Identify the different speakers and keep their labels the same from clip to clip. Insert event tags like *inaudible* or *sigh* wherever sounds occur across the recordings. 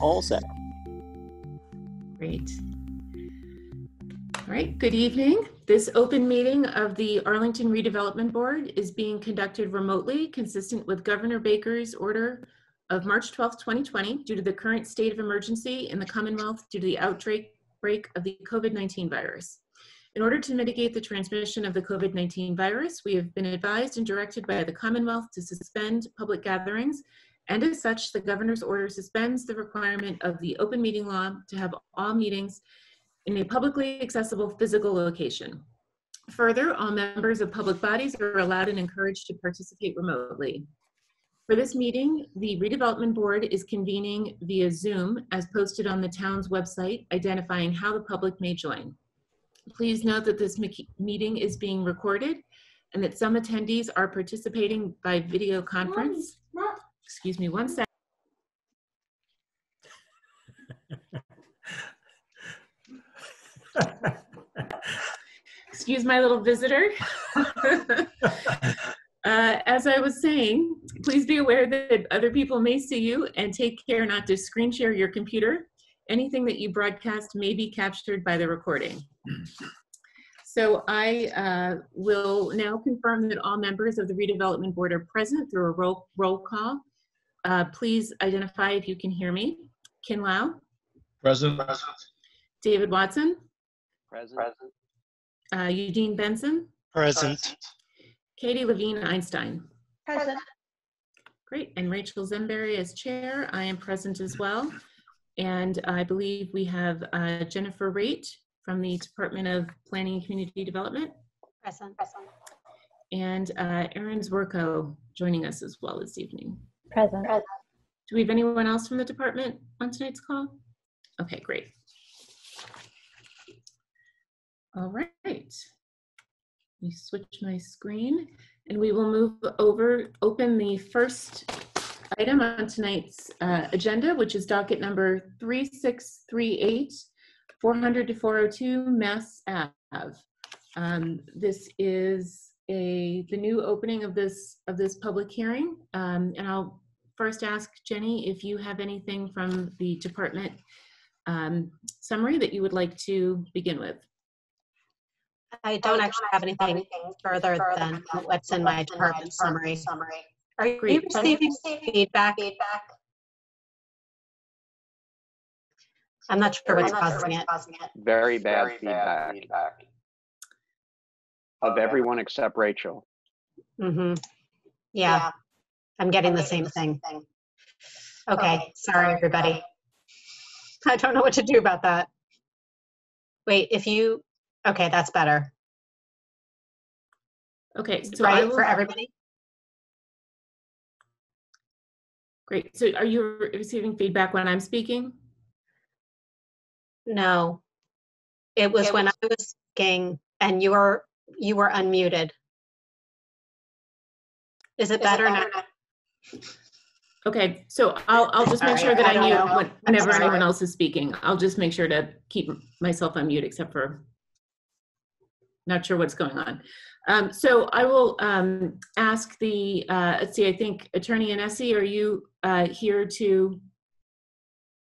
Speaker 1: all set.
Speaker 2: Great. All right, good evening. This open meeting of the Arlington Redevelopment Board is being conducted remotely consistent with Governor Baker's order of March 12th, 2020 due to the current state of emergency in the Commonwealth due to the outbreak of the COVID-19 virus. In order to mitigate the transmission of the COVID-19 virus, we have been advised and directed by the Commonwealth to suspend public gatherings and as such, the governor's order suspends the requirement of the open meeting law to have all meetings in a publicly accessible physical location. Further, all members of public bodies are allowed and encouraged to participate remotely. For this meeting, the redevelopment board is convening via Zoom as posted on the town's website, identifying how the public may join. Please note that this meeting is being recorded and that some attendees are participating by video conference. Excuse me one second. Excuse my little visitor. *laughs* uh, as I was saying, please be aware that other people may see you and take care not to screen share your computer. Anything that you broadcast may be captured by the recording. So I uh, will now confirm that all members of the redevelopment board are present through a roll, roll call uh, please identify if you can hear me. Kin Lau,
Speaker 3: Present.
Speaker 2: David Watson,
Speaker 4: Present.
Speaker 2: uh, Eugene Benson,
Speaker 5: Present.
Speaker 2: Katie Levine Einstein.
Speaker 6: Present.
Speaker 2: Great, and Rachel Zsembery as chair. I am present as well. And I believe we have uh, Jennifer Raitt from the Department of Planning and Community Development
Speaker 6: Present.
Speaker 2: and uh, Erin Zwirko joining us as well this evening.
Speaker 6: Present.
Speaker 2: Do we have anyone else from the department on tonight's call? Okay, great. All right. Let me switch my screen and we will move over, open the first item on tonight's uh, agenda, which is docket number 3638, 400 to 402 Mass Ave. Um, this is a the new opening of this of this public hearing. Um, and I'll first ask Jenny if you have anything from the department um, summary that you would like to begin with.
Speaker 6: I don't actually have anything further than what's in my department summary. Are you
Speaker 2: Great.
Speaker 6: receiving feedback? I'm not sure what's causing it.
Speaker 4: Very bad feedback of everyone except Rachel.
Speaker 6: hmm Yeah, I'm getting the same thing. Okay, sorry, everybody. *laughs* I don't know what to do about that. Wait, if you, okay, that's better.
Speaker 2: Okay, so I
Speaker 6: Right,
Speaker 2: will,
Speaker 6: for everybody?
Speaker 2: great. So are you receiving feedback when I'm speaking?
Speaker 6: No. It was when I was speaking and you were, you were unmuted. Is it better now?
Speaker 2: Okay, so I'll, I'll just make
Speaker 6: Sorry,
Speaker 2: sure that
Speaker 6: I
Speaker 2: I
Speaker 6: don't
Speaker 2: mute when-
Speaker 6: I'm
Speaker 2: whenever
Speaker 6: sorry.
Speaker 2: anyone else is speaking. I'll just make sure to keep myself on mute except for not sure what's going on. Um, so I will um, ask the, uh, let's see, I think Attorney Annese, are you uh, here to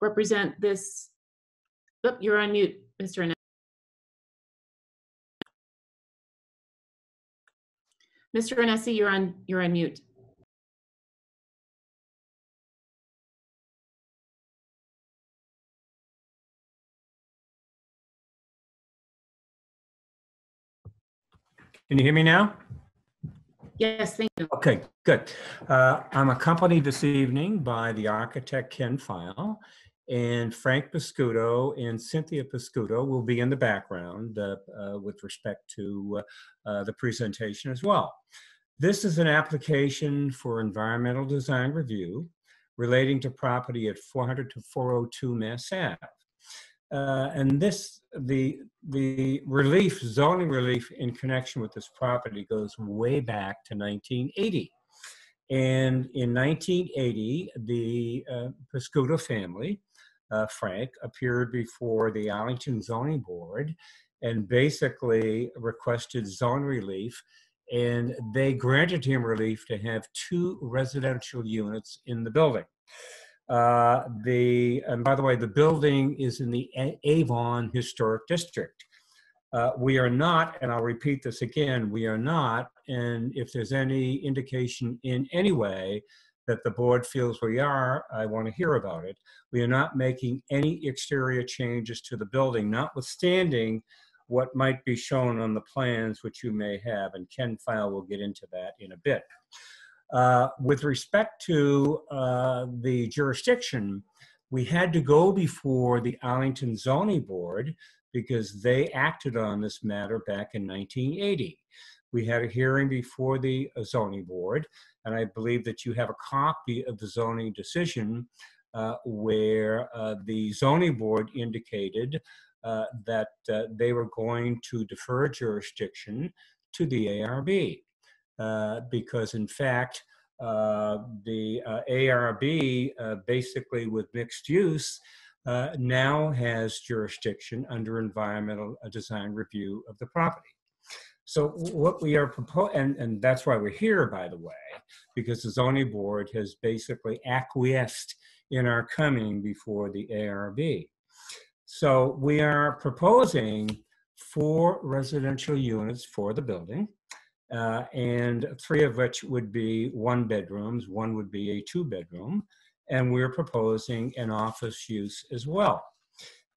Speaker 2: represent this? Oh, you're on mute, Mr. Annese. Mr. Annese, you're on, you're on mute.
Speaker 3: Can you hear me now?
Speaker 2: Yes, thank you.
Speaker 3: Okay, good. Uh, I'm accompanied this evening by the architect Ken Feyl and Frank Piscudo and Cynthia Piscudo will be in the background uh, uh, with respect to uh, uh, the presentation as well. This is an application for environmental design review relating to property at 400 to 402 Mass Ave. Uh, and this, the, the relief, zoning relief in connection with this property goes way back to 1980. And in 1980, the uh, family, uh, Frank, appeared before the Arlington Zoning Board and basically requested zone relief. And they granted him relief to have two residential units in the building. Uh, the and by the way, the building is in the Avon Historic District. Uh, we are not, and I'll repeat this again, we are not, and if there's any indication in any way that the board feels we are, I want to hear about it. We are not making any exterior changes to the building, notwithstanding what might be shown on the plans which you may have, and Ken Feyl will get into that in a bit. Uh, with respect to uh, the jurisdiction, we had to go before the Arlington Zoning Board because they acted on this matter back in 1980. We had a hearing before the uh, zoning board, and I believe that you have a copy of the zoning decision uh, where uh, the zoning board indicated uh, that uh, they were going to defer jurisdiction to the ARB. Uh, because in fact, uh, the ARB, basically with mixed use, now has jurisdiction under environmental design review of the property. So what we are proposing, and, and that's why we're here, by the way, because the zoning board has basically acquiesced in our coming before the ARB. So we are proposing four residential units for the building, uh, and three of which would be one bedrooms, one would be a two bedroom, and we're proposing an office use as well.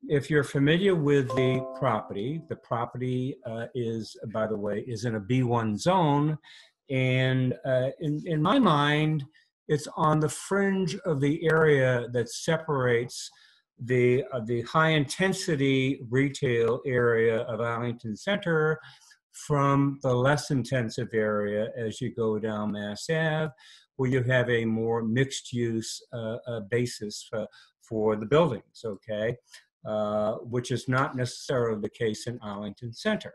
Speaker 3: If you're familiar with the property, the property uh, is, by the way, is in a B1 zone, and uh, in, in my mind, it's on the fringe of the area that separates the uh, the high intensity retail area of Arlington Center from the less intensive area as you go down Mass Ave, where you have a more mixed use uh, uh, basis for, for the buildings, okay? Uh, which is not necessarily the case in Arlington Center.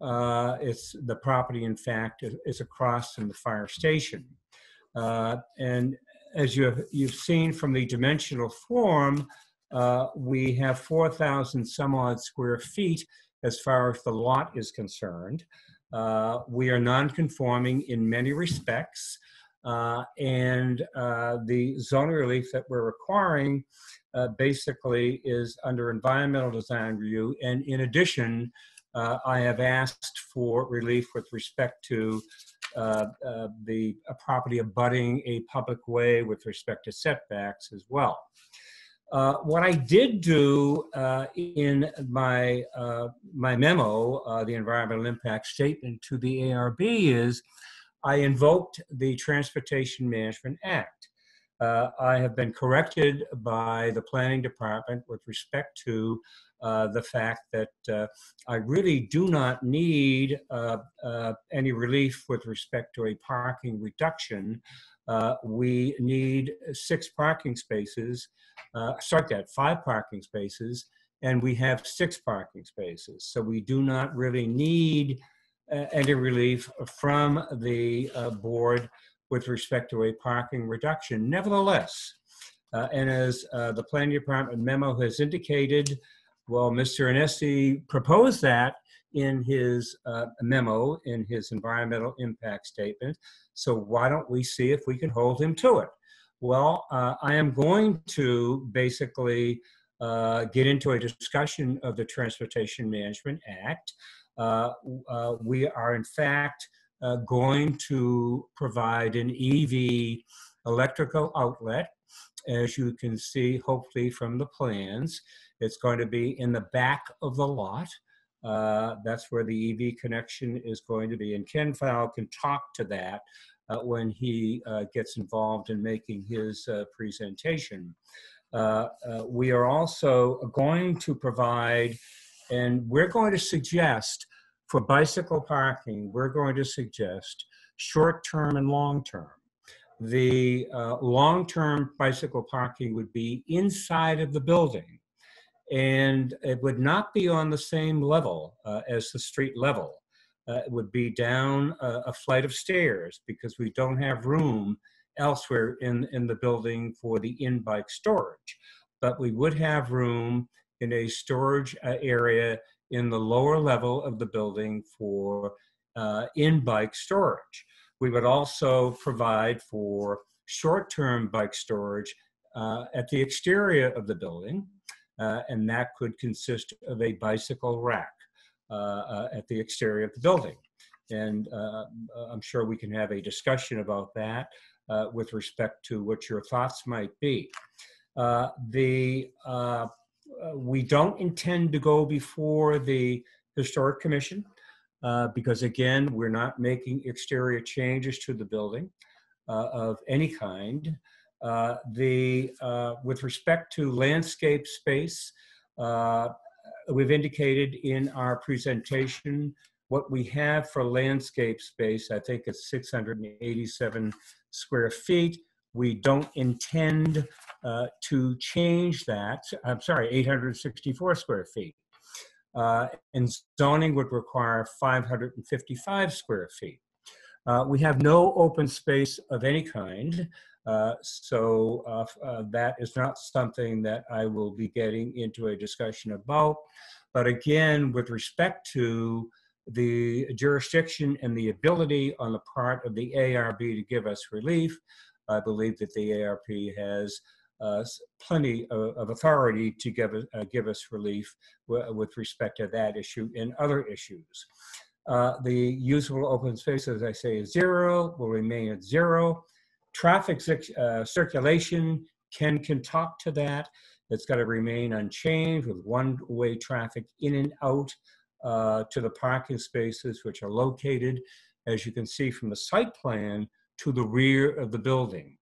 Speaker 3: Uh, it's the property, in fact, is, across from the fire station. Uh, and as you have, you've seen from the dimensional form, uh, we have 4,000 some odd square feet as far as the lot is concerned. Uh, we are non-conforming in many respects, uh, and uh, the zoning relief that we're requiring uh, basically is under environmental design review. And in addition, uh, I have asked for relief with respect to uh, uh, the property abutting a public way with respect to setbacks as well. Uh, what I did do uh, in my my memo, the environmental impact statement to the ARB, is I invoked the Transportation Management Act. Uh, I have been corrected by the planning department with respect to uh, the fact that I really do not need any relief with respect to a parking reduction. we need six parking spaces uh, start that, five parking spaces, and we have six parking spaces. So we do not really need uh, any relief from the uh, board with respect to a parking reduction. Nevertheless, uh, and as uh, the planning department memo has indicated, well, Mr. Annese proposed that in his uh, memo, in his environmental impact statement. So why don't we see if we can hold him to it? Well, uh, I am going to basically uh, get into a discussion of the Transportation Management Act. Uh, we are, in fact, uh, going to provide an EV electrical outlet, as you can see, hopefully, from the plans. It's going to be in the back of the lot. Uh, that's where the EV connection is going to be. And Ken Feyl can talk to that uh, when he uh, gets involved in making his uh, presentation. Uh, uh, we are also going to provide, and we're going to suggest for bicycle parking, we're going to suggest short-term and long-term. The uh, long-term bicycle parking would be inside of the building and it would not be on the same level as the street level uh, would be down a, a, flight of stairs because we don't have room elsewhere in, in the building for the in-bike storage. But we would have room in a storage uh, area in the lower level of the building for uh, in-bike storage. We would also provide for short-term bike storage uh, at the exterior of the building, uh, and that could consist of a bicycle rack uh, uh, at the exterior of the building. And uh, I'm sure we can have a discussion about that with respect to what your thoughts might be. The uh, we don't intend to go before the historic commission uh, because again we're not making exterior changes to the building uh, of any kind. Uh, the with respect to landscape space, we've indicated in our presentation what we have for landscape space. I think it's 687 square feet. We don't intend uh, to change that. I'm sorry, 864 square feet. Uh, and zoning would require 555 square feet. Uh, we have no open space of any kind, uh, so uh, uh, that is not something that I will be getting into a discussion about. But again, with respect to the jurisdiction and the ability on the part of the ARB to give us relief, I believe that the ARB has uh, plenty of, of authority to give, us- uh, give us relief with respect to that issue and other issues. Uh, the usable open space, as I say, is zero, will remain at zero. Traffic uh, circulation, Ken can talk to that. It's got to remain unchanged with one-way traffic in and out uh, to the parking spaces, which are located, as you can see from the site plan, to the rear of the building.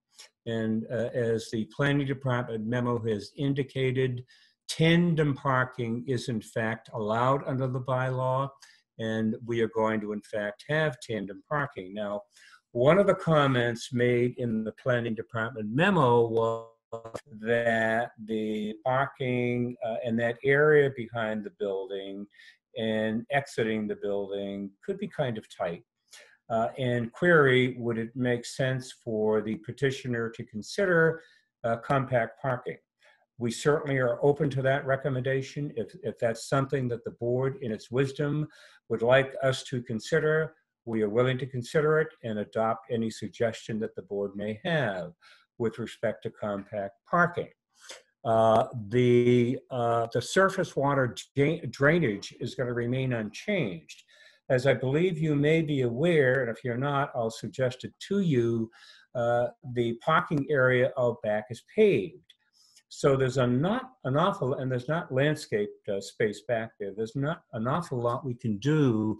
Speaker 3: And uh, as the planning department memo has indicated, tandem parking is in fact allowed under the bylaw, and we are going to in fact have tandem parking. Now, one of the comments made in the planning department memo was that the parking uh, in that area behind the building and exiting the building could be kind of tight. Uh, and query, would it make sense for the petitioner to consider uh, compact parking? We certainly are open to that recommendation. If, if that's something that the board, in its wisdom, would like us to consider, we are willing to consider it and adopt any suggestion that the board may have with respect to compact parking. Uh, the, uh, the surface water drainage is going to remain unchanged. As I believe you may be aware, and if you're not, I'll suggest it to you, uh, the parking area out back is paved. So there's a not an awful, and there's not landscaped uh, space back there. There's not an awful lot we can do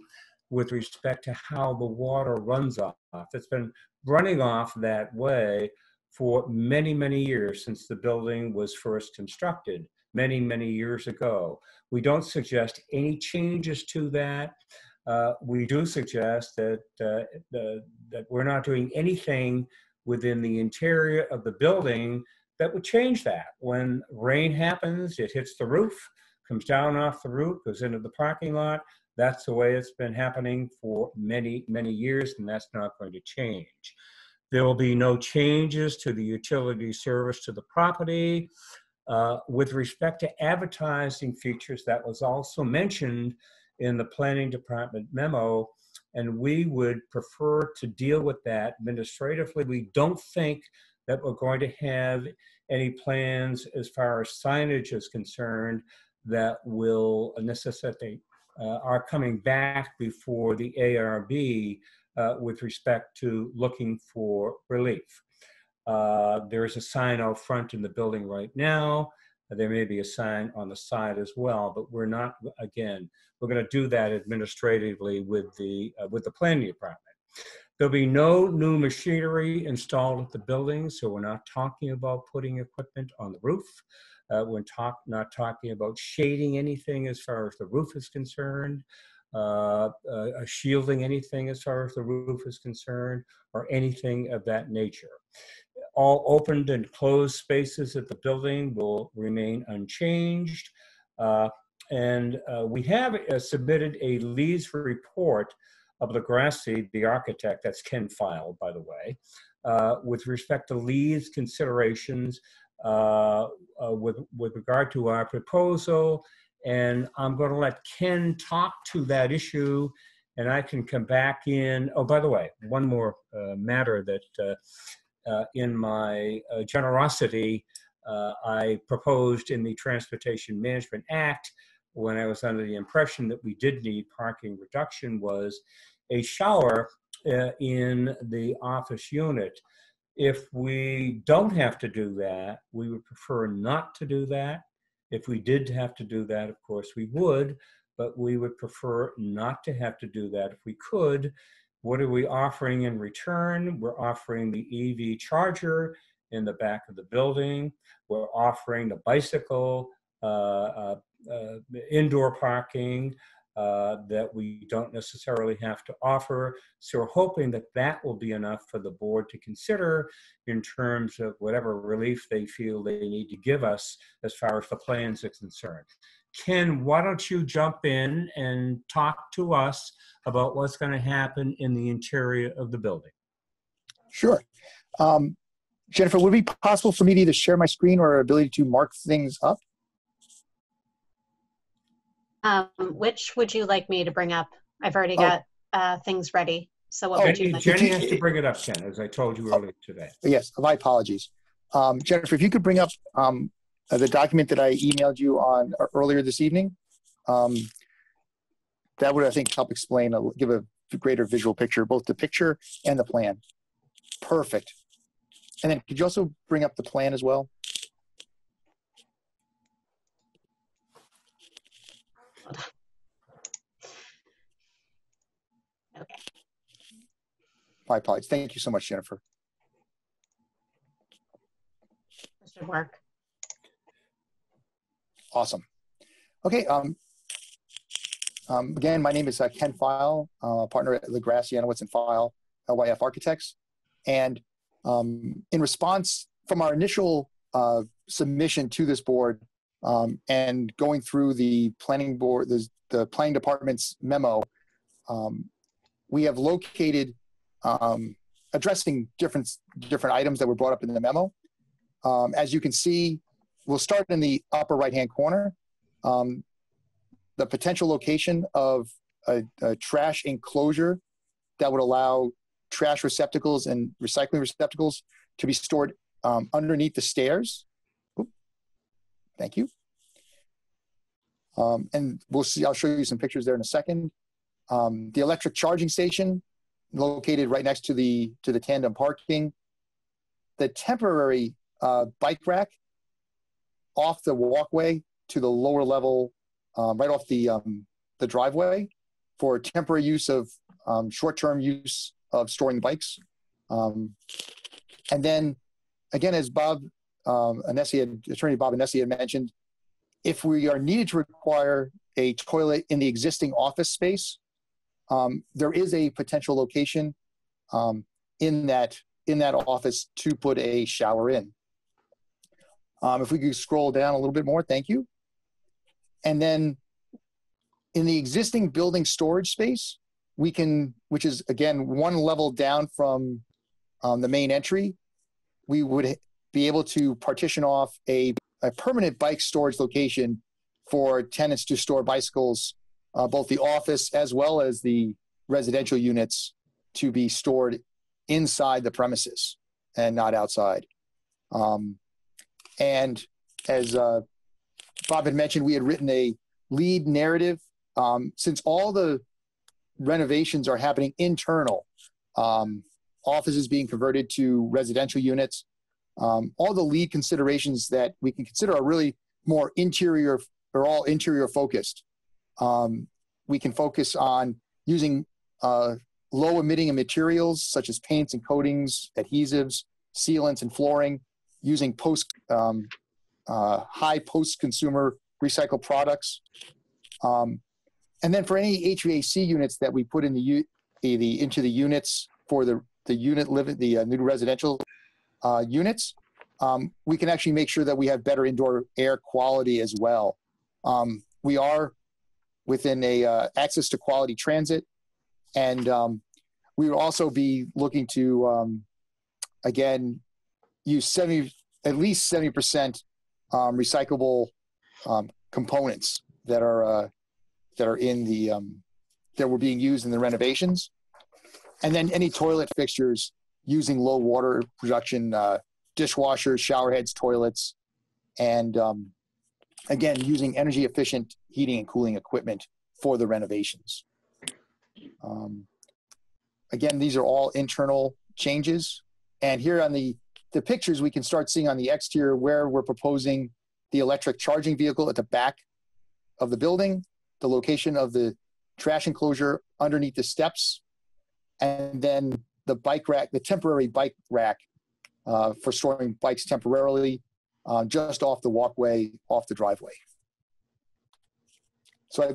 Speaker 3: with respect to how the water runs off. It's been running off that way for many, many years since the building was first constructed, many, many years ago. We don't suggest any changes to that. Uh, we do suggest that, uh, the, that we're not doing anything within the interior of the building that would change that. When rain happens, it hits the roof, comes down off the roof, goes into the parking lot. That's the way it's been happening for many, many years, and that's not going to change. There will be no changes to the utility service to the property. Uh, With respect to advertising features, that was also mentioned in the planning department memo, and we would prefer to deal with that administratively. We don't think that we're going to have any plans as far as signage is concerned that will necessitate uh, our coming back before the ARB uh, with respect to looking for relief. Uh, There is a sign out front in the building right now. There may be a sign on the side as well, but we're not, again, we're going to do that administratively with the, uh, with the planning department. There'll be no new machinery installed at the building, so we're not talking about putting equipment on the roof. Uh, We're talk, not talking about shading anything as far as the roof is concerned, uh, uh, shielding anything as far as the roof is concerned, or anything of that nature. All opened and closed spaces at the building will remain unchanged. Uh, And uh, we have uh, submitted a Lee's report of LaGrassa, the architect, that's Ken Feyl, by the way, uh, with respect to Lee's considerations uh, with, with regard to our proposal. And I'm going to let Ken talk to that issue, and I can come back in. Oh, by the way, one more uh, matter that uh, in my uh, generosity, uh, I proposed in the Transportation Management Act, when I was under the impression that we did need parking reduction, was a shower uh, in the office unit. If we don't have to do that, we would prefer not to do that. If we did have to do that, of course, we would, but we would prefer not to have to do that if we could. What are we offering in return? We're offering the EV charger in the back of the building. We're offering the bicycle, uh, uh, uh, indoor parking uh, that we don't necessarily have to offer. So we're hoping that that will be enough for the board to consider in terms of whatever relief they feel they need to give us as far as the plans are concerned. Ken, why don't you jump in and talk to us about what's going to happen in the interior of the building?
Speaker 1: Sure. Um, Jennifer, would it be possible for me to either share my screen or ability to mark things up?
Speaker 6: Um, which would you like me to bring up? I've already
Speaker 1: Oh.
Speaker 6: got uh, things ready. So what would you
Speaker 3: Jenny,
Speaker 6: like?
Speaker 3: Jenny has to bring it up, Ken, as I told you earlier today.
Speaker 1: Yes, my apologies. Um, Jennifer, if you could bring up um, uh, the document that I emailed you on uh, earlier this evening, um, that would, I think, help explain, a, give a greater visual picture, both the picture and the plan. Perfect. And then could you also bring up the plan as well?
Speaker 6: Okay.
Speaker 1: My apologies. Thank you so much, Jennifer.
Speaker 6: Should work.
Speaker 1: Awesome. Okay. Um, um, again, my name is uh, Ken Feyl, uh, partner at LaGrassa Yanowitz and Feyl, LYF Architects. And um, in response from our initial uh, submission to this board um, and going through the planning board, the, the planning department's memo, um, we have located um, addressing different different items that were brought up in the memo. Um, as you can see, we'll start in the upper right-hand corner. Um, the potential location of a, a trash enclosure that would allow trash receptacles and recycling receptacles to be stored um, underneath the stairs. Oop. Thank you. Um, and we'll see, I'll show you some pictures there in a second. Um, the electric charging station located right next to the, to the tandem parking. The temporary uh, bike rack off the walkway to the lower level, um, right off the, um, the driveway for temporary use of um, short-term use of storing bikes. Um, and then, again, as Bob um, Annese, had, Attorney Bob Annese had mentioned, if we are needed to require a toilet in the existing office space, um, there is a potential location um, in that in that office to put a shower in. Um, if we could scroll down a little bit more, thank you. And then in the existing building storage space, we can, which is again one level down from um, the main entry, we would be able to partition off a, a permanent bike storage location for tenants to store bicycles, uh, both the office as well as the residential units to be stored inside the premises and not outside. Um, and as uh, Bob had mentioned, we had written a LEED narrative. Um, since all the renovations are happening internal, um, offices being converted to residential units, um, all the LEED considerations that we can consider are really more interior, They're all interior focused. Um, we can focus on using uh, low emitting materials such as paints and coatings, adhesives, sealants, and flooring, using post um, uh, high post consumer recycled products. Um, and then for any HVAC units that we put in the, u- the, the into the units for the the unit living the uh, new residential uh, units, um, we can actually make sure that we have better indoor air quality as well. Um, we are within a uh, access to quality transit, and um, we will also be looking to um, again use 70 at least 70 percent um, recyclable um, components that are uh, that are in the um, that were being used in the renovations, and then any toilet fixtures using low water production uh, dishwashers, shower heads, toilets, and um, again, using energy efficient heating and cooling equipment for the renovations. Um, again, these are all internal changes. And here on the, the pictures, we can start seeing on the exterior where we're proposing the electric charging vehicle at the back of the building, the location of the trash enclosure underneath the steps, and then the bike rack, the temporary bike rack uh, for storing bikes temporarily uh, just off the walkway, off the driveway. So I,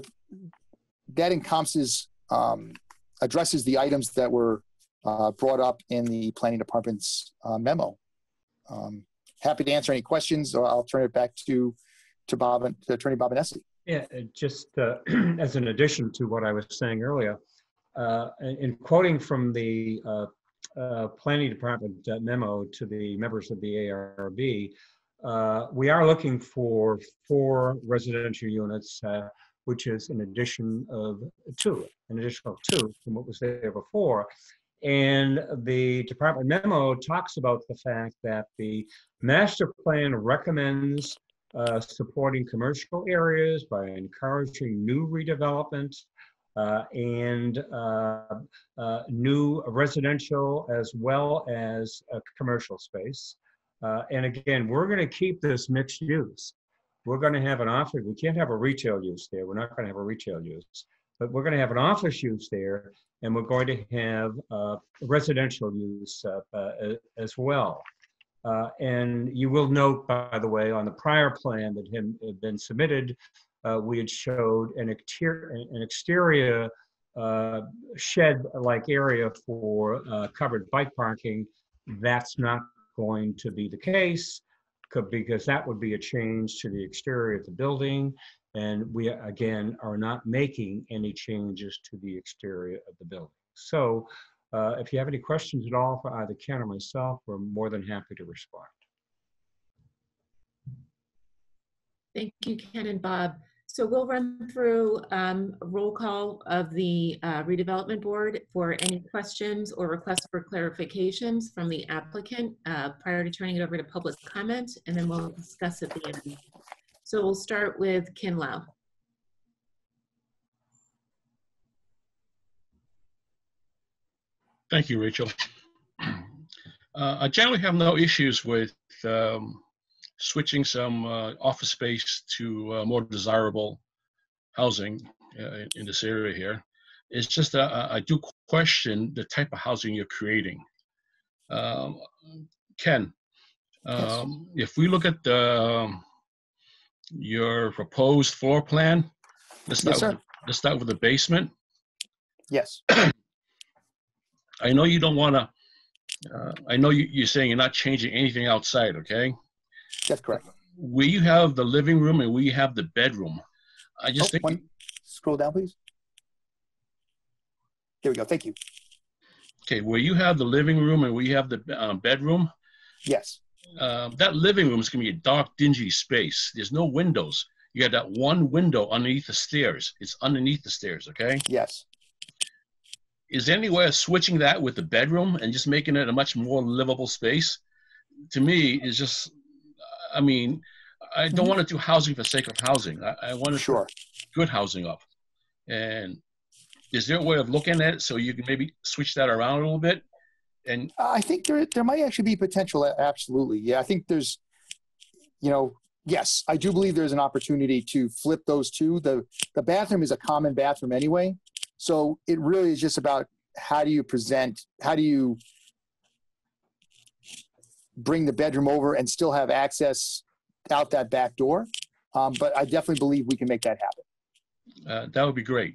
Speaker 1: that encompasses, um, addresses the items that were uh, brought up in the planning department's uh, memo. Um, happy to answer any questions, or I'll turn it back to to Bob and to Attorney Bob Bobanesi.
Speaker 3: Yeah, uh, just uh, *clears throat* as an addition to what I was saying earlier, uh, in quoting from the uh, uh, Planning Department uh, memo to the members of the ARB, uh, we are looking for four residential units, uh, which is an addition of two, an additional two from what was there before. And the department memo talks about the fact that the master plan recommends uh, supporting commercial areas by encouraging new redevelopment uh, and uh, uh, new residential as well as commercial space. Uh, and again, we're going to keep this mixed use. We're going to have an office. We can't have a retail use there. We're not going to have a retail use, but we're going to have an office use there, and we're going to have uh, residential use as well. Uh, and you will note, by the way, on the prior plan that had been submitted, uh, we had showed an exterior, an exterior uh, shed-like area for uh, covered bike parking. That's not going to be the case because that would be a change to the exterior of the building. And we, again, are not making any changes to the exterior of the building. So uh, if you have any questions at all for either Ken or myself, we're more than happy to respond.
Speaker 2: Thank you, Ken and Bob. So we'll run through um, a roll call of the uh, redevelopment board for any questions or requests for clarifications from the applicant uh, prior to turning it over to public comment, and then we'll discuss at the end. So we'll start with Ken Lau.
Speaker 5: Thank you, Rachel. Uh, I generally have no issues with um, switching some uh, office space to uh, more desirable housing uh, in this area here. It's just that I do question the type of housing you're creating. Um, Ken, um, yes. if we look at the, your proposed floor plan, let's start,
Speaker 1: yes,
Speaker 5: with, let's start with the basement.
Speaker 1: Yes. *clears throat*
Speaker 5: I know you don't want to. Uh, I know you, you're saying you're not changing anything outside, okay?
Speaker 1: That's correct.
Speaker 5: Where you have the living room and where you have the bedroom, I just
Speaker 1: Oh,
Speaker 5: think.
Speaker 1: one- Scroll down, please. There we go. Thank you.
Speaker 5: Okay, where you have the living room and where you have the uh, bedroom,
Speaker 1: Yes.
Speaker 5: Uh, that living room is going to be a dark, dingy space. There's no windows. You got that one window underneath the stairs. It's underneath the stairs, okay?
Speaker 1: Yes.
Speaker 5: Is there any way of switching that with the bedroom and just making it a much more livable space? To me, is just, I mean, I don't
Speaker 1: Mhm.
Speaker 5: want to do housing for sake of housing. I, I want to
Speaker 1: Sure.
Speaker 5: good housing up. And is there a way of looking at it so you can maybe switch that around a little bit? And
Speaker 1: I think there there might actually be potential. Absolutely. Yeah. I think there's, you know, yes, I do believe there's an opportunity to flip those two. The the bathroom is a common bathroom anyway, so it really is just about how do you present, how do you bring the bedroom over and still have access out that back door. Um, but I definitely believe we can make that happen.
Speaker 5: uh, that would be great.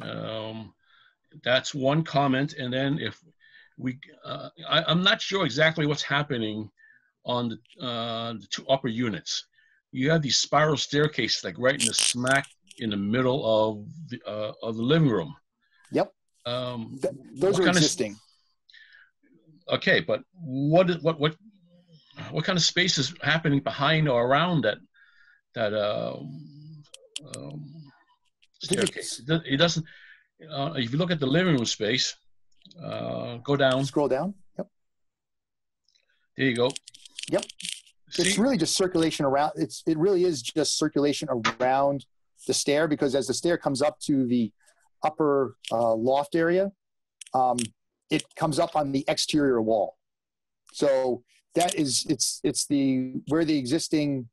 Speaker 5: Um, that's one comment. And then if we, uh, I, I'm not sure exactly what's happening on the, uh, the two upper units. You have these spiral staircases like right in the smack in the middle of the, uh, of the living room.
Speaker 1: Yep.
Speaker 5: Um,
Speaker 1: Th- those are
Speaker 5: kind of-
Speaker 1: existing.
Speaker 5: okay, but what is what what what kind of space is happening behind or around that that um, um, staircase? It It doesn't. Uh, if you look at the living room space, uh, go down.
Speaker 1: Scroll down. Yep.
Speaker 5: There you go.
Speaker 1: Yep. It's really just circulation around. It's it really is just circulation around the stair because as the stair comes up to the upper uh, loft area, um, it comes up on the exterior wall. So that is it's it's the where the existing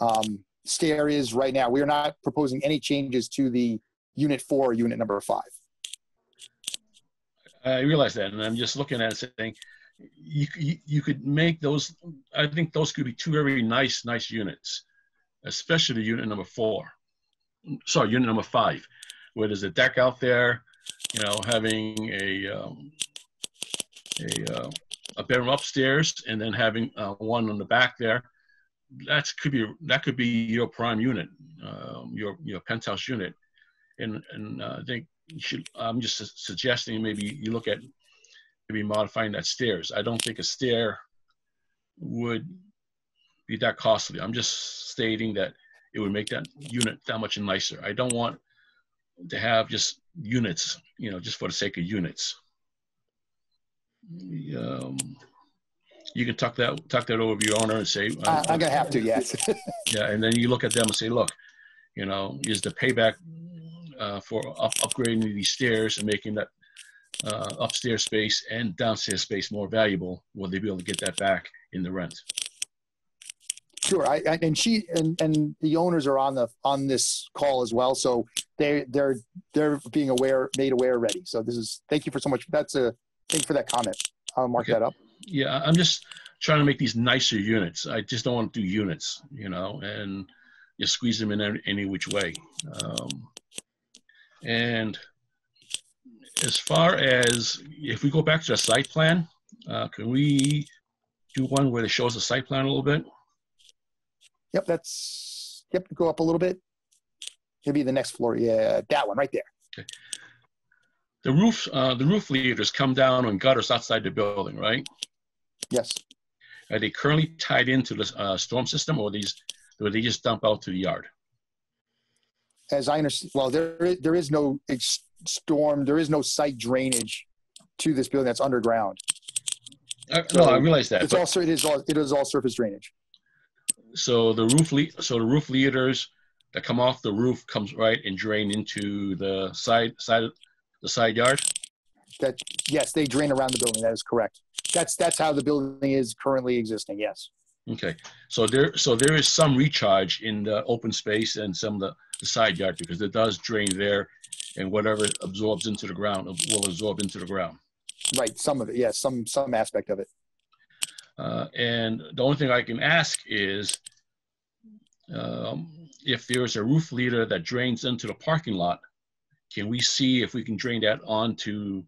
Speaker 1: um, stair is right now. We are not proposing any changes to the unit four or unit number five.
Speaker 5: I realize that, and I'm just looking at it saying, you, you, you could make those, I think those could be two very nice, nice units, especially the unit number four. Sorry, unit number five, where there's a deck out there, you know, having a, um, a, uh, a bedroom upstairs and then having uh, one on the back there. That could be that could be your prime unit, um, your your penthouse unit, and and uh, I think you should. I'm just su- suggesting maybe you look at maybe modifying that stairs. I don't think a stair would be that costly. I'm just stating that it would make that unit that much nicer. I don't want to have just units, you know, just for the sake of units. Um, you can tuck that tuck that over your owner and say,
Speaker 1: I,
Speaker 5: uh,
Speaker 1: I'm gonna have to, yes. *laughs*
Speaker 5: yeah, and then you look at them and say, look, you know, is the payback uh, for up, upgrading these stairs and making that uh, upstairs space and downstairs space more valuable? Will they be able to get that back in the rent?
Speaker 1: Sure, I, I and she and and the owners are on the on this call as well, so they they're they're being aware, made aware already. So this is thank you for so much. That's a thank you for that comment. I'll mark
Speaker 5: Okay.
Speaker 1: that up.
Speaker 5: Yeah, I'm just trying to make these nicer units. I just don't want to do units, you know, and just squeeze them in any, any which way. Um, and as far as if we go back to the site plan, uh, can we do one where it shows the site plan a little bit?
Speaker 1: Yep, that's yep. Go up a little bit. Maybe the next floor. Yeah, that one right there.
Speaker 5: The roof, uh, the roof leaders come down on gutters outside the building, right?
Speaker 1: Yes.
Speaker 5: Are they currently tied into the uh, storm system, or these, or they just dump out to the yard?
Speaker 1: As I understand, well, there is, there is no ex- storm. There is no site drainage to this building that's underground.
Speaker 5: Uh, no, I realize that.
Speaker 1: It's
Speaker 5: but-
Speaker 1: also it is all it is all surface drainage.
Speaker 5: So the roof le- so the roof leaders that come off the roof comes right and drain into the side side the side yard.
Speaker 1: That yes, they drain around the building. That is correct. That's that's how the building is currently existing. Yes.
Speaker 5: Okay, so there so there is some recharge in the open space and some of the, the side yard because it does drain there, and whatever absorbs into the ground will absorb into the ground.
Speaker 1: Right. Some of it. Yes. Some some aspect of it.
Speaker 5: Uh, and the only thing I can ask is um, if there's a roof leader that drains into the parking lot, can we see if we can drain that onto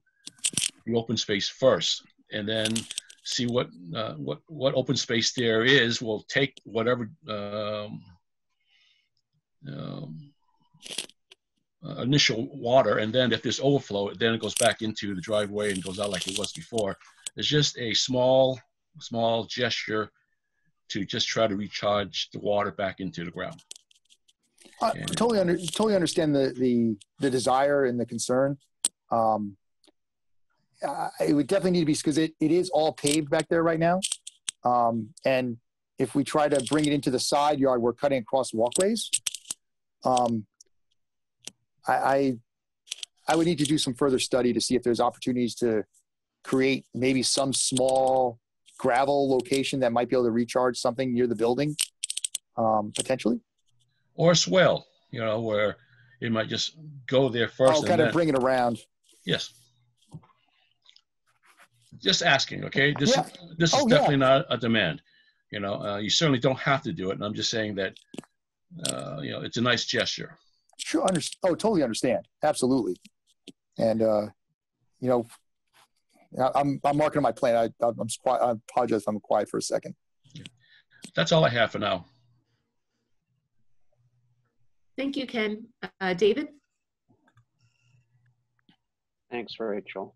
Speaker 5: the open space first, and then see what uh, what what open space there is? We'll take whatever um, um, uh, initial water, and then if there's overflow, then it goes back into the driveway and goes out like it was before. It's just a small small gesture to just try to recharge the water back into the ground.
Speaker 1: I totally under, totally understand the, the the desire and the concern. Um, I- it would definitely need to be because it, it is all paved back there right now. Um, and if we try to bring it into the side yard, we're cutting across walkways. Um, I, I I would need to do some further study to see if there's opportunities to create maybe some small gravel location that might be able to recharge something near the building, um, potentially.
Speaker 5: Or a swell, you know, where it might just go there first.
Speaker 1: I'll
Speaker 5: and
Speaker 1: kind of bring it around.
Speaker 5: Yes. Just asking, okay? This,
Speaker 1: Yeah.
Speaker 5: this is
Speaker 1: Oh, yeah.
Speaker 5: definitely not a demand. You know, uh, you certainly don't have to do it. And I'm just saying that, uh, you know, it's a nice gesture.
Speaker 1: Sure. Under, oh, totally understand. Absolutely. And, uh, you know, I- I'm, I'm marking my plan. I, I'm, quiet- I apologize if I'm quiet for a second.
Speaker 5: That's all I have for now.
Speaker 2: Thank you, Ken. Uh, David?
Speaker 4: Thanks, Rachel.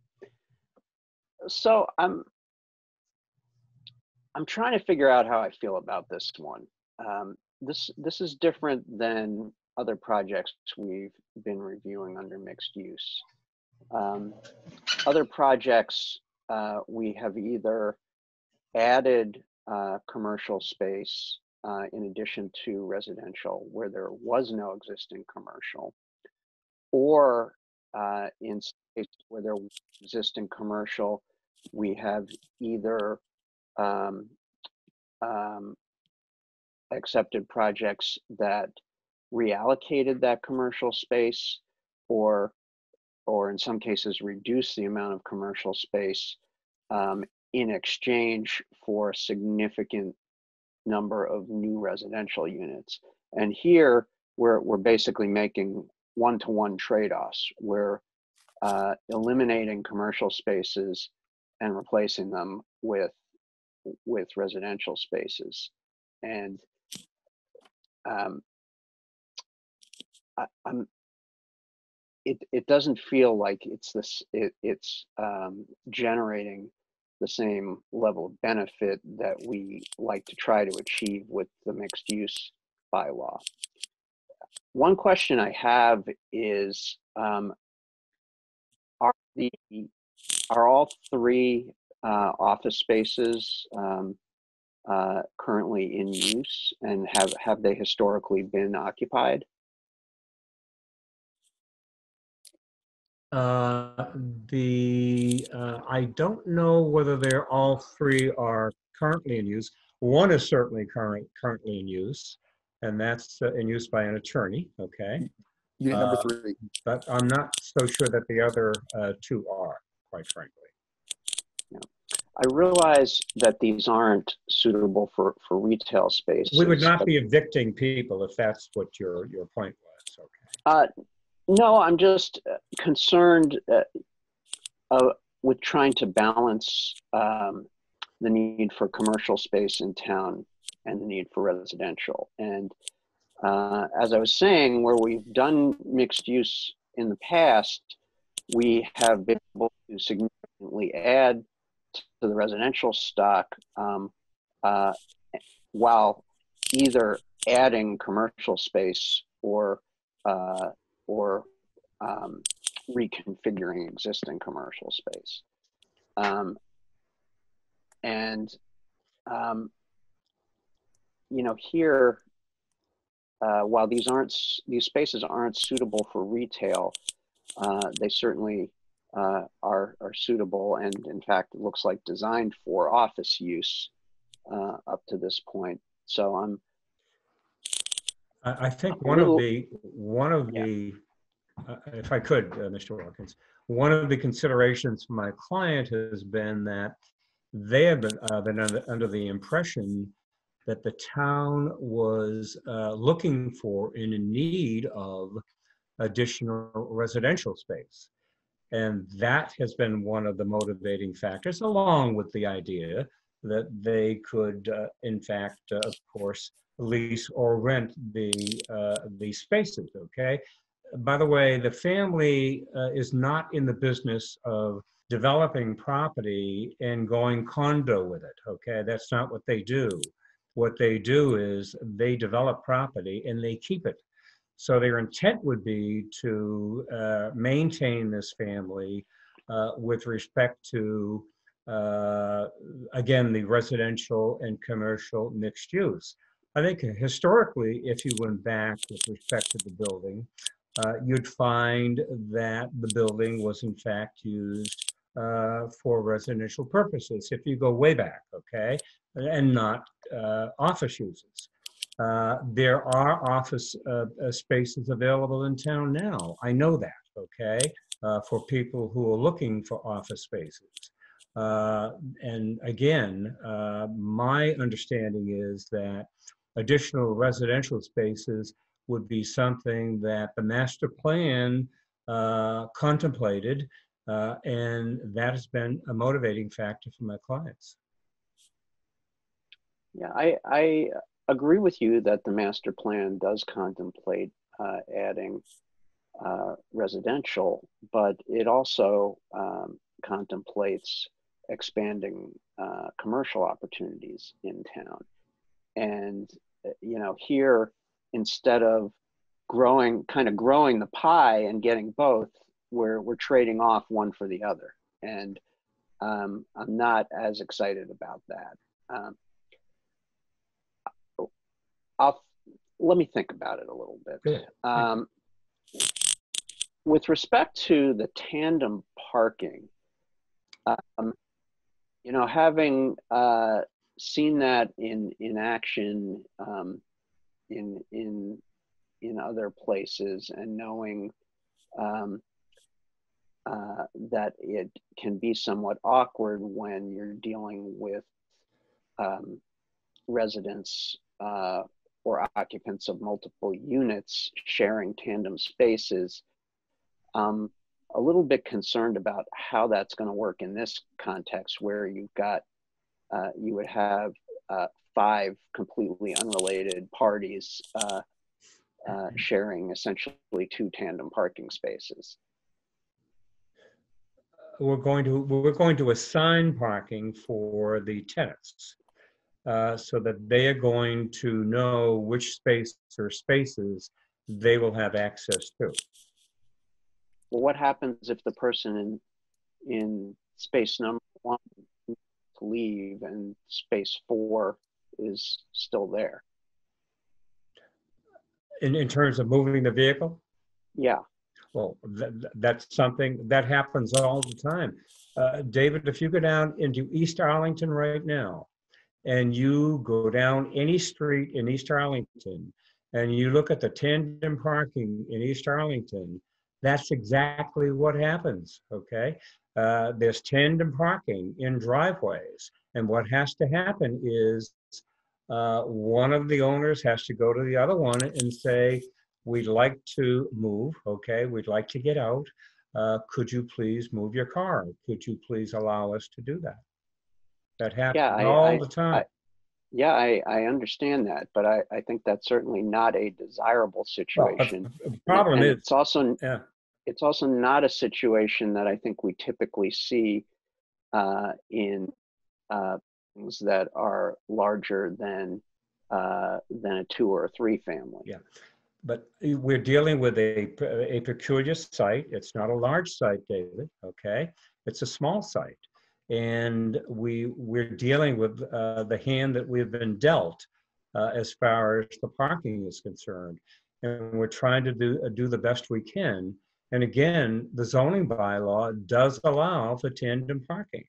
Speaker 4: So I'm I'm trying to figure out how I feel about this one. Um, this this is different than other projects we've been reviewing under mixed use. Um, other projects uh, we have either added uh, commercial space uh, in addition to residential where there was no existing commercial, or uh, in where there was existing commercial, we have either um, um, accepted projects that reallocated that commercial space or or in some cases reduce the amount of commercial space um, in exchange for a significant number of new residential units. And here we're, we're basically making one-to-one trade-offs. We're uh, eliminating commercial spaces and replacing them with with residential spaces. And um, I, I'm it, it doesn't feel like it's this it, it's um, generating the same level of benefit that we like to try to achieve with the mixed use bylaw. One question I have is um, are the are all three uh, office spaces um, uh, currently in use and have have they historically been occupied?
Speaker 3: Uh, the, uh, I don't know whether they're all three are currently in use. One is certainly current, currently in use, and that's uh, in use by an attorney, okay?
Speaker 1: Unit number
Speaker 3: Uh,
Speaker 1: three.
Speaker 3: But I'm not so sure that the other uh, two are, quite frankly.
Speaker 4: I realize that these aren't suitable for for retail space.
Speaker 3: We would not be evicting people if that's what your, your point was, okay?
Speaker 4: Uh, no, I'm just uh, concerned uh, uh, with trying to balance um, the need for commercial space in town and the need for residential. And uh, as I was saying, where we've done mixed use in the past, we have been able to significantly add to the residential stock um, uh, while either adding commercial space or uh, or um, reconfiguring existing commercial space. Um, and, um, you know, here, uh, while these aren't, these spaces aren't suitable for retail, uh, they certainly uh, are, are suitable and in fact, it looks like designed for office use uh, up to this point. So I'm,
Speaker 3: I, I think one of the, one of
Speaker 4: Yeah.
Speaker 3: the, uh, if I could, uh, Mr. Watkins, one of the considerations for my client has been that they have been, uh, been under, under the impression that the town was uh, looking for and in need of additional residential space. And that has been one of the motivating factors, along with the idea that they could, uh, in fact, uh, of course, lease or rent the, uh, the spaces, okay? By the way, the family uh, is not in the business of developing property and going condo with it, okay? That's not what they do. What they do is they develop property and they keep it. So their intent would be to uh, maintain this family uh, with respect to, uh, again, the residential and commercial mixed use. I think historically, if you went back with respect to the building, uh, you'd find that the building was in fact used uh, for residential purposes, if you go way back, okay? And not office uses. Uh, There are office uh, uh, spaces available in town now. I know that, okay? uh, For people who are looking for office spaces. Uh, And again, uh, my understanding is that additional residential spaces would be something that the master plan uh, contemplated, uh, and that has been a motivating factor for my clients.
Speaker 4: Yeah, I, I agree with you that the master plan does contemplate uh, adding uh, residential, but it also um, contemplates expanding uh, commercial opportunities in town. And, uh, you know, here, instead of growing, kind of growing the pie and getting both, we're, we're trading off one for the other. And um, I'm not as excited about that. Um, let me think about it a little bit. Um, with respect to the tandem parking, um, you know, having uh, seen that in in action um, in in in other places, and knowing um, uh, that it can be somewhat awkward when you're dealing with um, residents uh, or occupants of multiple units sharing tandem spaces. Um, a little bit concerned about how that's going to work in this context where you've got, uh, you would have uh, five completely unrelated parties uh, uh sharing essentially two tandem parking spaces.
Speaker 3: We're going to, we're going to assign parking for the tenants. Uh, so that they are going to know which space or spaces they will have access to.
Speaker 4: Well, what happens if the person in in space number one to leave and space four is still there?
Speaker 3: In, in terms of moving the vehicle,
Speaker 4: Yeah.
Speaker 3: well, th- th- that's something that happens all the time. Uh, David, if you go down into East Arlington right now, and you go down any street in East Arlington and you look at the tandem parking in East Arlington, that's exactly what happens, okay? Uh, there's tandem parking in driveways. And what has to happen is uh, one of the owners has to go to the other one and say, we'd like to move, okay? We'd like to get out. Uh, could you please move your car? Could you please allow us to do that? That happens
Speaker 4: Yeah, I-
Speaker 3: all
Speaker 4: I-
Speaker 3: the time.
Speaker 4: I- Yeah, I, I understand that, but I, I think that's certainly not a desirable
Speaker 3: Well,
Speaker 4: situation.
Speaker 3: The problem
Speaker 4: And
Speaker 3: is,
Speaker 4: It's also,
Speaker 3: yeah,
Speaker 4: it's also not a situation that I think we typically see uh, in uh, things that are larger than uh, than a two or a three family.
Speaker 3: Yeah. but we're dealing with a, a peculiar site. It's not a large site, David, okay? It's a small site. And we, we're dealing with uh, the hand that we've been dealt uh, as far as the parking is concerned. And we're trying to do, uh, do the best we can. And again, the zoning bylaw does allow for tandem parking.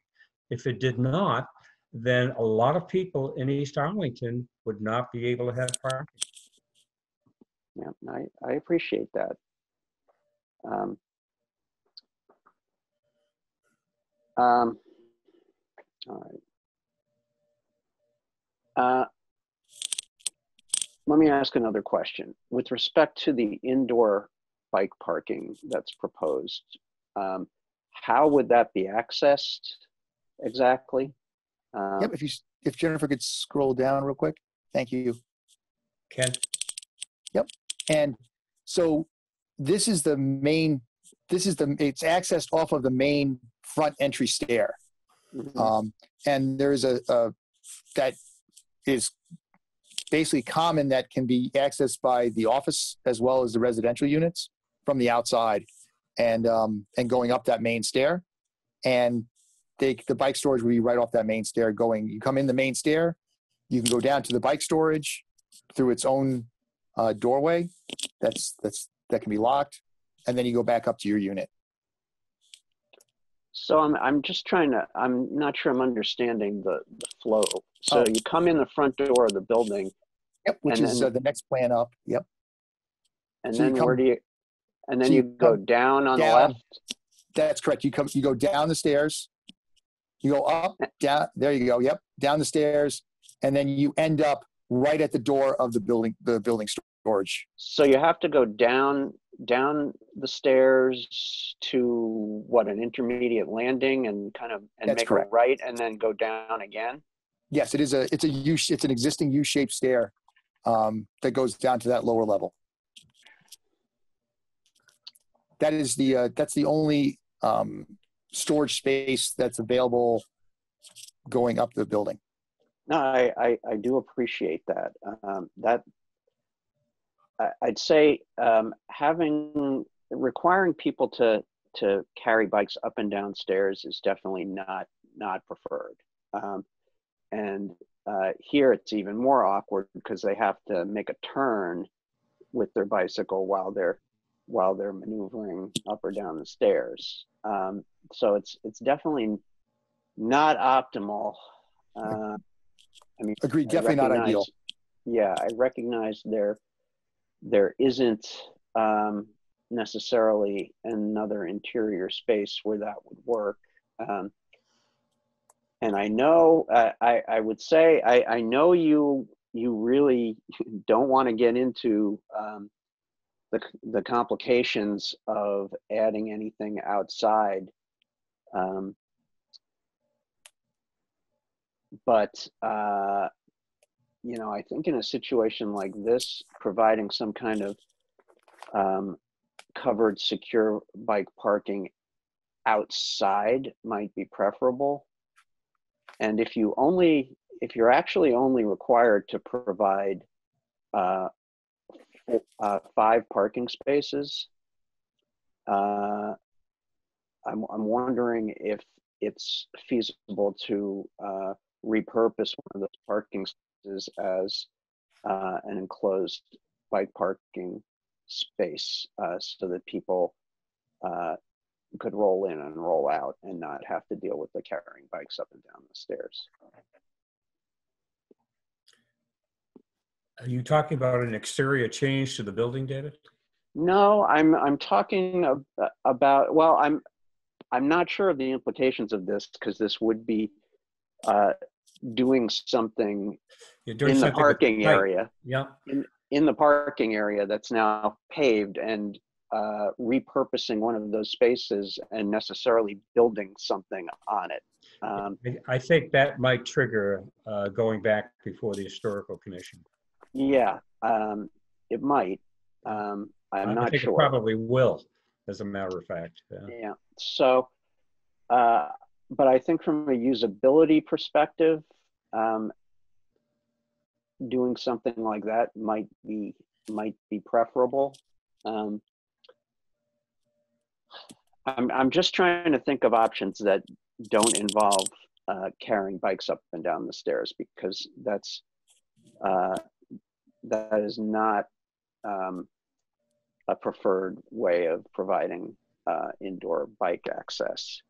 Speaker 3: If it did not, then a lot of people in East Arlington would not be able to have parking.
Speaker 4: Yeah, I, I appreciate that. Um, um, all right. Uh, let me ask another question. With respect to the indoor bike parking that's proposed, um, how would that be accessed exactly? Um,
Speaker 1: Yep, if you, if Jennifer could scroll down real quick. Thank you.
Speaker 3: Ken? Yep.
Speaker 1: And so this is the main, this is the, it's accessed off of the main front entry stair.
Speaker 4: Mhm.
Speaker 1: Um, and there is a, a, that is basically common that can be accessed by the office as well as the residential units from the outside and, um, and going up that main stair. And they, the bike storage will be right off that main stair going, you come in the main stair, you can go down to the bike storage through its own uh, doorway. That's, that's, that can be locked. And then you go back up to your unit.
Speaker 4: So I'm I'm just trying to I'm not sure I'm understanding the, the flow. So
Speaker 1: Oh.
Speaker 4: you come in the front door of the building
Speaker 1: Yep, which is
Speaker 4: then-
Speaker 1: uh, the next plan up. Yep.
Speaker 4: and
Speaker 1: So
Speaker 4: then where do you and then
Speaker 1: so
Speaker 4: you
Speaker 1: you
Speaker 4: go down on the left?
Speaker 1: That's correct. You come, you go down the stairs, you go up, down. There you go. Yep, down the stairs, and then you end up right at the door of the building, the building
Speaker 4: So you have to go down down the stairs to what an intermediate landing and kind of and
Speaker 1: That's
Speaker 4: make
Speaker 1: correct.
Speaker 4: a right and then go down again.
Speaker 1: Yes, it is a, it's a U, it's an existing U-shaped stair um, that goes down to that lower level. That is the, uh, that's the only um, storage space that's available going up the building.
Speaker 4: No, I, I, I do appreciate that. Um, that I'd say um, having requiring people to to carry bikes up and down stairs is definitely not not preferred. Um, and uh, here it's even more awkward because they have to make a turn with their bicycle while they're while they're maneuvering up or down the stairs. Um, so it's it's definitely not optimal. Uh, I mean,
Speaker 1: Agreed,
Speaker 4: I
Speaker 1: definitely not ideal.
Speaker 4: Yeah, I recognize there there isn't um, necessarily another interior space where that would work. Um, and I know uh, I I would say I I know you you really *laughs* don't want to get into um, the the complications of adding anything outside. Um, but uh, you know, I think in a situation like this, providing some kind of um, covered, secure bike parking outside might be preferable. And if you only, if you're actually only required to provide uh, uh, five parking spaces, uh, I'm, I'm wondering if it's feasible to uh, repurpose one of those parking as uh, an enclosed bike parking space uh, so that people uh, could roll in and roll out and not have to deal with the carrying bikes up and down the stairs.
Speaker 3: Are you talking about an exterior change to the building, David?
Speaker 4: No, I'm I'm talking ab- about well, I'm I'm not sure of the implications of this because this would be uh, doing something in the parking area.
Speaker 3: Yeah,
Speaker 4: in the parking area that's now paved and uh, repurposing one of those spaces and necessarily building something on it. Um,
Speaker 3: I- I think that might trigger uh, going back before the historical commission.
Speaker 4: yeah, um, it might. Um, I'm
Speaker 3: I
Speaker 4: not
Speaker 3: think it probably will, as a matter of fact. yeah.
Speaker 4: Yeah. So, uh, but I think from a usability perspective, um, doing something like that might be might be preferable. Um, I'm I'm just trying to think of options that don't involve uh, carrying bikes up and down the stairs because that's uh, that is not um, a preferred way of providing uh, indoor bike access.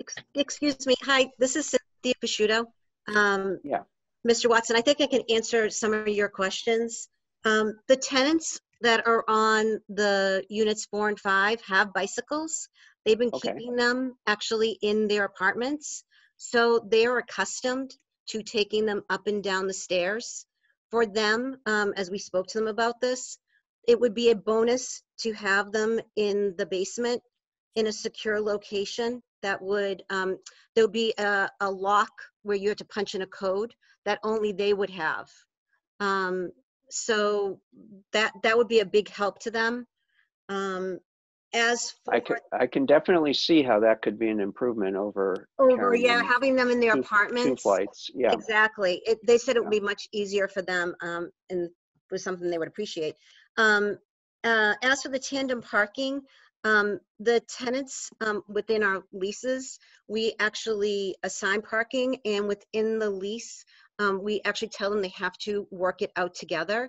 Speaker 7: Ex- Excuse me. Hi, this is Cynthia Pisciuto. Um,
Speaker 4: Yeah.
Speaker 7: Mr. Watson, I think I can answer some of your questions. Um, the tenants that are on the units four and five have bicycles. They've been
Speaker 4: Okay.
Speaker 7: keeping them actually in their apartments. So they are accustomed to taking them up and down the stairs. For them, um, as we spoke to them about this, it would be a bonus to have them in the basement in a secure location that would, um, there'll be a, a lock where you have to punch in a code that only they would have. Um, so that, that would be a big help to them. Um, as
Speaker 4: I can, I can definitely see how that could be an improvement over
Speaker 7: over, yeah, having them in their
Speaker 4: two-
Speaker 7: apartments.
Speaker 4: two flights. Yeah.
Speaker 7: Exactly. It, they said it would
Speaker 4: Yeah.
Speaker 7: be much easier for them, um, and was something they would appreciate. Um, uh, as for the tandem parking, um, the tenants, um, within our leases, we actually assign parking and within the lease, um, we actually tell them they have to work it out together.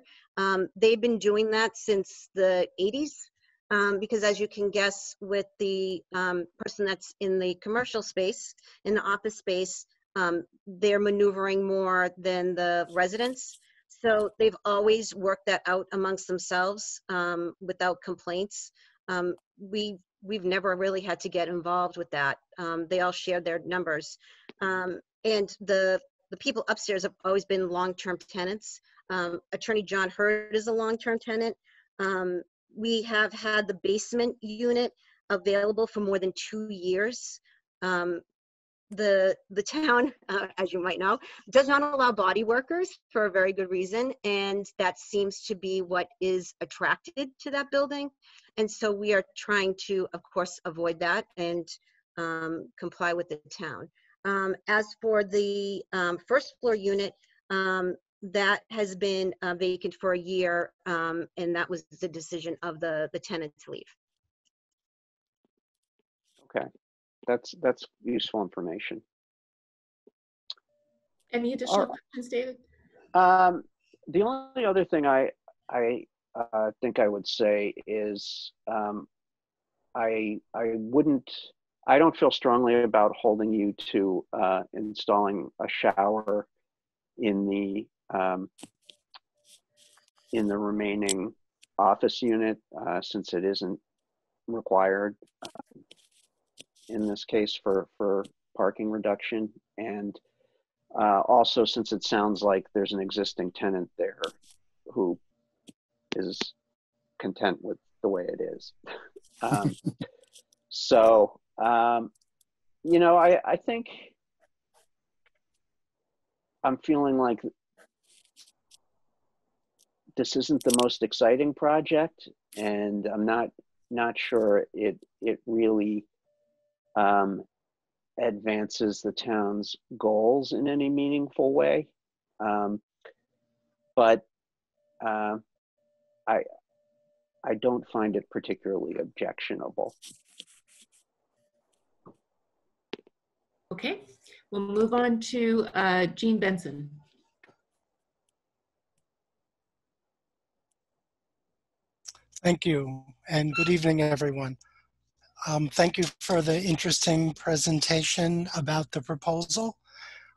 Speaker 7: Um, they've been doing that since the eighties. Um, because as you can guess, with the, um, person that's in the commercial space, in the office space, um, they're maneuvering more than the residents. So they've always worked that out amongst themselves um, without complaints. Um, we we've never really had to get involved with that. Um, they all shared their numbers, um, and the the people upstairs have always been long-term tenants. Um, Attorney John Hurd is a long-term tenant. Um, we have had the basement unit available for more than two years. The the town, *laughs* uh, as you might know, does not allow body workers for a very good reason, and that seems to be what is attracted to that building. And so we are trying to, of course, avoid that and um, comply with the town. Um, as for the um, first floor unit, um, that has been uh, vacant for a year, um, and that was the decision of the the tenant to leave.
Speaker 4: Okay. That's that's useful information.
Speaker 2: Any additional
Speaker 4: Alright.
Speaker 2: questions, David?
Speaker 4: Um, the only other thing I, I, uh, think I would say is, um, I, I wouldn't, I don't feel strongly about holding you to, uh, installing a shower in the, um, in the remaining office unit, uh, since it isn't required in this case for, for parking reduction. And, uh, also, since it sounds like there's an existing tenant there who is content with the way it is. *laughs* Um, so, um, you know, I, I think I'm feeling like this isn't the most exciting project, and I'm not not sure it it really um, advances the town's goals in any meaningful way. Um, but uh, I I don't find it particularly objectionable.
Speaker 2: Okay, we'll move on to uh, Gene Benson.
Speaker 8: Thank you, and good evening, everyone. Um, Thank you for the interesting presentation about the proposal.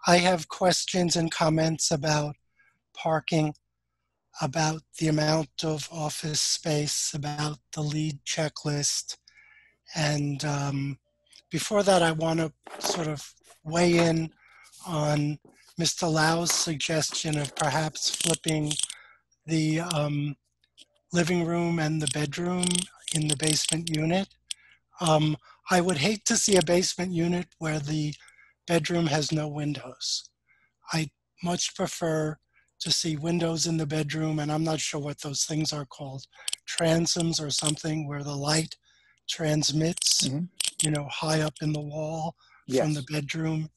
Speaker 8: I have questions and comments about parking, about the amount of office space, about the LEED checklist. And um, before that, I want to sort of weigh in on Mr. Lau's suggestion of perhaps flipping the um, living room and the bedroom in the basement unit. Um, I would hate to see a basement unit where the bedroom has no windows. I much prefer to see windows in the bedroom, and I'm not sure what those things are called, transoms or something where the light transmits,
Speaker 1: Mhm.
Speaker 8: you know, high up in the wall
Speaker 1: Yes.
Speaker 8: from the bedroom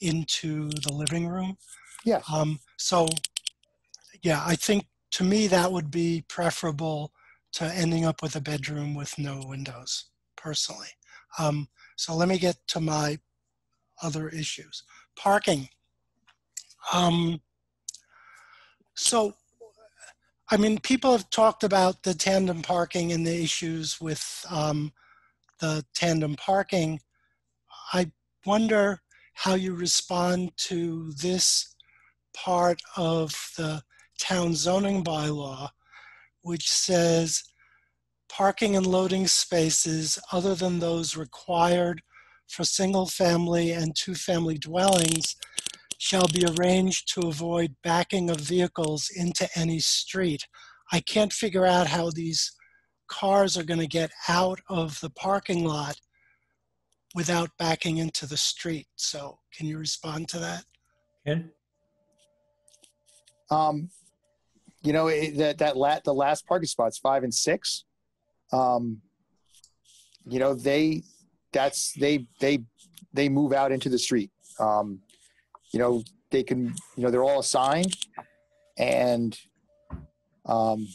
Speaker 8: into the living room.
Speaker 1: Yes.
Speaker 8: Um, so, yeah, I think to me that would be preferable to ending up with a bedroom with no windows, personally. Um, so let me get to my other issues. Parking. Um, so, I mean, people have talked about the tandem parking and the issues with um, the tandem parking. I wonder how you respond to this part of the town zoning bylaw, which says parking and loading spaces other than those required for single family and two family dwellings shall be arranged to avoid backing of vehicles into any street. I can't figure out how these cars are going to get out of the parking lot without backing into the street. So, can you respond to that?
Speaker 3: Ken?
Speaker 1: Um, you know, it, that, that la- the last parking spots, five and six, um, you know, they, that's, they, they, they move out into the street. Um, you know, they can, you know, they're all assigned and, um,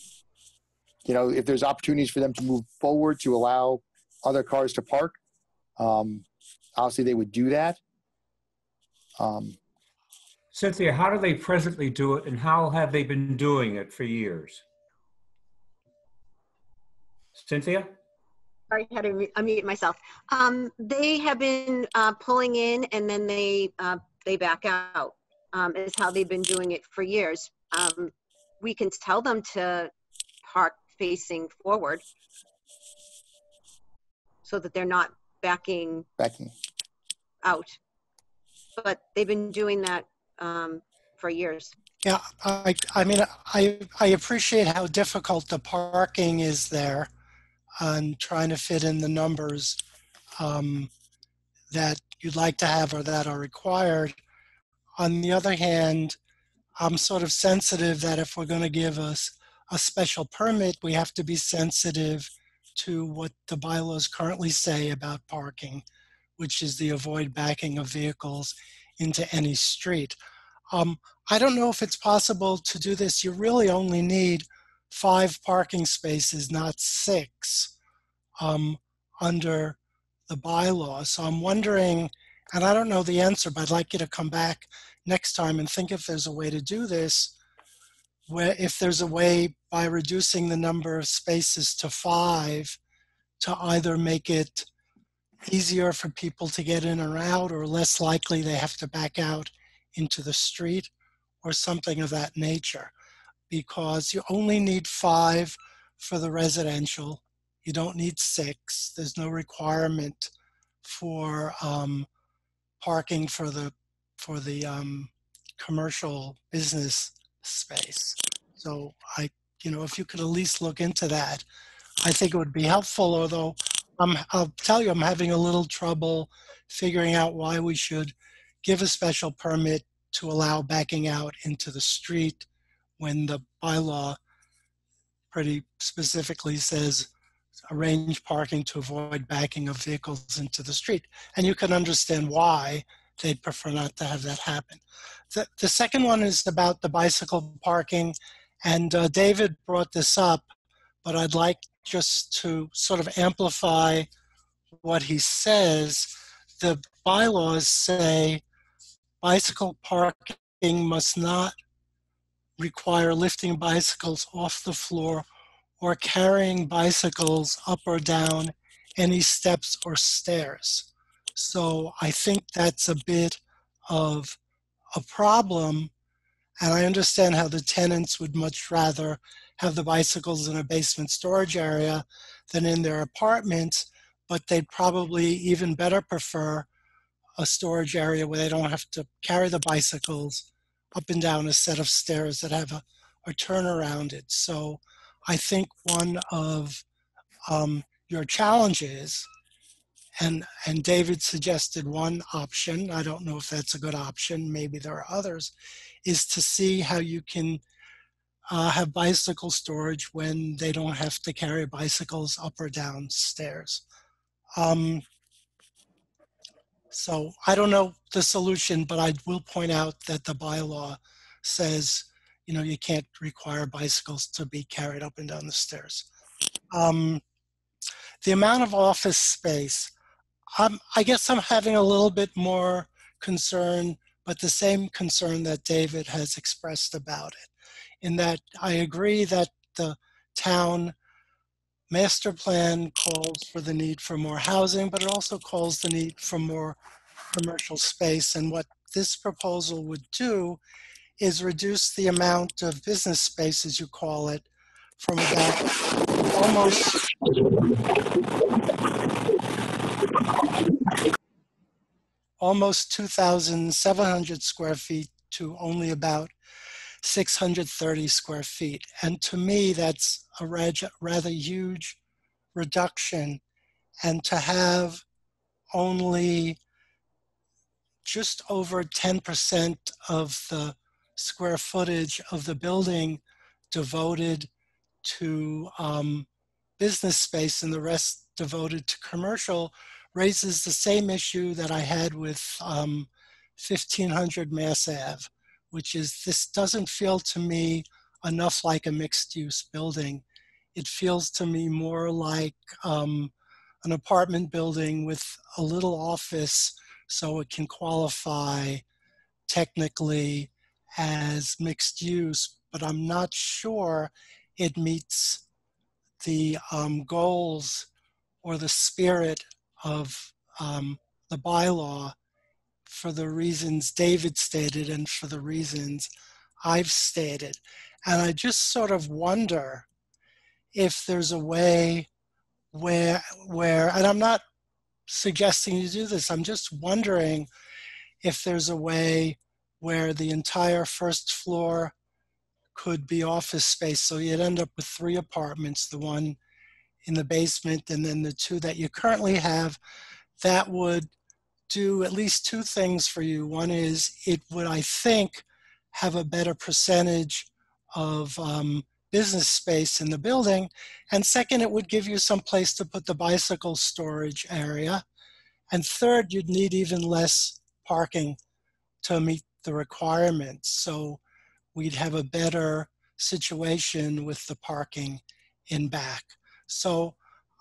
Speaker 1: you know, if there's opportunities for them to move forward to allow other cars to park, um, obviously they would do that. Um,
Speaker 3: Cynthia, how do they presently do it and how have they been doing it for years? Cynthia?
Speaker 7: Sorry, I had to unmute myself. Um, they have been, uh, pulling in and then they, uh, they back out, um, is how they've been doing it for years. Um, we can tell them to park facing forward so that they're not backing
Speaker 1: backing.
Speaker 7: out. But they've been doing that, um, for years.
Speaker 8: Yeah, I, I mean, I, I appreciate how difficult the parking is there and trying to fit in the numbers um, that you'd like to have or that are required. On the other hand, I'm sort of sensitive that if we're going to give us a special permit, we have to be sensitive to what the bylaws currently say about parking, which is the avoid backing of vehicles into any street. Um, I don't know if it's possible to do this. You really only need five parking spaces, not six, um, under the bylaw. So I'm wondering, and I don't know the answer, but I'd like you to come back next time and think if there's a way to do this where if there's a way by reducing the number of spaces to five to either make it easier for people to get in or out or less likely they have to back out into the street or something of that nature because you only need five for the residential you don't need six there's no requirement for um, parking for the for the um, commercial business space. So I, you know, if you could at least look into that, I think it would be helpful. Although I'm, I'll tell you, I'm having a little trouble figuring out why we should give a special permit to allow backing out into the street when the bylaw pretty specifically says arrange parking to avoid backing of vehicles into the street. And you can understand why they'd prefer not to have that happen. The, the second one is about the bicycle parking. And uh, David brought this up, but I'd like just to sort of amplify what he says. The bylaws say bicycle parking must not require lifting bicycles off the floor or carrying bicycles up or down any steps or stairs. So I think that's a bit of a problem. And I understand how the tenants would much rather have the bicycles in a basement storage area than in their apartments, but they'd probably even better prefer a storage area where they don't have to carry the bicycles up and down a set of stairs that have a, a turn around it. So I think one of um, your challenges, and and David suggested one option. I don't know if that's a good option. Maybe there are others. Is to see how you can uh, have bicycle storage when they don't have to carry bicycles up or down stairs. Um, so I don't know the solution, but I will point out that the bylaw says you know, you can't require bicycles to be carried up and down the stairs. Um, the amount of office space, um, I guess I'm having a little bit more concern, but the same concern that David has expressed about it, in that I agree that the town master plan calls for the need for more housing, but it also calls the need for more commercial space. And what this proposal would do is reduce the amount of business space, as you call it, from about almost almost 2,700 square feet to only about 630 square feet. And to me, that's a rather huge reduction. And to have only just over 10% of the square footage of the building devoted to um, business space and the rest devoted to commercial raises the same issue that I had with um, 1500 Mass Ave, which is this doesn't feel to me enough like a mixed use building. It feels to me more like um, an apartment building with a little office so it can qualify technically as mixed use, but I'm not sure it meets the um, goals or the spirit of um, the bylaw for the reasons David stated and for the reasons I've stated. And I just sort of wonder if there's a way where, where, and I'm not suggesting you do this, I'm just wondering if there's a way where the entire first floor could be office space. So you'd end up with three apartments, the one in the basement and then the two that you currently have. That would do at least two things for you. One is it would, I think, have a better percentage of um, business space in the building. And second, it would give you some place to put the bicycle storage area. And third, you'd need even less parking to meet the requirements. So we'd have a better situation with the parking in back. So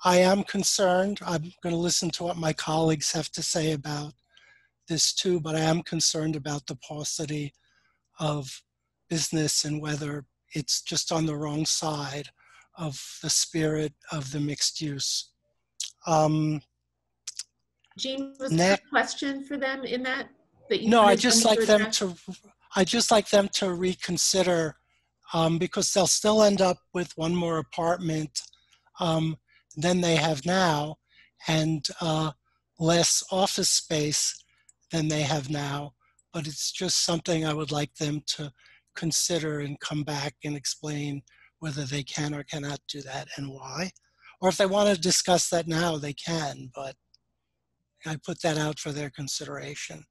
Speaker 8: I am concerned. I'm going to listen to what my colleagues have to say about this too, but I am concerned about the paucity of business and whether it's just on the wrong side of the spirit of the mixed use. Um,
Speaker 2: Gene, was there a question for them in that? that you
Speaker 8: no, I just like them to, I just like them to reconsider um, because they'll still end up with one more apartment um, than they have now and uh, less office space than they have now. But it's just something I would like them to consider and come back and explain whether they can or cannot do that and why. Or if they want to discuss that now, they can, but I put that out for their consideration.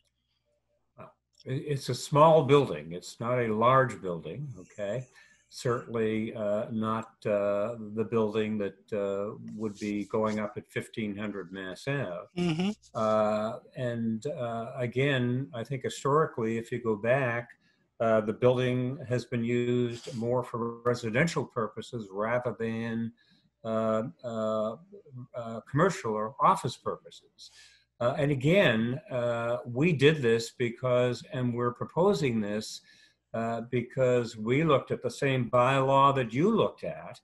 Speaker 3: It's a small building. It's not a large building, okay? Certainly uh, not uh, the building that uh, would be going up at 1500 Mass Ave.
Speaker 8: hmm
Speaker 3: Uh, And uh, again, I think historically, if you go back, uh, the building has been used more for residential purposes rather than uh, uh, uh, commercial or office purposes. Uh, and again, uh, we did this because, and we're proposing this uh, because we looked at the same bylaw that you looked at,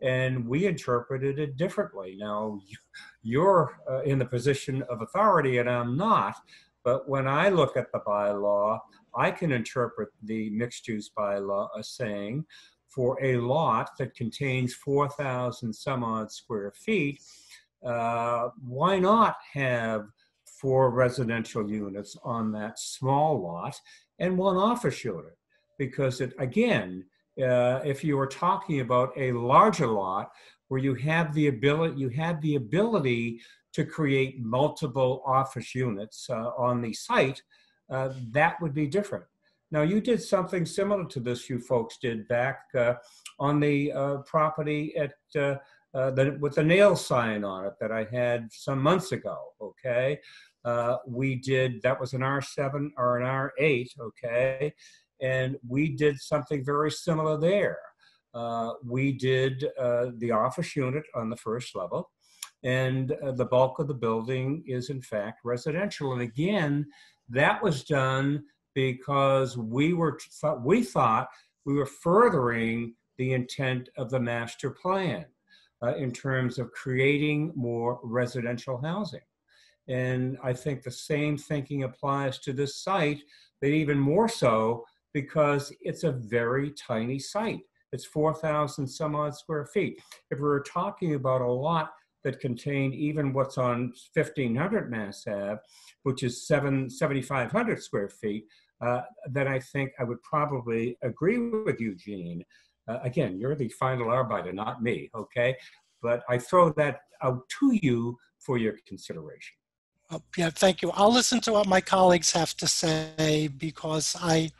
Speaker 3: and we interpreted it differently. Now, you, *laughs* you're uh, in the position of authority, and I'm not. But when I look at the bylaw, I can interpret the mixed use bylaw as saying for a lot that contains 4,000 some odd square feet, uh, why not have four residential units on that small lot and one office unit? Because it, again, uh, if you were talking about a larger lot where you have the ability, you have the ability to create multiple office units uh, on the site, uh, that would be different. Now, you did something similar to this, you folks did back uh, on the uh, property at uh, the, with the nail sign on it that I had some months ago. Okay, uh, we did that was an R7 or an R8. Okay, and we did something very similar there. Uh, we did uh, the office unit on the first level, and uh, the bulk of the building is in fact residential. And again, that was done because we were thought we thought we were furthering the intent of the master plan uh, in terms of creating more residential housing. And I think the same thinking applies to this site, but even more so because it's a very tiny site. It's 4,000 some odd square feet. If we were talking about a lot that contained even what's on 1500 Mass Ave, which is seven, 7,500 square feet, uh, then I think I would probably agree with you, Gene. Uh, again, you're the final arbiter, not me, okay? But I throw that out to you for your consideration.
Speaker 8: Well, yeah, thank you. I'll listen to what my colleagues have to say because I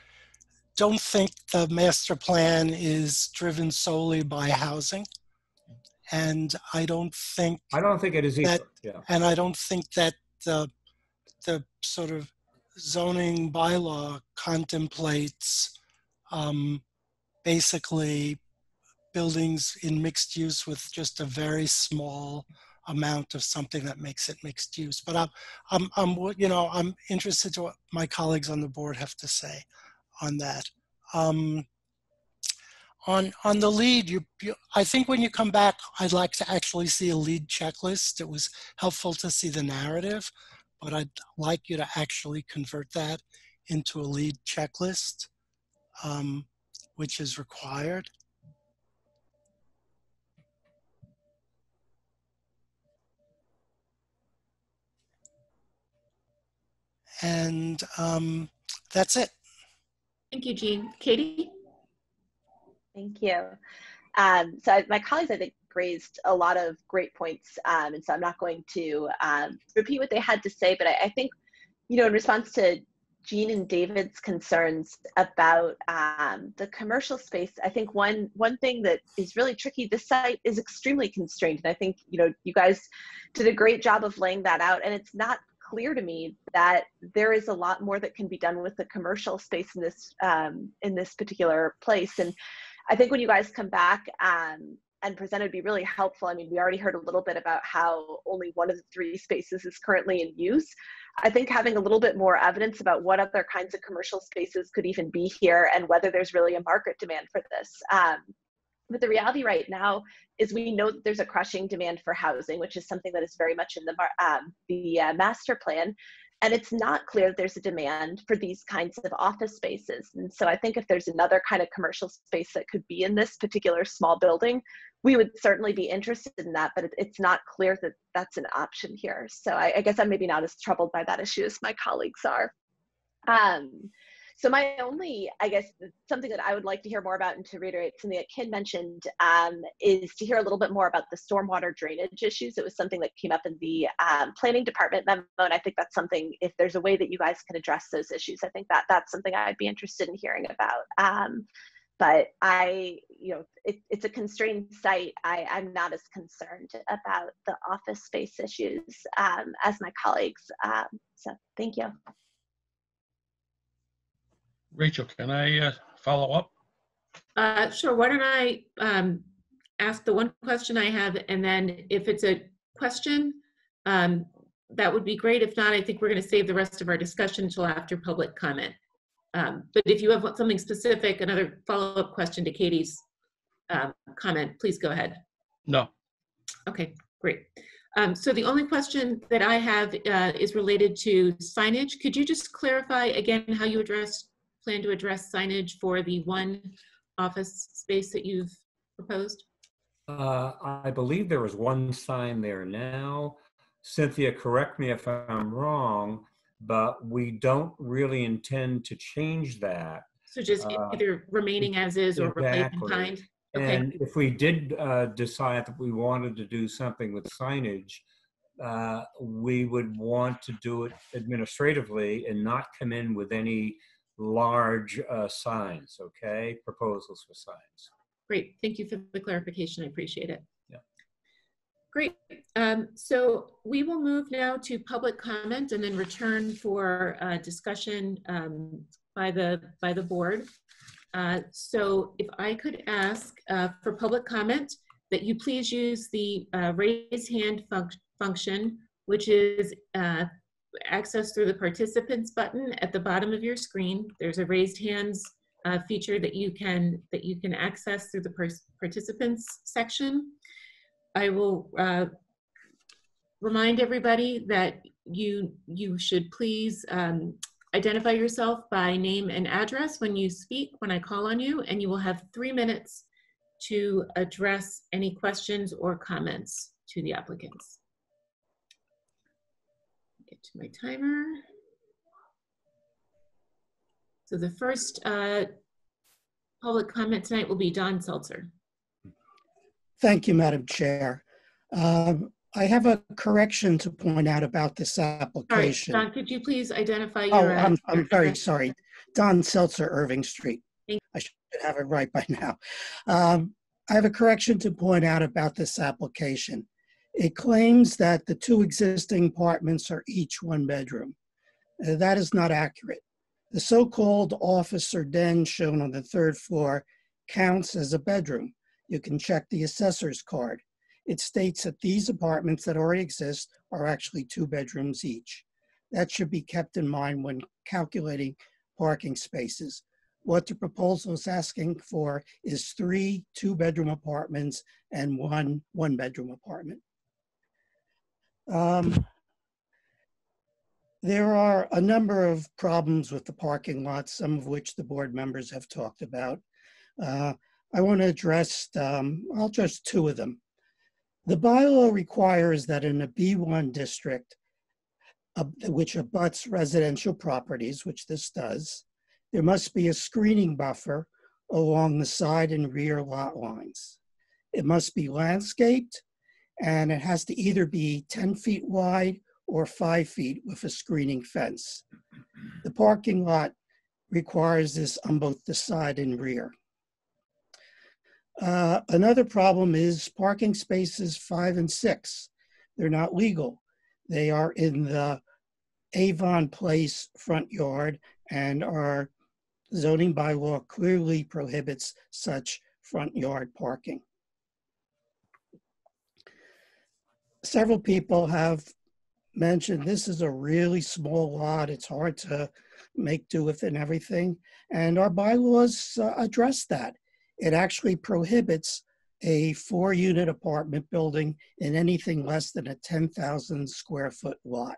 Speaker 8: don't think the master plan is driven solely by housing. And I don't think,
Speaker 3: I don't think it is either.
Speaker 8: That-
Speaker 3: yeah.
Speaker 8: and I don't think that the, the sort of zoning bylaw contemplates um, basically buildings in mixed use with just a very small amount of something that makes it mixed use. But I'm, I'm, I'm, you know, I'm interested to what my colleagues on the board have to say on that. Um, on on the LEED, you, you, I think when you come back, I'd like to actually see a LEED checklist. It was helpful to see the narrative, but I'd like you to actually convert that into a LEED checklist, um, which is required. And um, that's it.
Speaker 2: Thank you, Gene. Katie?
Speaker 9: Thank you. Um, so my colleagues, I think, raised a lot of great points, um, and so I'm not going to um, repeat what they had to say, but I, I, think, you know, in response to Gene and David's concerns about um, the commercial space, I think one one thing that is really tricky. This site is extremely constrained, and I think you know you guys did a great job of laying that out, and it's not clear to me that there is a lot more that can be done with the commercial space in this um, in this particular place and I think when you guys come back, um, and it'd be really helpful. I mean, we already heard a little bit about how only one of the three spaces is currently in use. I think having a little bit more evidence about what other kinds of commercial spaces could even be here and whether there's really a market demand for this. Um, but the reality right now is we know that there's a crushing demand for housing, which is something that is very much in the, um, the uh, master plan. And it's not clear that there's a demand for these kinds of office spaces. And so I think if there's another kind of commercial space that could be in this particular small building, we would certainly be interested in that, but it's not clear that that's an option here. So I, I guess I'm maybe not as troubled by that issue as my colleagues are. Um, so my only, I guess, something that I would like to hear more about and to reiterate something that Ken mentioned um, is to hear a little bit more about the stormwater drainage issues. It was something that came up in the um, planning department memo, and I think that's something, if there's a way that you guys can address those issues, I think that that's something I'd be interested in hearing about. Um, but I, you know, it, it's a constrained site. I, I'm not as concerned about the office space issues um, as my colleagues. Um, so thank you.
Speaker 5: Rachel, can I uh, follow up?
Speaker 2: Uh, sure, why don't I um, ask the one question I have, and then if it's a question, um, that would be great. If not, I think we're going to save the rest of our discussion until after public comment. Um, but if you have something specific, another follow-up question to Katie's um, comment, please go ahead.
Speaker 5: No.
Speaker 2: Okay, great. Um, so the only question that I have uh, is related to signage. Could you just clarify again how you address plan to address signage for the one office space that you've proposed?
Speaker 3: Uh, I believe there is one sign there now. Cynthia, correct me if I'm wrong, but we don't really intend to change that.
Speaker 2: So just
Speaker 3: Uh,
Speaker 2: either remaining as is or replace in
Speaker 3: exactly.
Speaker 2: kind? Okay.
Speaker 3: And if we did uh, decide that we wanted to do something with signage, uh, we would want to do it administratively and not come in with any large uh, signs, okay? Proposals for signs.
Speaker 2: Great, thank you for the clarification, I appreciate it.
Speaker 3: Yeah.
Speaker 2: Great, um, so we will move now to public comment and then return for uh, discussion um, by the, by the board. Uh, So if I could ask uh, for public comment, that you please use the uh, raise hand func- function, which is uh, access through the participants button at the bottom of your screen. There's a raised hands uh, feature that you can that you can access through the participants section. I will uh, remind everybody that you you should please um, identify yourself by name and address when you speak when I call on you, and you will have three minutes to address any questions or comments to the applicants. To my timer. So the first uh, public comment tonight will be Don Seltzer.
Speaker 10: Thank you, Madam Chair. Um, I have a correction to point out about this
Speaker 2: Sorry,
Speaker 10: application.
Speaker 2: Don, could you please identify
Speaker 10: Oh,
Speaker 2: your? uh,
Speaker 10: I'm, I'm very sorry. Don Seltzer, Irving Street. I should have it right by now. Um, I have a correction to point out about this application. It claims that the two existing apartments are each one bedroom. Uh, That is not accurate. The so-called office or den shown on the third floor counts as a bedroom. You can check the assessor's card. It states that these apartments that already exist are actually two bedrooms each. That should be kept in mind when calculating parking spaces. What the proposal is asking for is three two-bedroom apartments and one one-bedroom apartment. Um, There are a number of problems with the parking lot, some of which the board members have talked about. Uh, I want to address, um, I'll address two of them. The bylaw requires that in a B1 district, uh, which abuts residential properties, which this does, there must be a screening buffer along the side and rear lot lines. It must be landscaped, and it has to either be 10 feet wide or five feet with a screening fence. The parking lot requires this on both the side and rear. Uh, Another problem is parking spaces five and six. They're not legal. They are in the Avon Place front yard and our zoning bylaw clearly prohibits such front yard parking. Several people have mentioned this is a really small lot. It's hard to make do with and everything. And our bylaws uh, address that. It actually prohibits a four unit apartment building in anything less than a 10,000 square foot lot.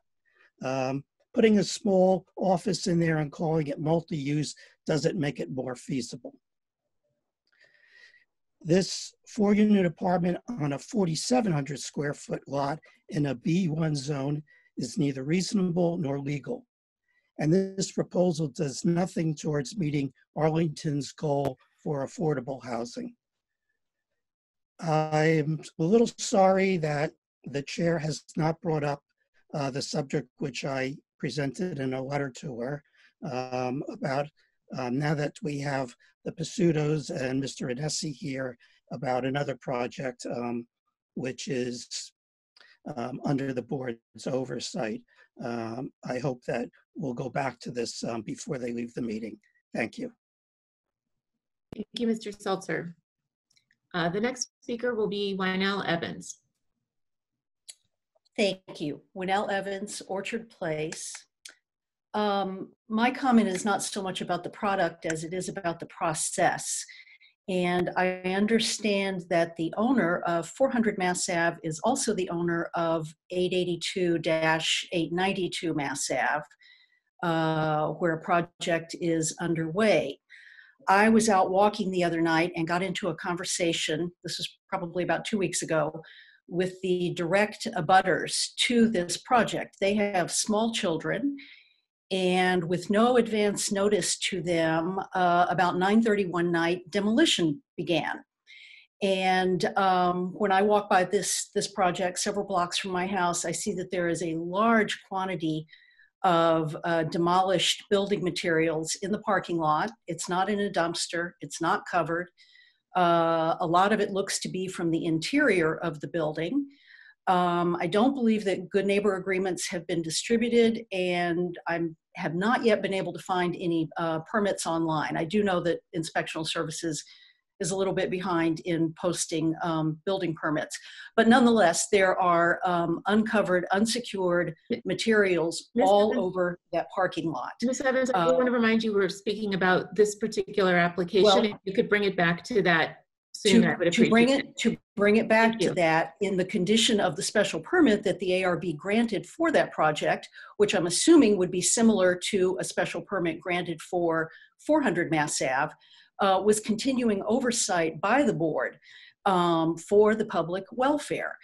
Speaker 10: Um, putting a small office in there and calling it multi use doesn't make it more feasible. This four unit apartment on a 4,700 square foot lot in a B1 zone is neither reasonable nor legal. And this proposal does nothing towards meeting Arlington's goal for affordable housing. I'm a little sorry that the chair has not brought up uh, the subject which I presented in a letter to her um, about um, now that we have the Pasutos and Mr. Annese here about another project um, which is um, under the board's oversight. Um, I hope that we'll go back to this um, before they leave the meeting. Thank you.
Speaker 2: Thank you, Mr. Seltzer. Uh, The next speaker will be Wynelle Evans.
Speaker 11: Thank you. Wynelle Evans, Orchard Place. Um, my comment is not so much about the product as it is about the process. And I understand that the owner of 400 Mass Ave is also the owner of 882-892 Mass Ave, uh, where a project is underway. I was out walking the other night and got into a conversation, this was probably about two weeks ago, with the direct abutters to this project. They have small children and with no advance notice to them, uh, about 9:30 one night, demolition began. And um, when I walk by this this project, several blocks from my house, I see that there is a large quantity of uh, demolished building materials in the parking lot. It's not in a dumpster. It's not covered. Uh, a lot of it looks to be from the interior of the building. Um, I don't believe that good neighbor agreements have been distributed, and I have not yet been able to find any uh, permits online. I do know that inspectional services is a little bit behind in posting um, building permits, but nonetheless, there are um, uncovered, unsecured materials
Speaker 2: Ms.
Speaker 11: all
Speaker 2: Evans?
Speaker 11: over that parking lot.
Speaker 2: Ms. Evans, I
Speaker 11: Uh,
Speaker 2: want to remind you, we're speaking about this particular application.
Speaker 11: Well-
Speaker 2: If you could bring it back to that soon,
Speaker 11: to, to bring
Speaker 2: appreciate
Speaker 11: it to bring it back
Speaker 2: Thank
Speaker 11: to
Speaker 2: you.
Speaker 11: that in the condition of the special permit that the ARB granted for that project, which I'm assuming would be similar to a special permit granted for 400 Mass Ave, uh, was continuing oversight by the board um, for the public welfare.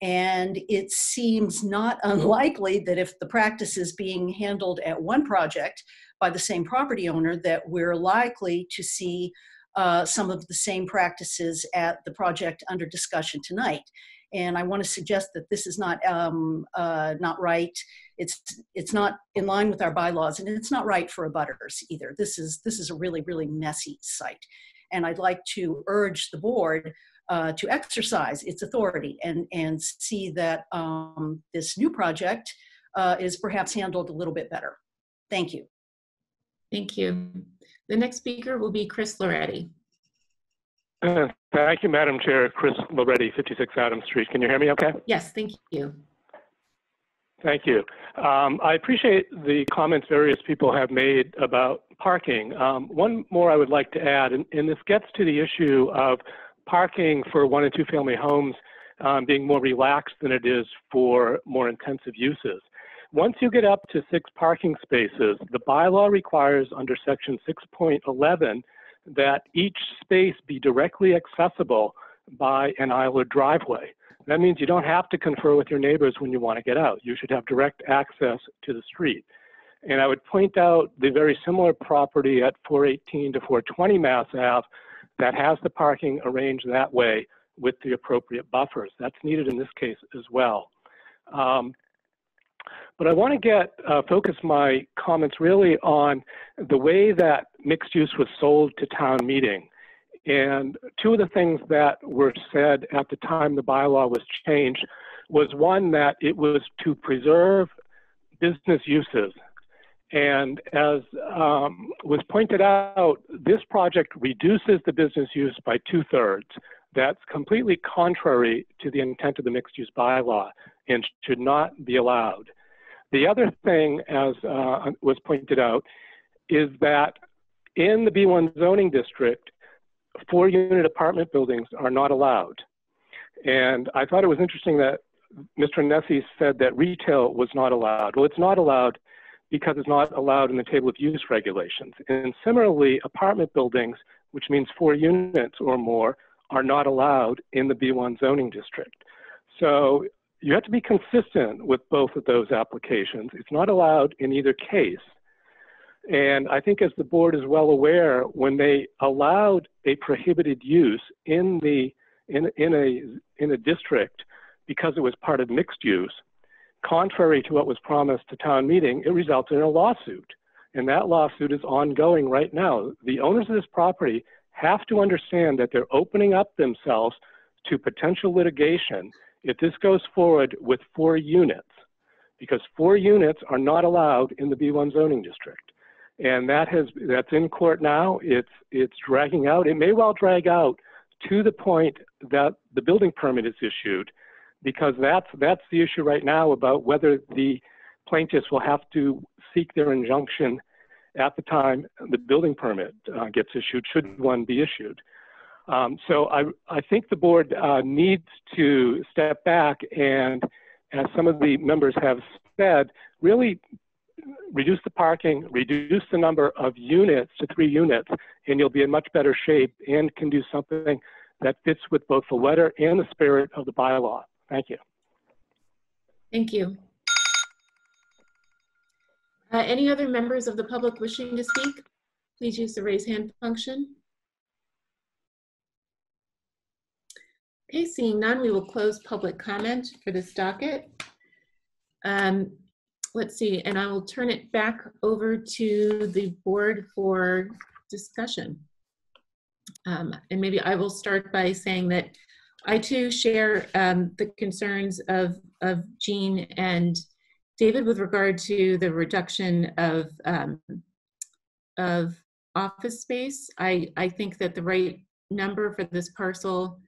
Speaker 11: And it seems not unlikely that if the practice is being handled at one project by the same property owner, that we're likely to see uh, some of the same practices at the project under discussion tonight. And I want to suggest that this is not um, uh, not right. It's it's not in line with our bylaws, and it's not right for abutters either. This is this is a really really messy site, and I'd like to urge the board uh, to exercise its authority and and see that um, this new project uh, is perhaps handled a little bit better. Thank you.
Speaker 2: Thank you. The next speaker will be Chris Loretti. *clears throat*
Speaker 12: Thank you, Madam Chair. Chris Loretti, 56 Adams Street. Can you hear me okay?
Speaker 2: Yes, thank you.
Speaker 12: Thank you. Um, I appreciate the comments various people have made about parking. Um, one more I would like to add, and, and, this gets to the issue of parking for one and two family homes um, being more relaxed than it is for more intensive uses. Once you get up to six parking spaces, the bylaw requires under section 6.11 that each space be directly accessible by an or driveway. That means you don't have to confer with your neighbors when you want to get out. You should have direct access to the street. And I would point out the very similar property at 418 to 420 Mass Ave that has the parking arranged that way with the appropriate buffers. That's needed in this case as well. Um, but I want to get uh, focus my comments really on the way that mixed use was sold to town meeting. And two of the things that were said at the time the bylaw was changed was one that it was to preserve business uses. And as um, was pointed out, this project reduces the business use by two thirds. That's completely contrary to the intent of the mixed use bylaw. and should not be allowed. The other thing, as uh, was pointed out, is that in the B1 zoning district, four unit apartment buildings are not allowed. And I thought it was interesting that Mr. Annese said that retail was not allowed. Well, it's not allowed because it's not allowed in the table of use regulations. And similarly, apartment buildings, which means four units or more, are not allowed in the B1 zoning district. So you have to be consistent with both of those applications. It's not allowed in either case. And I think as the board is well aware, when they allowed a prohibited use in the in, in a in a district because it was part of mixed use, contrary to what was promised to town meeting, it resulted in a lawsuit. And that lawsuit is ongoing right now. The owners of this property have to understand that they're opening up themselves to potential litigation if this goes forward with four units, because four units are not allowed in the B1 zoning district. And that has that's in court now. It's it's dragging out. It may well drag out to the point that the building permit is issued, because that's that's the issue right now about whether the plaintiffs will have to seek their injunction at the time the building permit uh, gets issued, should one be issued. Um, so I, I think the board uh, needs to step back and, as some of the members have said, really reduce the parking, reduce the number of units to three units, and you'll be in much better shape and can do something that fits with both the letter and the spirit of the bylaw. Thank you.
Speaker 2: Thank you. Uh, any other members of the public wishing to speak? Please use the raise hand function. Okay, seeing none, we will close public comment for this docket. Um, let's see, and I will turn it back over to the board for discussion. Um, and maybe I will start by saying that I too share um, the concerns of, of Gene and David with regard to the reduction of, um, of office space. I, I think that the right number for this parcel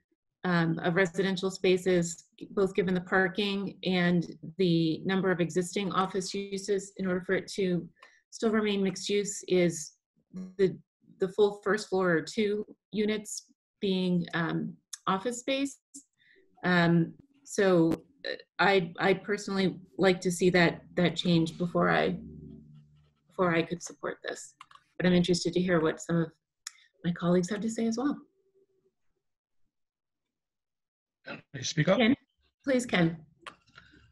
Speaker 2: um, of residential spaces, both given the parking and the number of existing office uses in order for it to still remain mixed use is the, the full first floor or two units being um, office space. Um, so uh, I, I personally like to see that, that change before I, before I could support this. But I'm interested to hear what some of my colleagues have to say as well.
Speaker 5: speak up?
Speaker 2: Ken, please, Ken.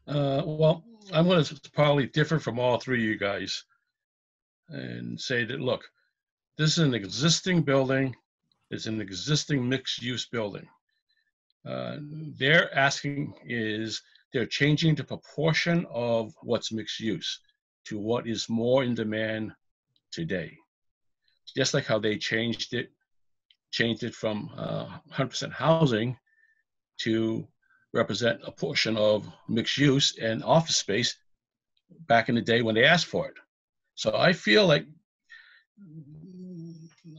Speaker 5: Uh, well, I'm going to probably differ from all three of you guys and say that, look, this is an existing building. It's an existing mixed use building. Uh, they're asking is they're changing the proportion of what's mixed use to what is more in demand today. Just like how they changed it, changed it from 100% uh, housing to represent a portion of mixed use and office space back in the day when they asked for it. So I feel like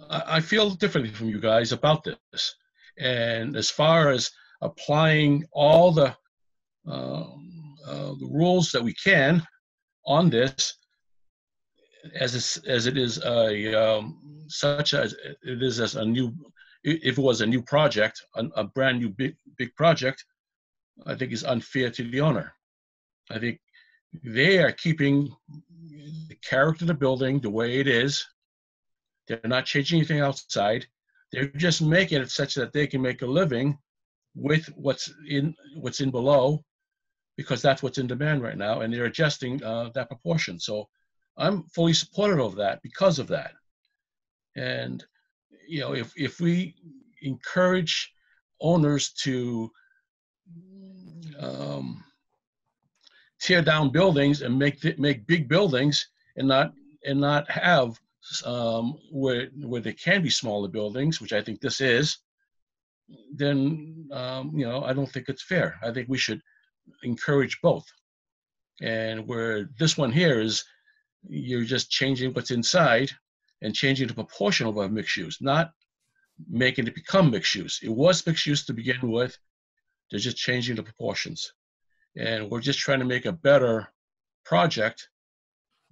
Speaker 5: I feel differently from you guys about this. And as far as applying all the uh, uh, the rules that we can on this, as as it is a um, such as it is as a new if it was a new project, a, a brand new big big project, I think is unfair to the owner. I think they are keeping the character of the building the way it is. They're not changing anything outside. They're just making it such that they can make a living with what's in what's in below, because that's what's in demand right now, and they're adjusting uh, that proportion. So I'm fully supportive of that because of that. And you know, if if we encourage owners to um, tear down buildings and make make big buildings and not and not have um, where where there can be smaller buildings, which I think this is, then um, you know I don't think it's fair. I think we should encourage both. And where this one here is, you're just changing what's inside and changing the proportion of a mixed use, not making it become mixed use. It was mixed use to begin with. They're just changing the proportions. And we're just trying to make a better project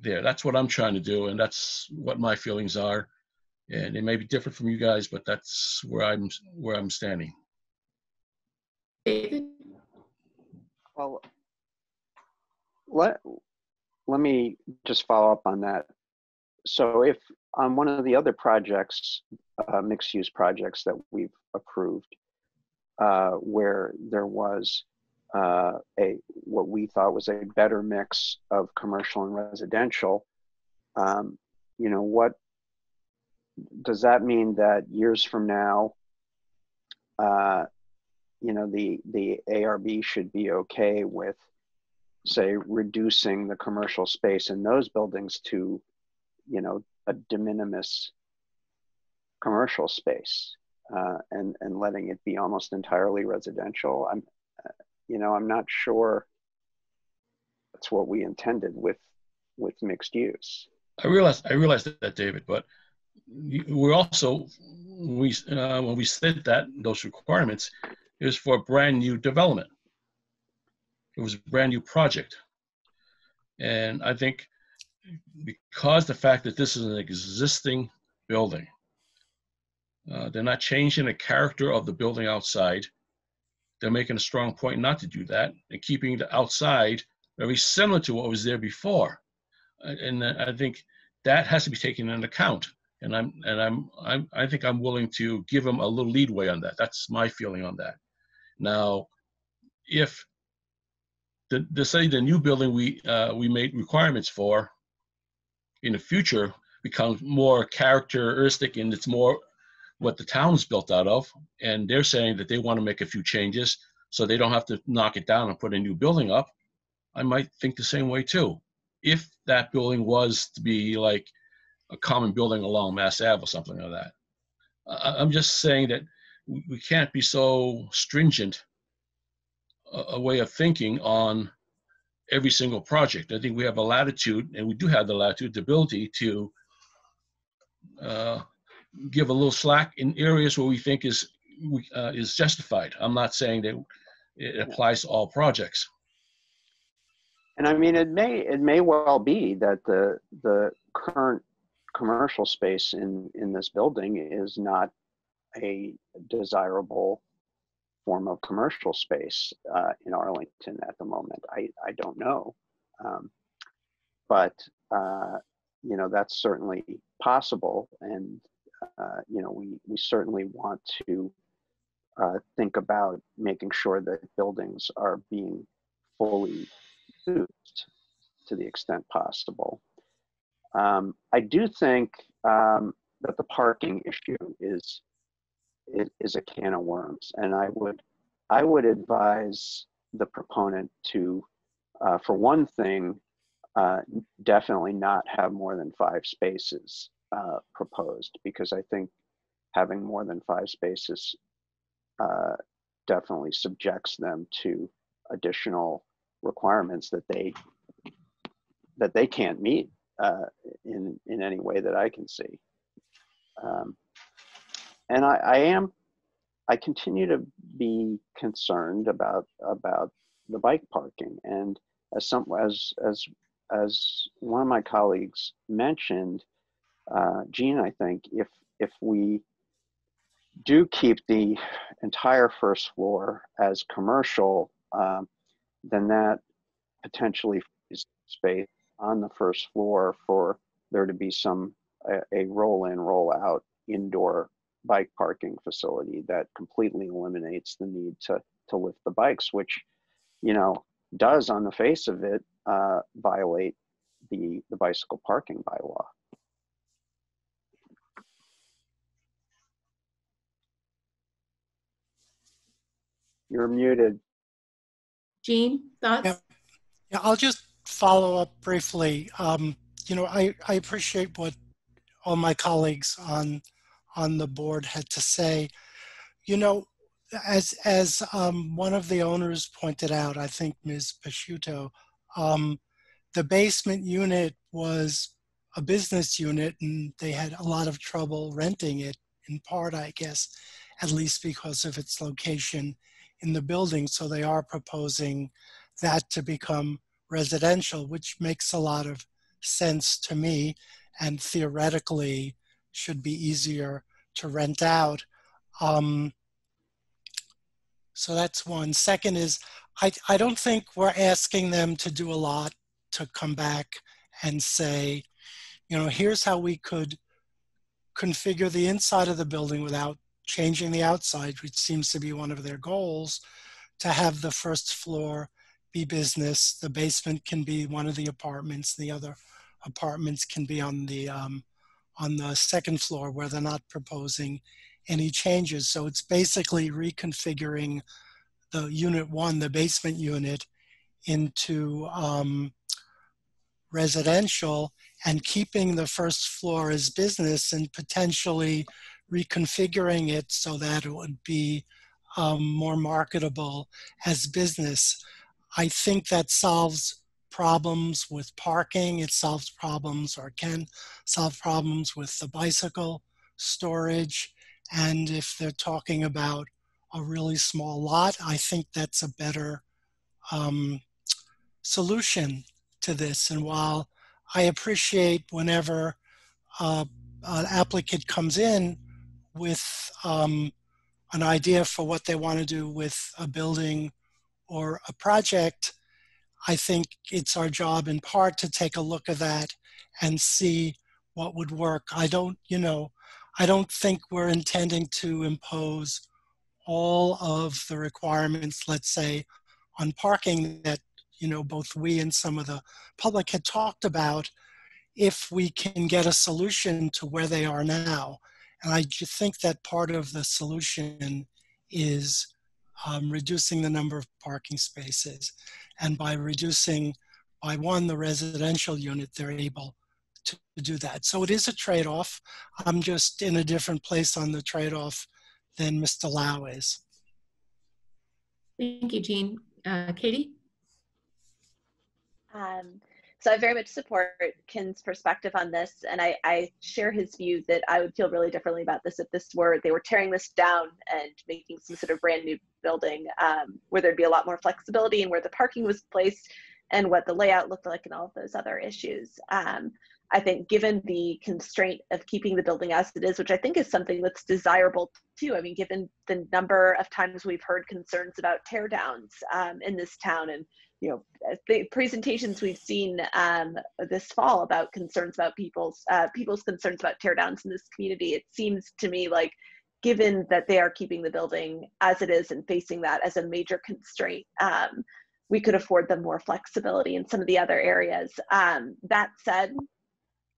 Speaker 5: there. That's what I'm trying to do, and that's what my feelings are. And it may be different from you guys, but that's where I'm where I'm standing.
Speaker 2: David?
Speaker 4: Well, let, let me just follow up on that. So if on one of the other projects, uh, mixed use projects that we've approved, uh, where there was uh, a what we thought was a better mix of commercial and residential, um, you know, what does that mean that years from now, uh, you know, the the ARB should be okay with, say, reducing the commercial space in those buildings to, you know, a de minimis commercial space uh, and and letting it be almost entirely residential. I'm, uh, you know, I'm not sure that's what we intended with with mixed use.
Speaker 5: I realize I realize that, David, but we also we uh, when we said that those requirements it was for a brand new development. It was a brand new project, and I think because the fact that this is an existing building, uh, they're not changing the character of the building outside. They're making a strong point not to do that and keeping the outside very similar to what was there before. And I think that has to be taken into account and I'm and I'm, I'm I think I'm willing to give them a little leadway on that. That's my feeling on that. Now, if the, the say the new building we uh, we made requirements for in the future becomes more characteristic and it's more what the town's built out of, and they're saying that they want to make a few changes so they don't have to knock it down and put a new building up. I might think the same way too. If that building was to be like a common building along Mass Ave or something like that. I'm just saying that we can't be so stringent a, way of thinking on every single project. I think we have a latitude, and we do have the latitude, the ability to uh, give a little slack in areas where we think is uh, is justified. I'm not saying that it applies to all projects.
Speaker 4: And I mean, it may it may well be that the the current commercial space in in this building is not a desirable form of commercial space uh, in Arlington at the moment. I I don't know, um, but uh, you know that's certainly possible, and uh, you know we we certainly want to uh, think about making sure that buildings are being fully used to the extent possible. Um, I do think um, that the parking issue is, is, a can of worms, and I would I would advise the proponent to, uh, for one thing, uh, definitely not have more than five spaces uh, proposed because I think having more than five spaces uh, definitely subjects them to additional requirements that they that they can't meet uh, in in any way that I can see. Um, and I, I am, I continue to be concerned about about the bike parking. And as some as as as one of my colleagues mentioned, uh, Gene, I think if if we do keep the entire first floor as commercial, um, then that potentially is space on the first floor for there to be some a, a roll in roll out indoor bike parking facility that completely eliminates the need to to lift the bikes which you know does on the face of it uh, violate the the bicycle parking bylaw you're muted
Speaker 2: Gene, thoughts?
Speaker 8: Yeah, yeah I'll just follow up briefly. Um, you know, I, I appreciate what all my colleagues on on the board had to say. You know, as as um, one of the owners pointed out, I think Ms. Pasciuto, um, the basement unit was a business unit, and they had a lot of trouble renting it. In part, I guess, at least because of its location in the building. So they are proposing that to become residential, which makes a lot of sense to me and theoretically should be easier to rent out. Um, so that's one. Second is, I, I don't think we're asking them to do a lot to come back and say, you know, here's how we could configure the inside of the building without changing the outside, which seems to be one of their goals, to have the first floor be business. The basement can be one of the apartments. The other apartments can be on the um, on the second floor where they're not proposing any changes. So it's basically reconfiguring the unit one, the basement unit, into um, residential and keeping the first floor as business and potentially reconfiguring it so that it would be um, more marketable as business. I think that solves problems with parking. It solves problems or can solve problems with the bicycle storage. And if they're talking about a really small lot, I think that's a better um, solution to this. And while I appreciate whenever uh, an applicant comes in with um, an idea for what they want to do with a building or a project, I think it's our job in part to take a look at that and see what would work. I don't, you know, I don't think we're intending to impose all of the requirements, let's say, on parking that, you know, both we and some of the public had talked about if we can get a solution to where they are now. And I think that part of the solution is um, reducing the number of parking spaces. And by reducing by one the residential unit, they're able to do that. So it is a trade-off. I'm just in a different place on the trade-off than Mr. Lau is.
Speaker 2: Thank you, Gene. Uh, Katie?
Speaker 9: Um, so I very much support Ken's perspective on this, and I, I, share his view that I would feel really differently about this if this were they were tearing this down and making some sort of brand new building um, where there'd be a lot more flexibility and where the parking was placed and what the layout looked like and all of those other issues. Um, I think given the constraint of keeping the building as it is, which I think is something that's desirable too. I mean, given the number of times we've heard concerns about tear downs um, in this town and you know the presentations we've seen um, this fall about concerns about people's uh, people's concerns about tear downs in this community, it seems to me like given that they are keeping the building as it is and facing that as a major constraint, um, we could afford them more flexibility in some of the other areas. Um, that said,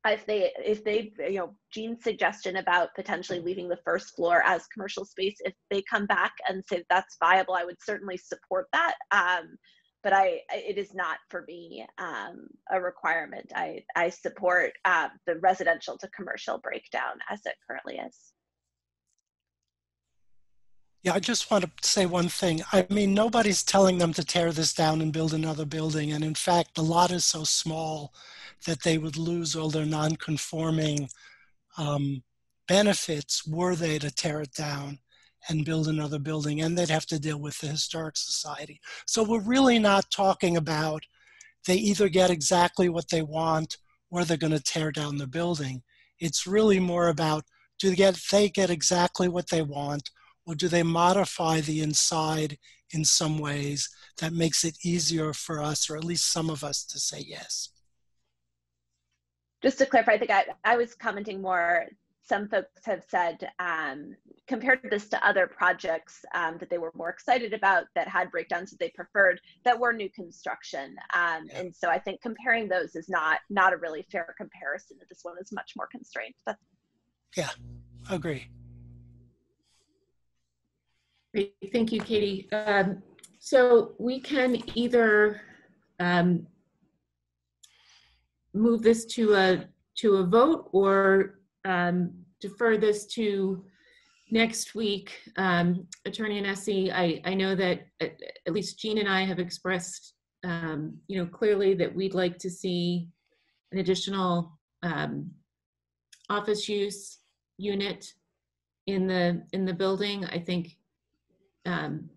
Speaker 9: if they if they you know Gene's suggestion about potentially leaving the first floor as commercial space, if they come back and say that's viable, I would certainly support that. Um, but I, it is not for me um, a requirement. I, I support uh, the residential to commercial breakdown as it currently is.
Speaker 8: Yeah, I just want to say one thing. I mean, nobody's telling them to tear this down and build another building. And in fact, the lot is so small that they would lose all their non-conforming um, benefits were they to tear it down and build another building, and they'd have to deal with the Historic Society. So we're really not talking about they either get exactly what they want or they're going to tear down the building. It's really more about do they get, they get exactly what they want or do they modify the inside in some ways that makes it easier for us, or at least some of us, to say yes?
Speaker 9: Just to clarify, I think I, I was commenting more. Some folks have said, um, compared this to other projects um, that they were more excited about that had breakdowns that they preferred that were new construction. Um, yeah. And so I think comparing those is not not a really fair comparison. That this one is much more constrained. That's
Speaker 8: yeah, agree.
Speaker 2: Great, thank you, Katie. Um, so we can either um, move this to a to a vote or um, defer this to next week. Um, Attorney Annese, I, I know that at, at, least Gene and I have expressed, um, you know, clearly that we'd like to see an additional um, office use unit in the in the building. I think um,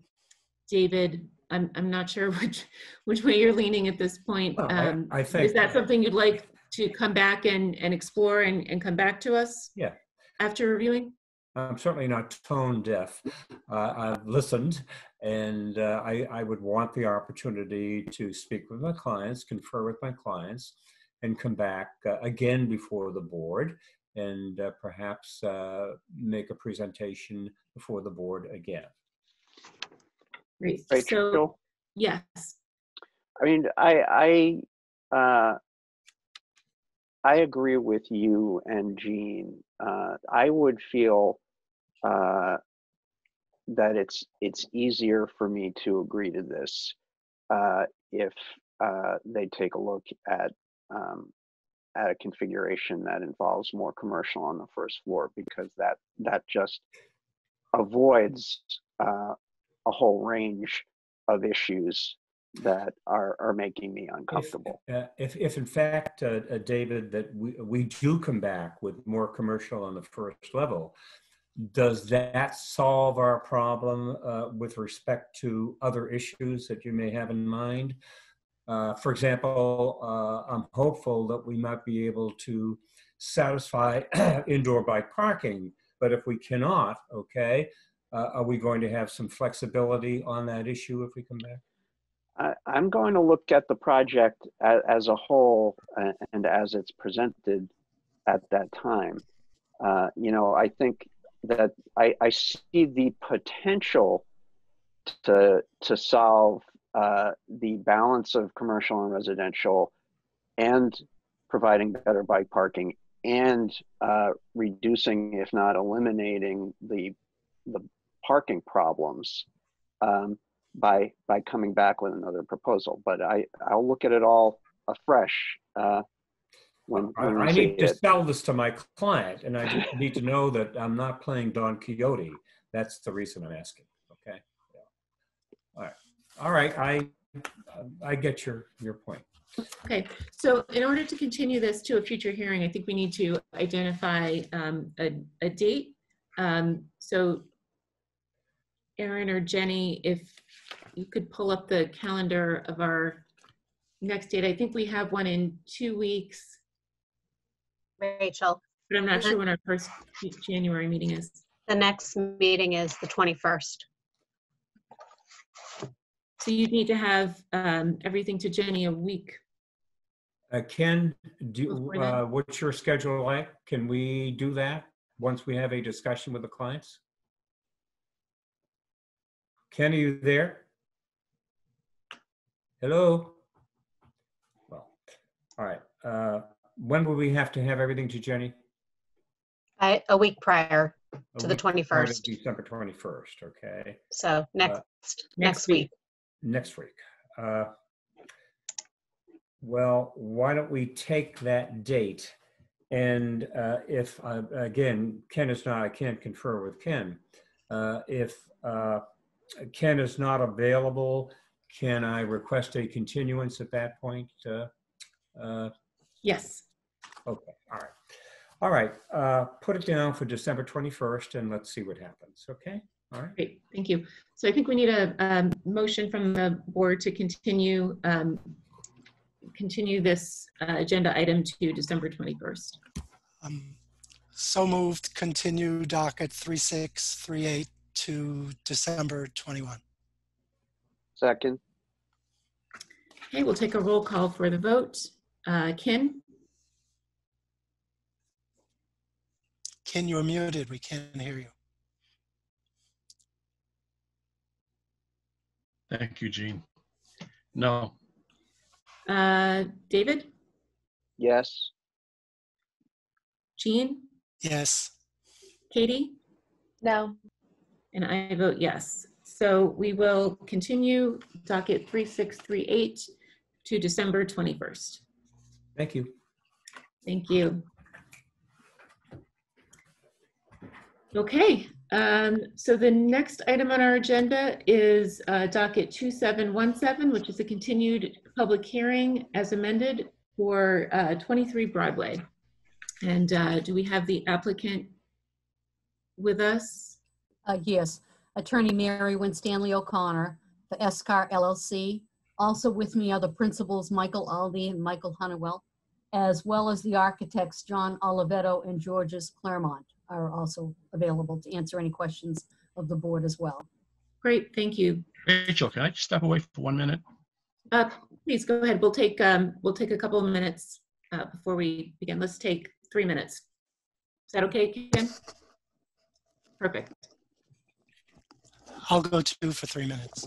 Speaker 2: David I'm, I'm not sure *laughs* which, which way you're leaning at this point.
Speaker 3: Well, I-
Speaker 2: Um,
Speaker 3: I think-
Speaker 2: Is that something you'd like to come back and, and explore and, and come back to us
Speaker 3: Yeah,
Speaker 2: after reviewing?
Speaker 3: I'm certainly not tone deaf. Uh, I've listened, and uh, I, I would want the opportunity to speak with my clients, confer with my clients, and come back uh, again before the board and uh, perhaps uh, make a presentation before the board again.
Speaker 2: Great. So,
Speaker 4: Rachel,
Speaker 2: yes,
Speaker 4: I mean, I, I, uh, I agree with you and Gene. Uh, I would feel uh, that it's it's easier for me to agree to this uh, if uh, they take a look at um, at a configuration that involves more commercial on the first floor because that that just avoids uh, a whole range of issues that are are making me uncomfortable.
Speaker 3: Uh, If, if in fact, uh, uh, David, that we, we do come back with more commercial on the first level, does that solve our problem uh, with respect to other issues that you may have in mind? Uh, For example, uh, I'm hopeful that we might be able to satisfy *clears throat* indoor bike parking, but if we cannot, okay, uh, are we going to have some flexibility on that issue if we come back?
Speaker 4: I, I'm going to look at the project as, as a whole uh, and as it's presented at that time. Uh, you know, I think that I, I see the potential to to solve uh, the balance of commercial and residential, and providing better bike parking and uh, reducing, if not eliminating, the the parking problems. Um, by by coming back with another proposal. But I I'll look at it all afresh uh, when,
Speaker 3: I,
Speaker 4: when we
Speaker 3: I need to
Speaker 4: it.
Speaker 3: sell this to my client, and I *laughs* need to know that I'm not playing Don Quixote. That's the reason I'm asking. Okay. Yeah. All right. All right. I I get your your point.
Speaker 2: okay. So in order to continue this to a future hearing, I think we need to identify um, a, a date. Um, So Erin or Jenny, if you could pull up the calendar of our next date. I think we have one in two weeks,
Speaker 6: Rachel,
Speaker 2: but I'm not sure when our first January meeting is.
Speaker 6: the next meeting is the 21st.
Speaker 2: So you'd need to have um, everything to Jenny a week.
Speaker 3: Uh, Ken, do
Speaker 2: Before that.
Speaker 3: uh, what's your schedule like? Can we do that once we have a discussion with the clients? Ken, are you there? Hello? Well, all right. Uh, when will we have to have everything to Jenny?
Speaker 6: I- A week prior
Speaker 3: A
Speaker 6: to the
Speaker 3: week prior to
Speaker 6: 21st.
Speaker 3: December 21st, okay?
Speaker 6: So next,
Speaker 2: Next
Speaker 6: next week.
Speaker 3: Next week. Uh, Well, why don't we take that date? And uh, if, uh, again, Ken is not, I can't confer with Ken. Uh, If uh, Ken is not available, can I request a continuance at that point? Uh, uh,
Speaker 2: Yes.
Speaker 3: Okay, all right. All right, uh, put it down for December 21st and let's see what happens, okay? All right.
Speaker 2: Great, thank you. So I think we need a um, motion from the board to continue, um, continue this uh, agenda item to December 21st.
Speaker 8: Um, So moved, continue docket 3638 to December 21.
Speaker 4: Second,
Speaker 2: Okay, we'll take a roll call for the vote. Uh, Ken,
Speaker 8: Ken, you're muted. We can't hear you.
Speaker 5: Thank you, Gene. No,
Speaker 2: uh, David,
Speaker 4: yes.
Speaker 2: Gene,
Speaker 8: Yes.
Speaker 2: Katie,
Speaker 9: No.
Speaker 2: and I vote yes. So we will continue docket 3638 to December 21st.
Speaker 3: Thank you.
Speaker 2: Thank you. Okay, um, so the next item on our agenda is uh, docket 2717, which is a continued public hearing as amended for uh, 23 Broadway. And uh, do we have the applicant with us?
Speaker 13: Uh, Yes, Attorney Mary Winstanley O'Connor for SCAR LLC. Also with me are the principals, Michael Aldi and Michael Honeywell, as well as the architects, John Oliveto and Georges Claremont are also available to answer any questions of the board as well.
Speaker 2: Great, thank you.
Speaker 5: Rachel, can I just step away for one minute?
Speaker 2: Uh, Please go ahead. We'll take, um, we'll take a couple of minutes uh, before we begin. Let's take three minutes. Is that okay, Ken? Perfect.
Speaker 8: I'll go two for three minutes.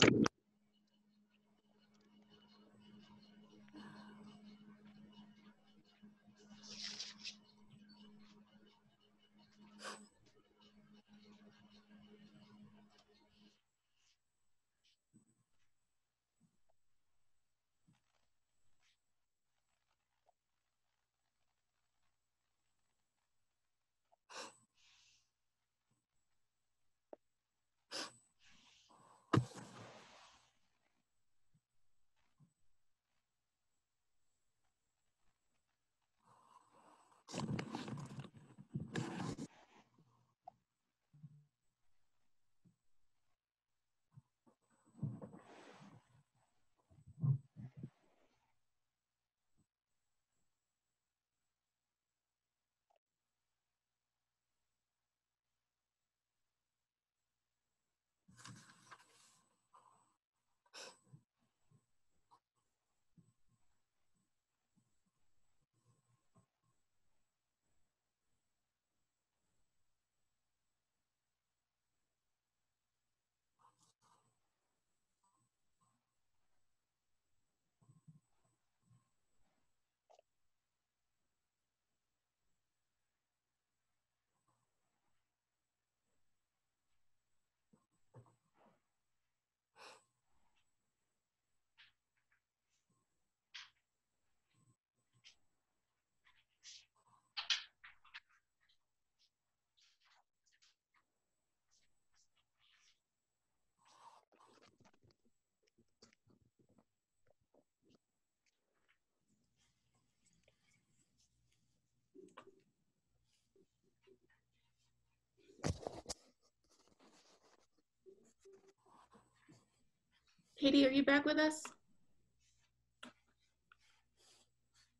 Speaker 2: Katie, are you back with us?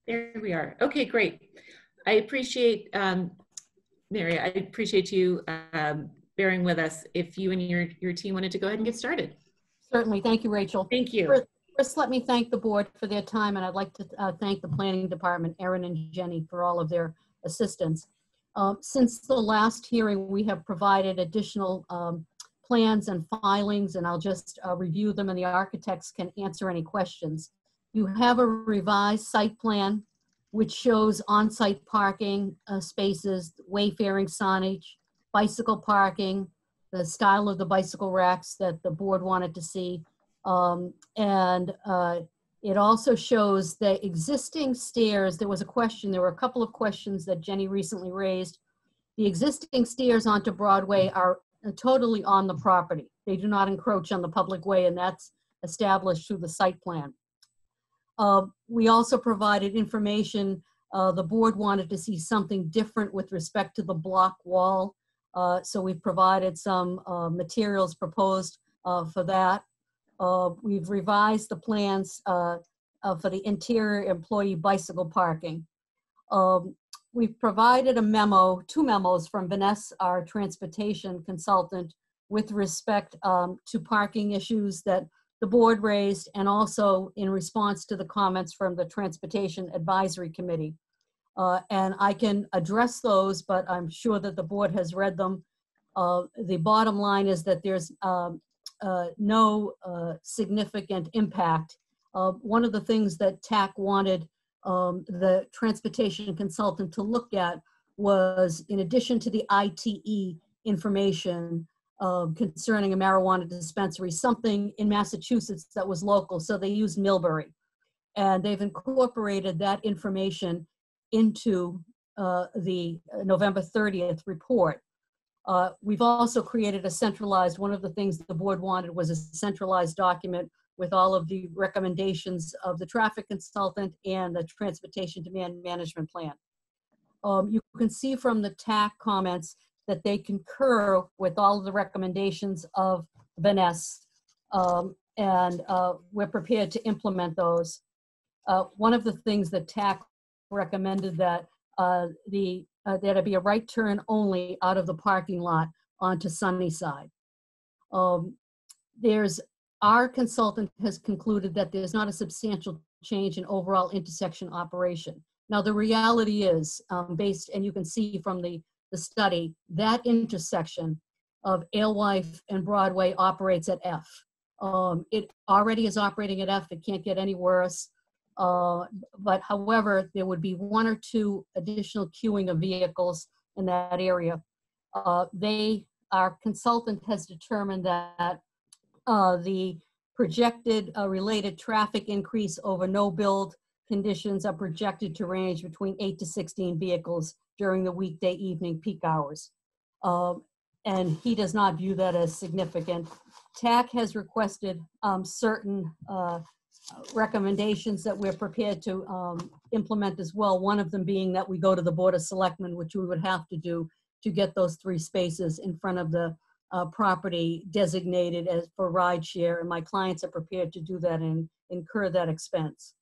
Speaker 2: There we are. Okay, great. I appreciate, um, Mary, I appreciate you um, bearing with us. If you and your, your team wanted to go ahead and get started.
Speaker 13: Certainly. Thank you, Rachel.
Speaker 2: Thank you.
Speaker 13: First- First, let me thank the board for their time, and I'd like to uh, thank the planning department, Erin and Jenny, for all of their assistance. Um, Since the last hearing, we have provided additional um, plans and filings, and I'll just uh, review them, and the architects can answer any questions. You have a revised site plan, which shows on-site parking uh, spaces, wayfaring signage, bicycle parking, the style of the bicycle racks that the board wanted to see, um, and, uh, it also shows the existing stairs. There was a question, there were a couple of questions that Jenny recently raised. The existing stairs onto Broadway are totally on the property. They do not encroach on the public way, and that's established through the site plan. Uh, we also provided information, uh, the board wanted to see something different with respect to the block wall. Uh, so we've provided some, uh, materials proposed, uh, for that. Uh, We've revised the plans uh, uh, for the interior employee bicycle parking. Um, We've provided a memo, two memos from Vanessa, our transportation consultant, with respect um, to parking issues that the board raised and also in response to the comments from the Transportation Advisory Committee. Uh, And I can address those, but I'm sure that the board has read them. Uh, The bottom line is that there's um, uh, no uh, significant impact. Uh, One of the things that TAC wanted um, the transportation consultant to look at was, in addition to the ITE information um, concerning a marijuana dispensary, something in Massachusetts that was local, so they used Millbury. And they've incorporated that information into uh, the uh, November 30th report. Uh, We've also created a centralized, one of the things the board wanted was a centralized document with all of the recommendations of the traffic consultant and the transportation demand management plan. Um, You can see from the TAC comments, that they concur with all of the recommendations of Vanessa, um, and uh, we're prepared to implement those. Uh, One of the things that TAC recommended that uh, the, uh, that be a right turn only out of the parking lot onto Sunnyside. Um, There's, our consultant has concluded that there's not a substantial change in overall intersection operation. Now, the reality is, um, based, and you can see from the, the study, that intersection of Alewife and Broadway operates at F. Um, It already is operating at F, it can't get any worse. Uh, But however, there would be one or two additional queuing of vehicles in that area. Uh, They, our consultant has determined that uh, the projected uh, related traffic increase over no-build conditions are projected to range between 8 to 16 vehicles during the weekday evening peak hours. Um, And he does not view that as significant. TAC has requested um, certain uh, recommendations that we're prepared to um, implement as well. One of them being that we go to the Board of Selectmen, which we would have to do to get those three spaces in front of the uh, property designated as for ride share, and my clients are prepared to do that and incur that expense.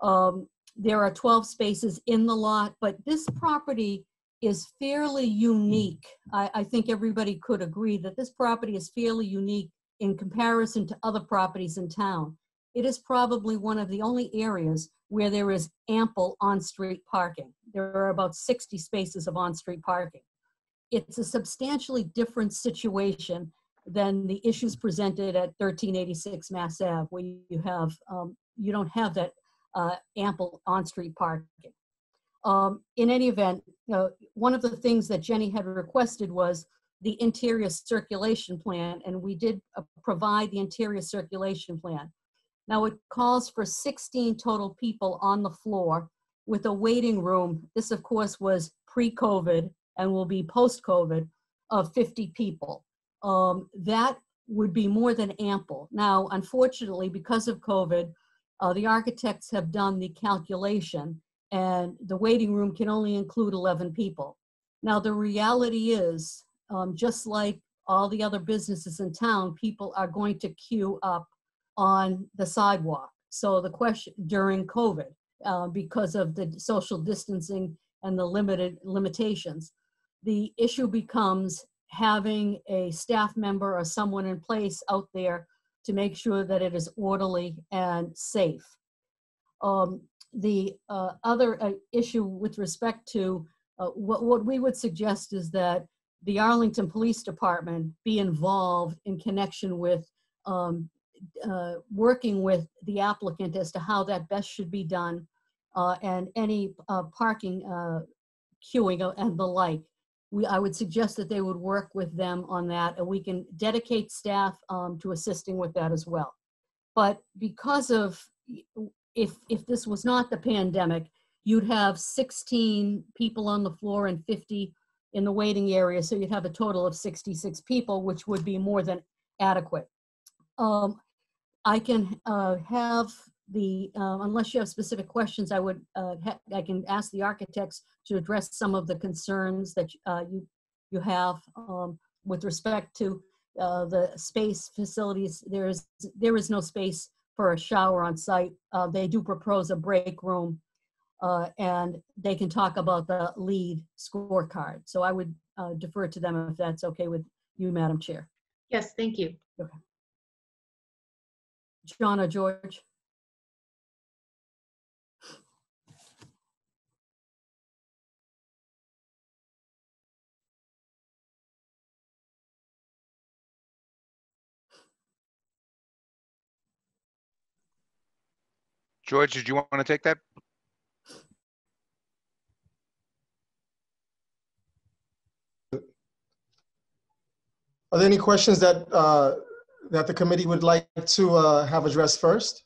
Speaker 13: Um, There are 12 spaces in the lot, but this property is fairly unique. I, I think everybody could agree that this property is fairly unique in comparison to other properties in town. It is probably one of the only areas where there is ample on-street parking. There are about 60 spaces of on-street parking it's a substantially different situation than the issues presented at 1386 Mass Ave, where you have, um, you don't have that uh, ample on-street parking. Um, In any event, one of the things that Jenny had requested was the interior circulation plan, and we did uh, provide the interior circulation plan. Now, it calls for 16 total people on the floor with a waiting room. This, of course, was pre-COVID and will be post-COVID of 50 people. Um, That would be more than ample. Now, unfortunately, because of COVID, uh, the architects have done the calculation and the waiting room can only include 11 people. Now, the reality is, um, just like all the other businesses in town, people are going to queue up on the sidewalk. So the question during COVID, uh, because of the social distancing and the limited limitations, the issue becomes having a staff member or someone in place out there to make sure that it is orderly and safe. Um, The uh, other uh, issue with respect to, uh, what, what we would suggest is that the Arlington Police Department be involved in connection with um, uh, working with the applicant as to how that best should be done uh, and any uh, parking queuing and the like. We, I would suggest that they would work with them on that and we can dedicate staff um, to assisting with that as well. But because of, if, if this was not the pandemic, you'd have 16 people on the floor and 50 in the waiting area. So you'd have a total of 66 people, which would be more than adequate. Um, I can uh, have the, uh, unless you have specific questions, I would, uh, I can ask the architects to address some of the concerns that uh, you, you have um, with respect to uh, the space facilities. There is, there is no space for a shower on site. Uh, They do propose a break room, uh, and they can talk about the LEED scorecard. So I would uh, defer to them if that's okay with you, Madam Chair.
Speaker 2: Yes, thank you.
Speaker 13: John or George?
Speaker 14: George, did you want to take that?
Speaker 15: Are there any questions that, uh, that the committee would like to uh, have addressed first?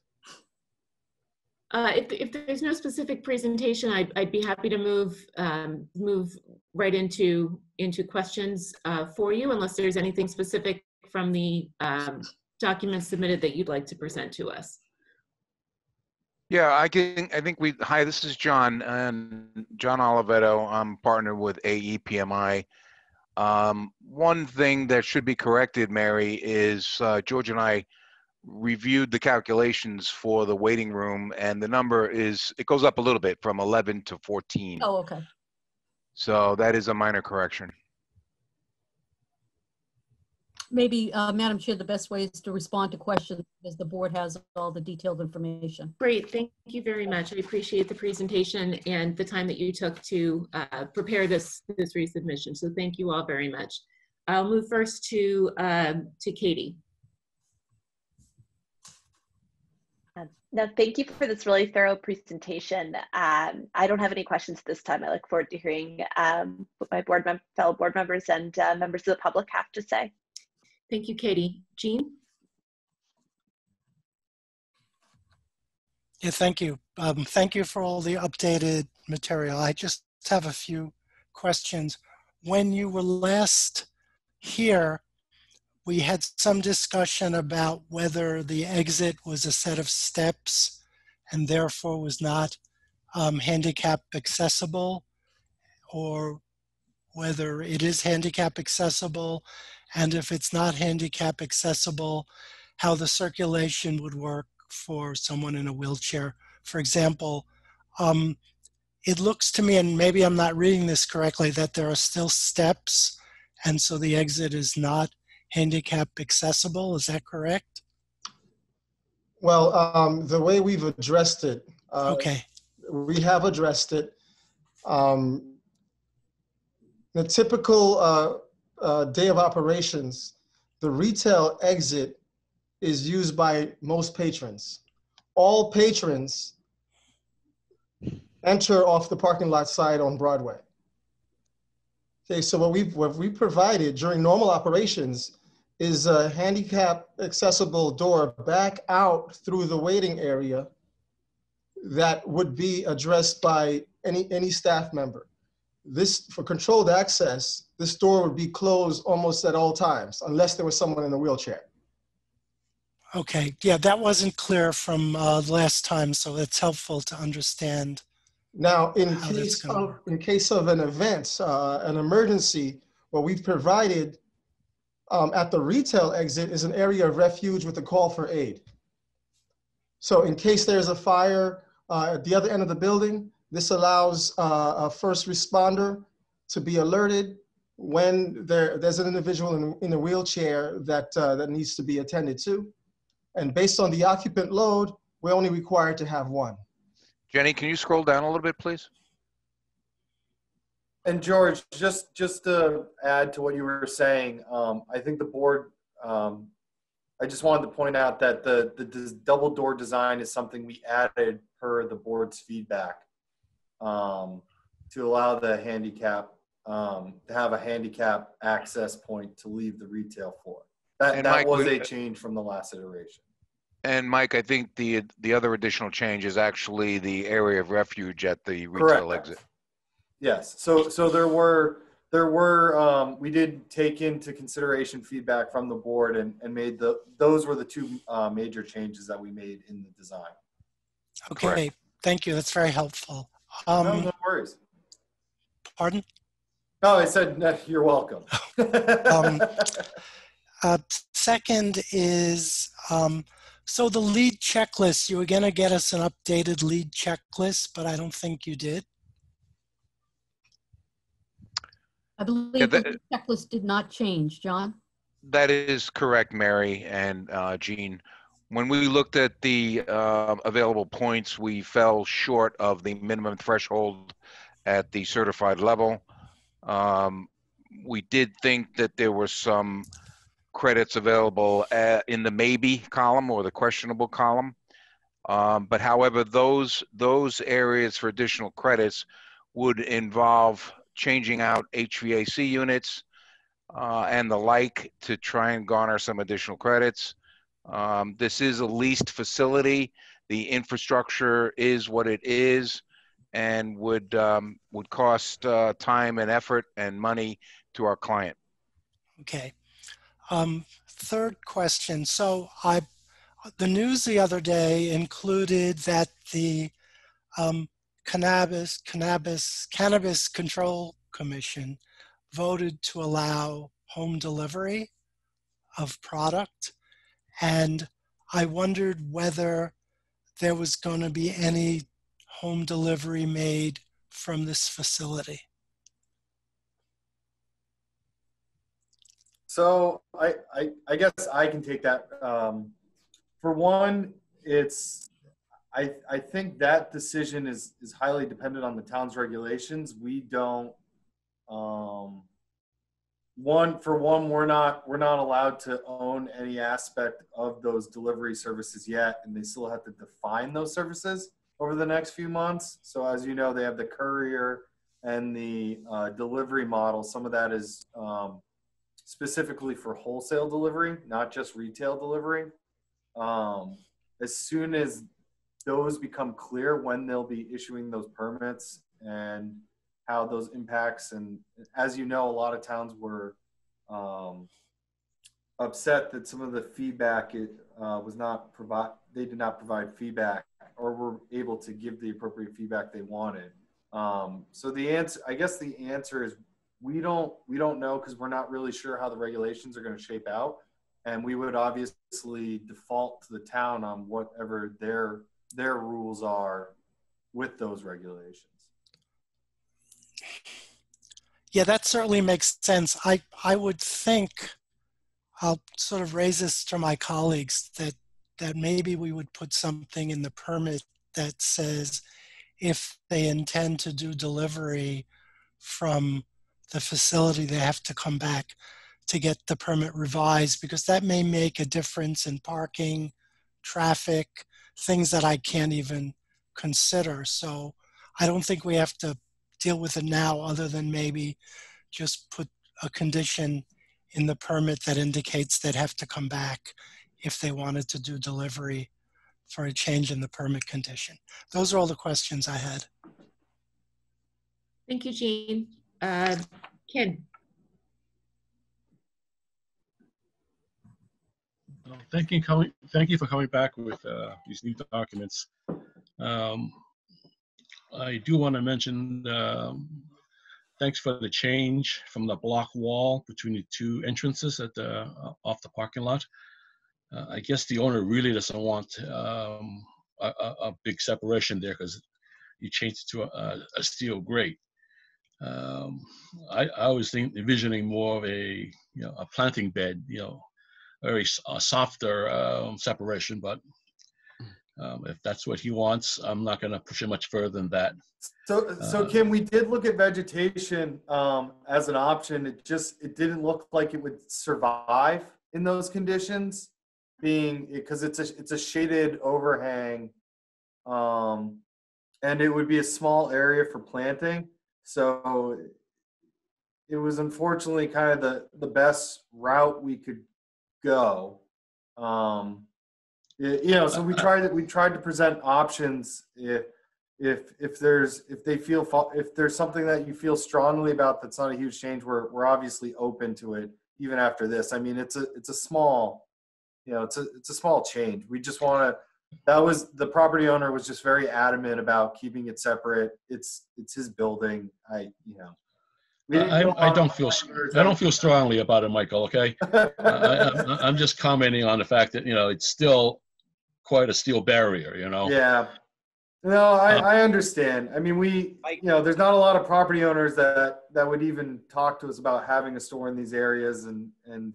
Speaker 2: Uh, If, if there's no specific presentation, I'd, I'd be happy to move, um, move right into, into questions uh, for you unless there's anything specific from the um, documents submitted that you'd like to present to us.
Speaker 14: Yeah, I can, I think we, hi, this is John, and John Oliveto. I'm partnered with AEPMI. Um, one thing that should be corrected, Mary, is uh, George and I reviewed the calculations for the waiting room, and the number is it goes up a little bit from 11 to 14.
Speaker 13: Oh, okay.
Speaker 14: So that is a minor correction.
Speaker 13: Maybe, uh, Madam Chair, the best way is to respond to questions because the board has all the detailed information.
Speaker 2: Great, thank you very much. I appreciate the presentation and the time that you took to uh, prepare this, this resubmission. So thank you all very much. I'll move first to, um, to Katie.
Speaker 9: No, thank you for this really thorough presentation. Um, I don't have any questions this time. I look forward to hearing um, what my board mem fellow board members and uh, members of the public have to say.
Speaker 2: Thank you, Katie. Gene?
Speaker 8: Yeah, thank you. Um, thank you for all the updated material. I just have a few questions. When you were last here, we had some discussion about whether the exit was a set of steps and therefore was not um, handicap accessible or whether it is handicap accessible and if it's not handicap accessible, how the circulation would work for someone in a wheelchair. For example, um, it looks to me, and maybe I'm not reading this correctly, that there are still steps, and so the exit is not handicap accessible. Is that correct?
Speaker 15: Well, um, the way we've addressed it, uh,
Speaker 8: Okay.
Speaker 15: we have addressed it. Um, the typical uh, uh, day of operations, the retail exit is used by most patrons. All patrons enter off the parking lot side on Broadway. Okay, so what we've what we provided during normal operations is a handicap accessible door back out through the waiting area that would be addressed by any any staff member. This for controlled access, this door would be closed almost at all times unless there was someone in a wheelchair.
Speaker 8: Okay, yeah, that wasn't clear from uh, last time, so it's helpful to understand.
Speaker 15: Now, in case of, in case of an event, uh, an emergency, what we've provided um, at the retail exit is an area of refuge with a call for aid. So in case there's a fire uh, at the other end of the building, this allows uh, a first responder to be alerted when there, there's an individual in, in a wheelchair that, uh, that needs to be attended to. And based on the occupant load, we're only required to have one.
Speaker 14: Jenny, can you scroll down a little bit, please?
Speaker 16: And George, just just to add to what you were saying, um, I think the board. Um, I just wanted to point out that the the double door design is something we added per the board's feedback um, to allow the handicap um, to have a handicap access point to leave the retail floor. That
Speaker 14: And
Speaker 16: that
Speaker 14: Mike,
Speaker 16: was
Speaker 14: we-
Speaker 16: a change from the last iteration.
Speaker 14: And Mike, I think the the other additional change is actually the area of refuge at the retail
Speaker 16: Correct.
Speaker 14: exit.
Speaker 16: Yes, so, so there were, there were, um, we did take into consideration feedback from the board and, and made the, those were the two, uh, major changes that we made in the design.
Speaker 8: Okay, thank you. That's very helpful.
Speaker 16: No,
Speaker 8: Um,
Speaker 16: no worries.
Speaker 8: pardon?
Speaker 16: No, I said, no, you're welcome. *laughs*
Speaker 8: Um, *laughs* uh, second is, um, so the LEED checklist, you were going to get us an updated LEED checklist, but I don't think you did.
Speaker 13: I believe
Speaker 14: that-
Speaker 13: the checklist did not change, John.
Speaker 14: That is correct, Mary and uh, Gene. When we looked at the uh, available points, we fell short of the minimum threshold at the certified level. Um, We did think that there were some credits available uh, in the maybe column or the questionable column. Um, But however, those, those areas for additional credits would involve changing out HVAC units, uh, and the like to try and garner some additional credits. Um, this is a leased facility. The infrastructure is what it is and would, um, would cost, uh, time and effort and money to our client.
Speaker 8: Okay. Um, third question. So I, the news the other day included that the um, cannabis, cannabis, cannabis control commission voted to allow home delivery of product. And I wondered whether there was going to be any home delivery made from this facility.
Speaker 16: So I, I, I guess I can take that. Um, for one, it's I, I think that decision is is highly dependent on the town's regulations. We don't um, one for one we're not we're not allowed to own any aspect of those delivery services yet and they still have to define those services over the next few months. So as you know they have the courier and the uh, delivery model. Some of that is um, specifically for wholesale delivery not just retail delivery. Um, as soon as those become clear when they'll be issuing those permits and how those impacts and as you know a lot of towns were um, upset that some of the feedback it uh, was not provide they did not provide feedback or were able to give the appropriate feedback they wanted. Um, so the answer i guess the answer is we don't we don't know because we're not really sure how the regulations are going to shape out. And we would obviously default to the town on whatever their their rules are with those regulations
Speaker 8: yeah, that certainly makes sense. I, I would think, I'll sort of raise this to my colleagues, that, that maybe we would put something in the permit that says if they intend to do delivery from the facility, they have to come back to get the permit revised because that may make a difference in parking, traffic, things that I can't even consider. So I don't think we have to deal with it now other than maybe just put a condition in the permit that indicates they'd have to come back if they wanted to do delivery for a change in the permit condition. Those are all the questions I had.
Speaker 2: Thank you, Gene. Uh, Ken.
Speaker 5: thank you, coming, thank you for coming back with uh, these new documents. Um, I do want to mention um, thanks for the change from the block wall between the two entrances at the uh, off the parking lot. Uh, I guess the owner really doesn't want um, a, a, big separation there because you changed it to a, a steel grate. Um, I, I, was think, envisioning more of a you know a planting bed, you know, very a softer um, separation, but um, if that's what he wants, I'm not going to push it much further than that.
Speaker 16: So, so uh, Kim, we did look at vegetation um, as an option. It just it didn't look like it would survive in those conditions, being because it's a it's a shaded overhang, um, and it would be a small area for planting. So it was unfortunately kind of the the best route we could go. Um, you know so we tried to we tried to present options if if if there's if they feel if there's something that you feel strongly about that's not a huge change we're we're obviously open to it even after this. I mean it's a it's a small you know it's a it's a small change. We just want to that was the property owner was just very adamant about keeping it separate. It's it's his building. I you know.
Speaker 5: I, I, don't feel I don't feel strongly about it, Michael. Okay, *laughs* I, am just commenting on the fact that you know it's still quite a steel barrier, you know?
Speaker 16: Yeah. No, I, uh, I understand. I mean, we, you know, there's not a lot of property owners that that would even talk to us about having a store in these areas, and and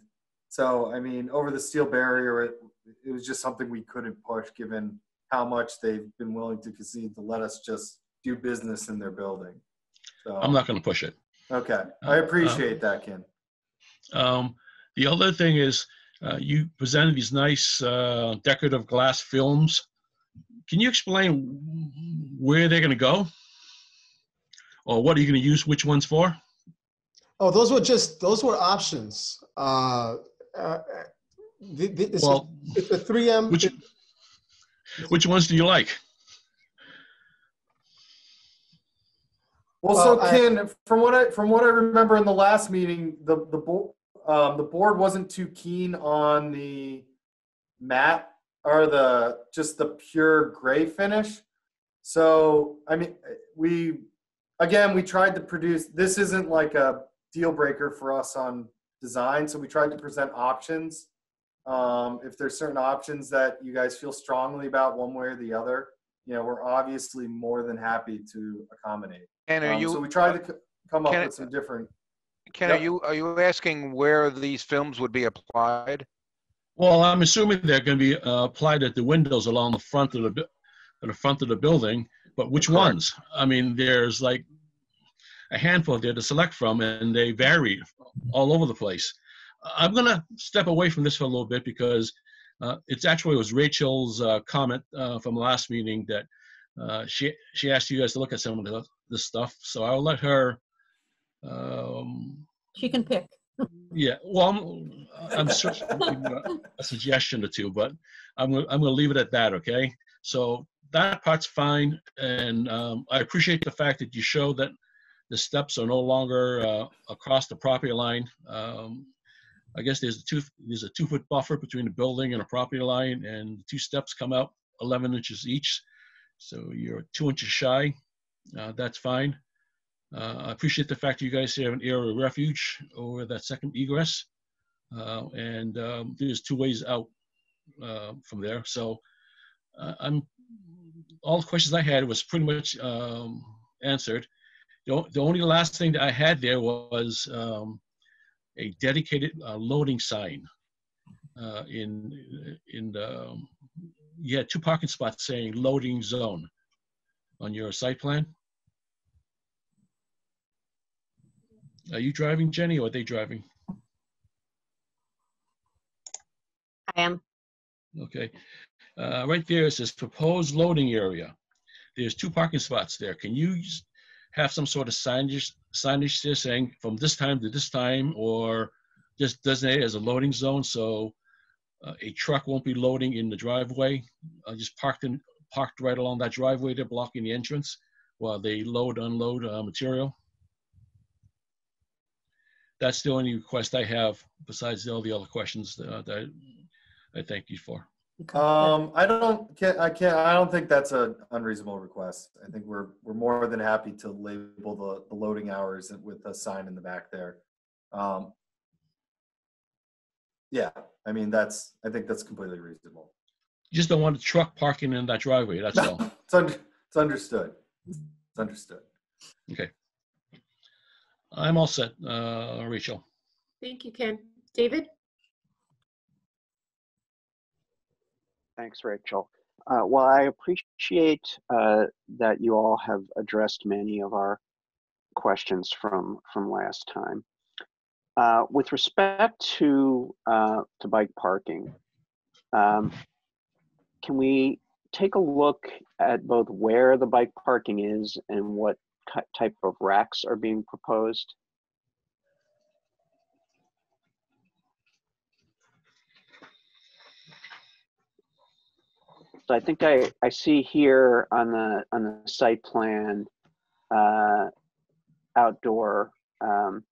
Speaker 16: so I mean, over the steel barrier, it, it was just something we couldn't push given how much they've been willing to concede to let us just do business in their building.
Speaker 5: So I'm not going to push it.
Speaker 16: Okay, I uh, appreciate uh, that, Ken.
Speaker 5: Um, the other thing is, uh, you presented these nice uh, decorative glass films. Can you explain where they're going to go? Or what are you going to use which ones for?
Speaker 15: Oh, those were just, those were options. Uh, uh, this well, it's a 3M.
Speaker 5: Which, which ones do you like?
Speaker 16: Well, well so Ken, I, from what I from what I remember in the last meeting, the the um, the board wasn't too keen on the matte or the just the pure gray finish. So I mean, we again we tried to produce. This isn't like a deal breaker for us on design. So we tried to present options. Um, if there's certain options that you guys feel strongly about one way or the other, you know, we're obviously more than happy to accommodate.
Speaker 14: And are
Speaker 16: Um,
Speaker 14: you?
Speaker 16: so we tried to c- come up with some different.
Speaker 14: Ken,
Speaker 16: Yep.
Speaker 14: are you, are you asking where these films would be applied?
Speaker 5: Well, I'm assuming they're going to be uh, applied at the windows along the front of the, at the front of the building, but which ones? I mean, there's like a handful there to select from, and they vary all over the place. I'm going to step away from this for a little bit because uh, it's actually it was Rachel's uh, comment uh, from last meeting that uh, she she asked you guys to look at some of the, this stuff. So I'll let her. Um,
Speaker 13: She can pick.
Speaker 5: yeah, well, I'm, I'm give a suggestion or two, but I'm gonna, I'm gonna leave it at that, okay? So that part's fine, and um, I appreciate the fact that you show that the steps are no longer uh, across the property line. Um, I guess there's a two, there's a two-foot buffer between the building and a property line, and the two steps come out 11 inches each, so you're two inches shy. Uh, That's fine. Uh, I appreciate the fact that you guys have an area of refuge over that second egress. Uh, and um, there's two ways out uh, from there. So uh, I'm all the questions I had was pretty much um, answered. The, the only last thing that I had there was um, a dedicated uh, loading sign uh, in in the, um, you had two parking spots saying loading zone on your site plan. Are you driving, Jenny, or are they driving?
Speaker 6: I am.
Speaker 5: Okay. Uh, right there, it says proposed loading area. There's two parking spots there. Can you have some sort of signage, signage there saying from this time to this time, or just designate it as a loading zone so uh, a truck won't be loading in the driveway? Uh, just parked in, parked right along that driveway, they're blocking the entrance while they load, unload uh, material. That's the only request I have besides all the other questions uh, that I thank you for.
Speaker 16: Um, I don't, can't, I can't, I don't think that's an unreasonable request. I think we're, we're more than happy to label the, the loading hours with a sign in the back there. Um, yeah, I mean, that's, I think that's completely reasonable.
Speaker 5: You just don't want a truck parking in that driveway, that's all. *laughs*
Speaker 16: It's, un- it's understood. It's understood.
Speaker 5: Okay. I'm all set, uh, Rachel.
Speaker 2: Thank you, Ken. David?
Speaker 4: Thanks, Rachel. Uh, well, I appreciate uh, that you all have addressed many of our questions from from last time. Uh, with respect to uh, to bike parking, um, can we take a look at both where the bike parking is and what ki- type of racks are being proposed? So I think I, I see here on the on the site plan uh, outdoor. Um,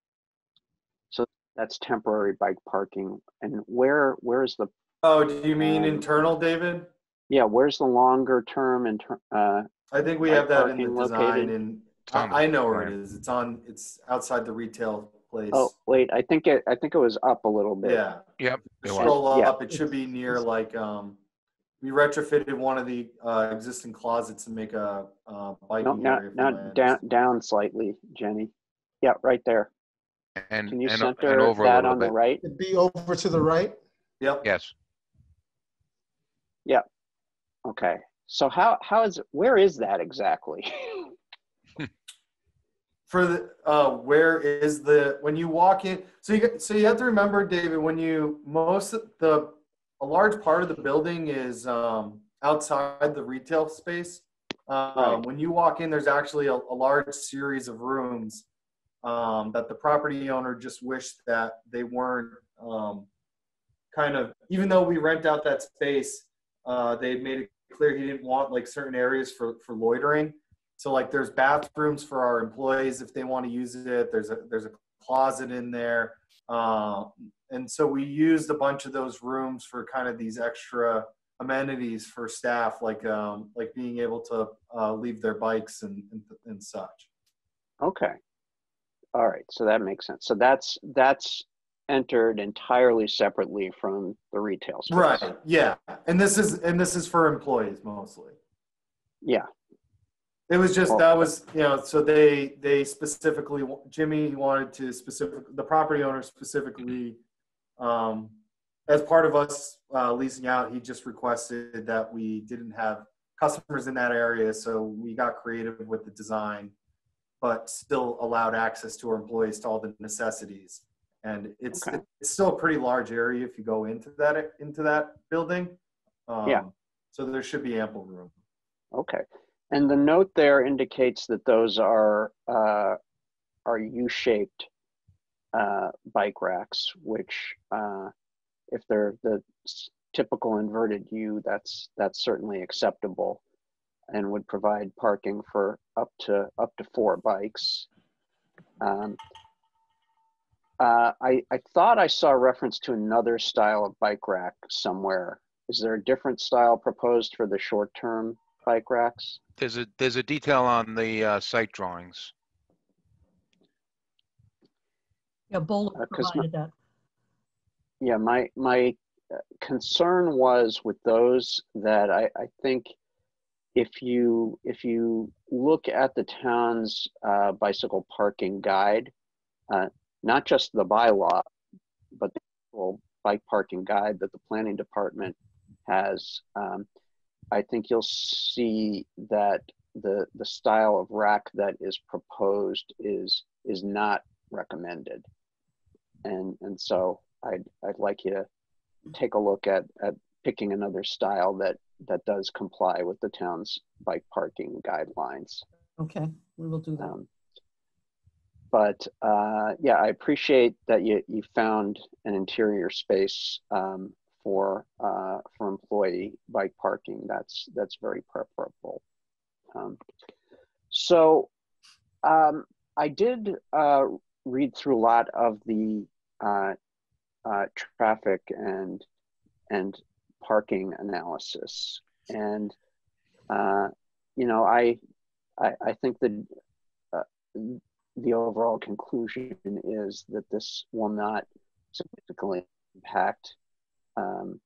Speaker 4: so that's temporary bike parking. And where where's the
Speaker 16: Oh, do you mean
Speaker 4: Um,
Speaker 16: internal, David?
Speaker 4: yeah where's the longer term and uh,
Speaker 16: I think we have that in the design
Speaker 4: located?
Speaker 16: and
Speaker 14: on the
Speaker 16: I, I know where it is. It's on, it's outside the retail place.
Speaker 4: oh wait I think it I think it was up a little bit.
Speaker 16: Yeah.
Speaker 14: Yep. it was.
Speaker 4: Yeah.
Speaker 16: it should be near like, um, we retrofitted one of the, uh, existing closets to make a, uh,
Speaker 4: No,
Speaker 16: biking
Speaker 4: now,
Speaker 16: area. from
Speaker 4: now
Speaker 16: what
Speaker 4: down down slightly, Jenny. Yeah, right there.
Speaker 14: And,
Speaker 4: Can you
Speaker 14: and, o- and
Speaker 4: center
Speaker 14: over
Speaker 4: that
Speaker 14: little
Speaker 4: on the right?
Speaker 15: It'd be over to the right.
Speaker 16: Yep.
Speaker 14: Yes. Yep.
Speaker 4: Okay. So how how is where is that exactly? *laughs* *laughs*
Speaker 16: For the, uh, where is the, when you walk in, so you, so you have to remember, David, when you, most the, a large part of the building is, um, outside the retail space. Um,
Speaker 4: Right.
Speaker 16: when you walk in, there's actually a, a large series of rooms, um, that the property owner just wished that they weren't, um, kind of, even though we rent out that space, uh, they made it clear he didn't want like certain areas for, for loitering. So like there's bathrooms for our employees if they want to use it. There's a there's a closet in there. Uh, and so we used a bunch of those rooms for kind of these extra amenities for staff, like um, like being able to uh, leave their bikes and, and and such.
Speaker 4: Okay. All right, so that makes sense. So that's, that's entered entirely separately from the retail space.
Speaker 16: Right, yeah. And this is, and this is for employees mostly.
Speaker 4: Yeah,
Speaker 16: It was just, that was, you know, so they, they specifically, Jimmy wanted to specific, the property owner specifically, um, as part of us uh, leasing out, he just requested that we didn't have customers in that area, so we got creative with the design, but still allowed access to our employees to all the necessities. And it's,
Speaker 4: Okay.
Speaker 16: it's still a pretty large area if you go into that, into that building.
Speaker 4: Yeah.
Speaker 16: Um, So there should be ample room.
Speaker 4: okay. And the note there indicates that those are, uh, are U-shaped uh, bike racks, which uh, if they're the typical inverted U, that's, that's certainly acceptable and would provide parking for up to, up to four bikes. Um, uh, I, I thought I saw reference to another style of bike rack somewhere. Is there a different style proposed for the short-term bike racks?
Speaker 14: There's a, there's a detail on the uh, site drawings.
Speaker 13: Yeah, Bola
Speaker 4: Uh, 'cause my-
Speaker 13: provided that.
Speaker 4: Yeah, my my uh, concern was with those that I, I think if you if you look at the town's uh, bicycle parking guide, uh, not just the bylaw, but the actual bike parking guide that the planning department has, um, I think you'll see that the the style of rack that is proposed is is not recommended and and so I'd I'd like you to take a look at at picking another style that that does comply with the town's bike parking guidelines.
Speaker 13: Okay, we will do that.
Speaker 4: Um, but uh, yeah, I appreciate that you you found an interior space um, for uh, for employee bike parking. That's that's very preferable. Um, so um, I did uh, read through a lot of the uh, uh, traffic and and parking analysis, and uh, you know, I I, I think that uh, the overall conclusion is that this will not significantly impact um,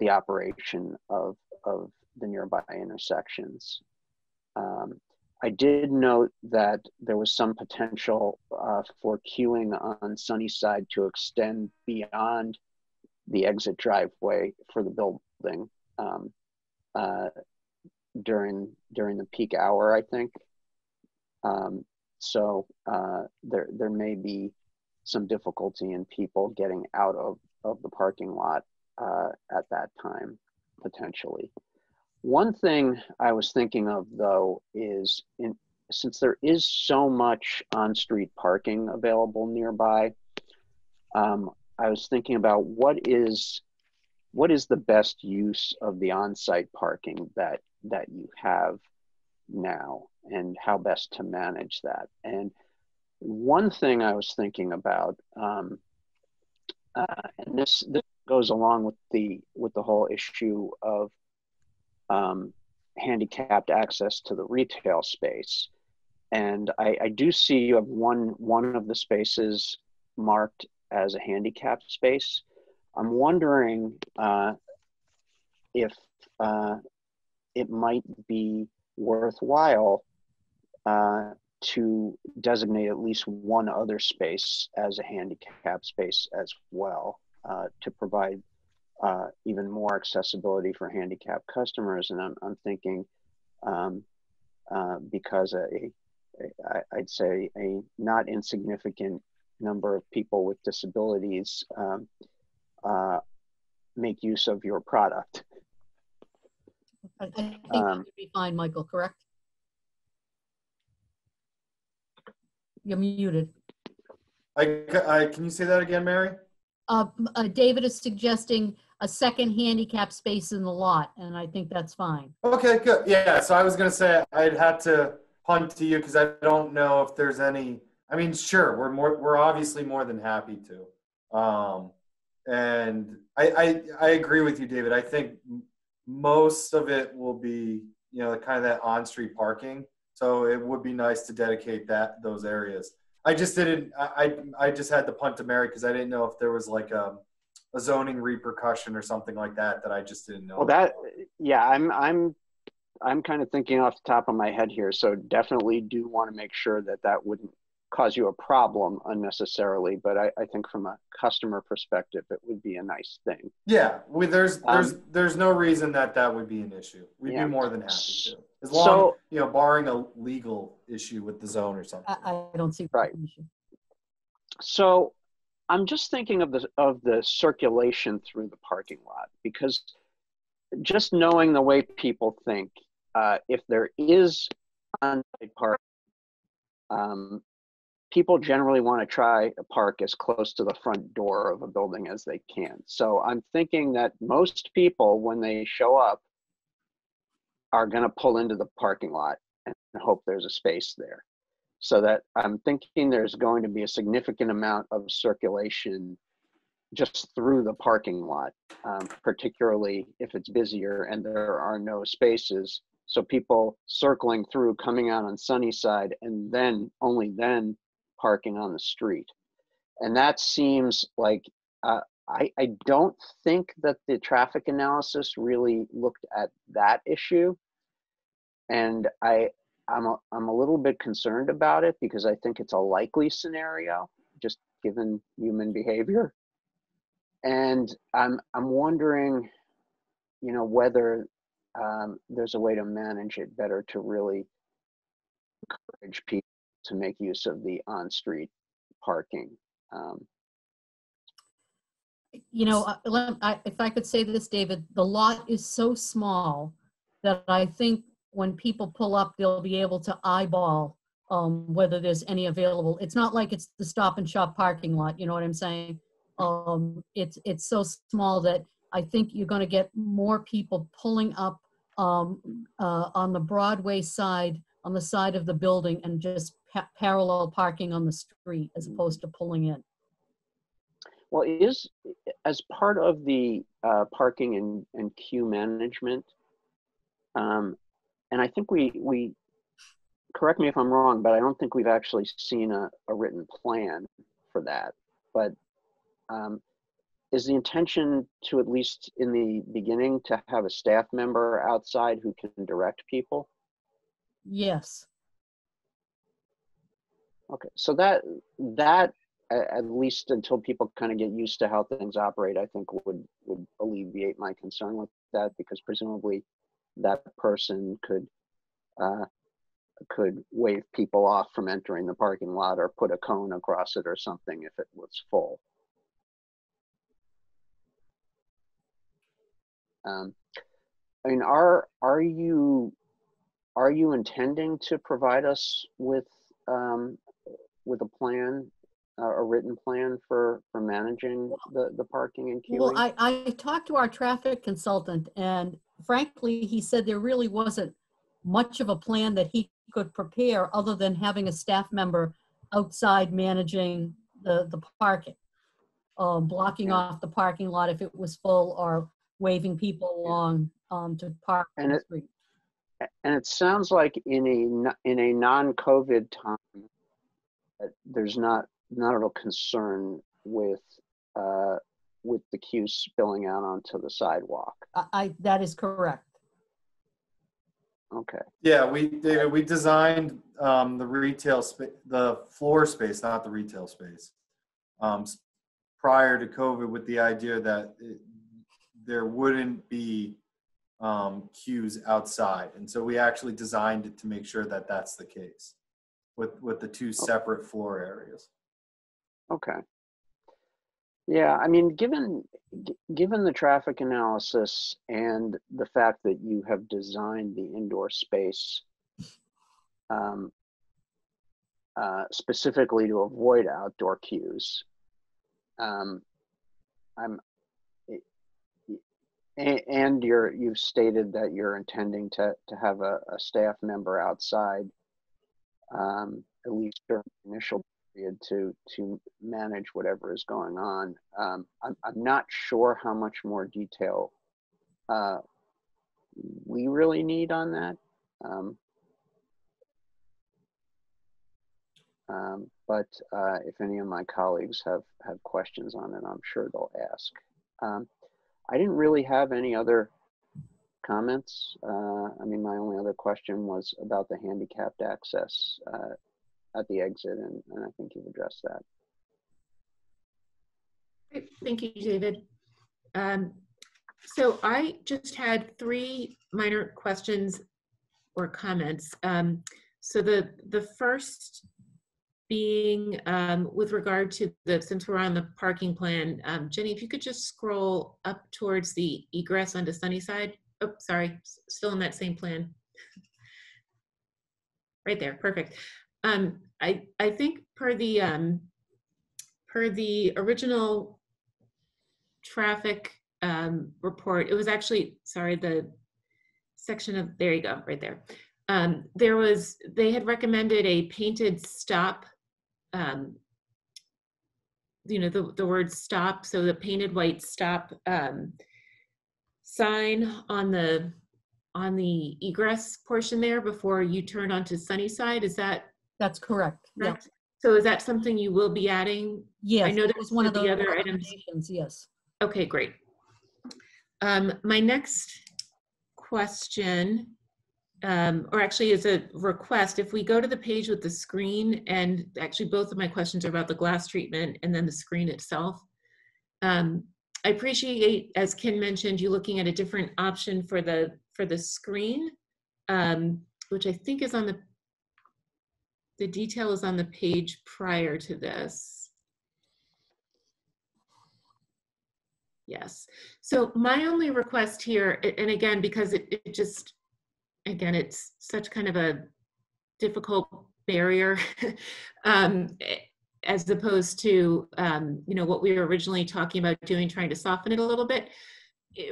Speaker 4: the operation of of the nearby intersections. Um, I did note that there was some potential uh, for queuing on Sunnyside to extend beyond the exit driveway for the building um, uh, during during the peak hour. I think um, so. Uh, there there may be some difficulty in people getting out of of the parking lot uh, at that time potentially. One thing I was thinking of though is in, since there is so much on-street parking available nearby, um, I was thinking about what is what is the best use of the on-site parking that that you have now and how best to manage that. And one thing I was thinking about, um, uh, and this, this goes along with the with the whole issue of um, handicapped access to the retail space. And I, I do see you have one one of the spaces marked as a handicapped space. I'm wondering uh, if uh, it might be worthwhile uh, to designate at least one other space as a handicap space as well uh, to provide uh, even more accessibility for handicapped customers. And I'm, I'm thinking um, uh, because a, a, I'd say a not insignificant number of people with disabilities um, uh, make use of your product.
Speaker 13: I I think that
Speaker 4: Um,
Speaker 13: would be fine, Michael, correct? You're muted.
Speaker 16: I, I, can you say that again, Mary?
Speaker 13: Uh, uh, David is suggesting a second handicap space in the lot, and I think that's fine.
Speaker 16: Okay, good. Yeah, so I was gonna say I'd had to punt to you because I don't know if there's any. I mean, sure, we're more, we're obviously more than happy to. Um, and I, I, I agree with you, David. I think most of it will be, you know, the kind of that on-street parking. So it would be nice to dedicate that those areas. I just didn't. I I, I just had to punt to Mary because I didn't know if there was like a, a zoning repercussion or something like that that I just didn't know.
Speaker 4: Well, that yeah, I'm I'm I'm kind of thinking off the top of my head here, so definitely do want to make sure that that wouldn't cause you a problem unnecessarily. But I, I think from a customer perspective, it would be a nice thing.
Speaker 16: Yeah, we, there's there's
Speaker 4: Um,
Speaker 16: there's no reason that that would be an issue. We'd
Speaker 4: Yeah.
Speaker 16: be more than happy to, as long
Speaker 4: So-
Speaker 16: you know, barring a legal issue with the zone or something.
Speaker 13: I, I don't see.
Speaker 4: Right.
Speaker 13: issue.
Speaker 4: So I'm just thinking of the of the circulation through the parking lot because just knowing the way people think, uh, if there is on-site park, um, people generally want to try to park as close to the front door of a building as they can. So I'm thinking that most people, when they show up, are going to pull into the parking lot and hope there's a space there so that I'm thinking there's going to be a significant amount of circulation just through the parking lot, um, particularly if it's busier and there are no spaces. So people circling through, coming out on Sunnyside, and then only then parking on the street. And that seems like uh, I, I don't think that the traffic analysis really looked at that issue. And I, I'm a, I'm a little bit concerned about it because I think it's a likely scenario, just given human behavior. And I'm I'm wondering, you know, whether um, there's a way to manage it better to really encourage people to make use of the on-street parking. Um,
Speaker 13: You know, uh, I- if I could say this, David, the lot is so small that I think when people pull up, they'll be able to eyeball um, whether there's any available. It's not like it's the Stop and Shop parking lot, you know what I'm saying? Um, It's, it's so small that I think you're going to get more people pulling up um, uh, on the Broadway side, on the side of the building, and just pa- parallel parking on the street as opposed to pulling in.
Speaker 4: Well, is as part of the uh, parking and, and queue management, um, and I think we we correct me if I'm wrong, but I don't think we've actually seen a, a written plan for that. But um, is the intention to at least in the beginning to have a staff member outside who can direct people?
Speaker 13: Yes.
Speaker 4: Okay, so that that at least until people kind of get used to how things operate, I think would would alleviate my concern with that because presumably that person could uh, could wave people off from entering the parking lot or put a cone across it or something if it was full. Um, I mean, are are you are you intending to provide us with um, with a plan, a written plan for for managing the the parking and queuing?
Speaker 13: Well, I, I talked to our traffic consultant and frankly, he said there really wasn't much of a plan that he could prepare other than having a staff member outside managing the, the parking. Um, blocking off the parking lot if it was full or waving people along, um, to park
Speaker 4: And
Speaker 13: the
Speaker 4: it-
Speaker 13: street.
Speaker 4: and it sounds like in a in a non-COVID time, there's not not a real concern with uh, with the queue spilling out onto the sidewalk.
Speaker 13: I, I, that is correct.
Speaker 4: Okay.
Speaker 16: Yeah, we David, we designed um, the retail space, the floor space, not the retail space, um, prior to COVID, with the idea that it, there wouldn't be um, queues outside, and so we actually designed it to make sure that that's the case, with with the two separate floor areas.
Speaker 4: Okay. Yeah, I mean, given given the traffic analysis and the fact that you have designed the indoor space um, uh, specifically to avoid outdoor queues, um, I'm and you're you've stated that you're intending to to have a, a staff member outside um, at least during initial period to to manage whatever is going on. Um, I'm I'm not sure how much more detail uh, we really need on that. Um, Um, but uh, if any of my colleagues have, have questions on it, I'm sure they'll ask. Um, I didn't really have any other comments. Uh, I mean, my only other question was about the handicapped access uh, at the exit, and, and I think you've addressed that.
Speaker 2: Thank you, David. Um, so I just had three minor questions or comments. Um, so the the first being um, with regard to the since we're on the parking plan, um, Jenny, if you could just scroll up towards the egress onto Sunnyside. Oh, sorry, still in that same plan. *laughs* Right there, perfect. Um, I I think per the um, per the original traffic um, report, it was actually, sorry, the section of, there you go, right there. Um, there was, they had recommended a painted stop, um, you know, the, the word stop, so the painted white stop um, sign on the, on the egress portion there before you turn onto Sunnyside, is that
Speaker 13: That's correct. Yeah.
Speaker 2: correct? So is that something you will be adding?
Speaker 13: Yes.
Speaker 2: I know
Speaker 13: that was one of
Speaker 2: the
Speaker 13: the
Speaker 2: other items.
Speaker 13: recommendations, Yes.
Speaker 2: Okay, great. Um, my next question, um, or actually is a request, if we go to the page with the screen, and actually both of my questions are about the glass treatment and then the screen itself. Um, I appreciate, as Ken mentioned, you looking at a different option for the, for the screen, um, which I think is on the, the detail is on the page prior to this. Yes. So my only request here, and again, because it, it just, again, it's such kind of a difficult barrier, *laughs* um, as opposed to, um, you know, what we were originally talking about doing, trying to soften it a little bit.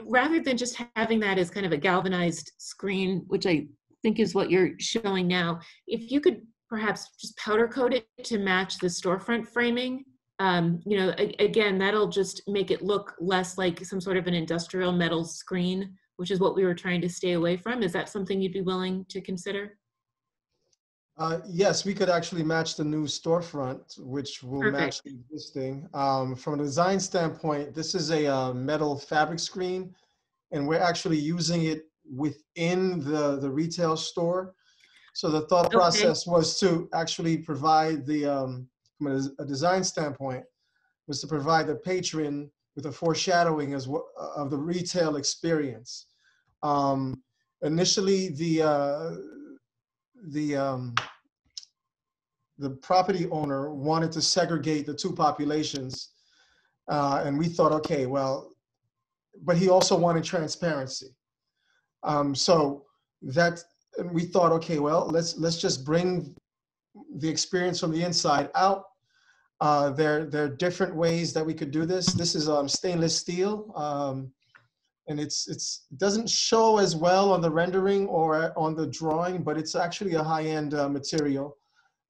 Speaker 2: Rather than just having that as kind of a galvanized screen, which I think is what you're showing now, if you could perhaps just powder coat it to match the storefront framing, um, you know, again, that'll just make it look less like some sort of an industrial metal screen, which is what we were trying to stay away from. Is that something you'd be willing to consider?
Speaker 15: Uh, yes, we could actually match the new storefront, which will match the existing. Um, from a design standpoint, this is a uh, metal fabric screen, and we're actually using it within the, the retail store. So the thought
Speaker 2: Okay.
Speaker 15: process was to actually provide the, um, from a, a design standpoint, was to provide the patron with a foreshadowing as well of the retail experience. Um, initially, the uh, the um, the property owner wanted to segregate the two populations, uh, and we thought, okay, well, but he also wanted transparency. Um, so that and we thought, okay, well, let's let's just bring the experience from the inside out. Uh, there there are different ways that we could do this. This is um, stainless steel. Um, and it's it's it doesn't show as well on the rendering or on the drawing, but it's actually a high-end uh, material.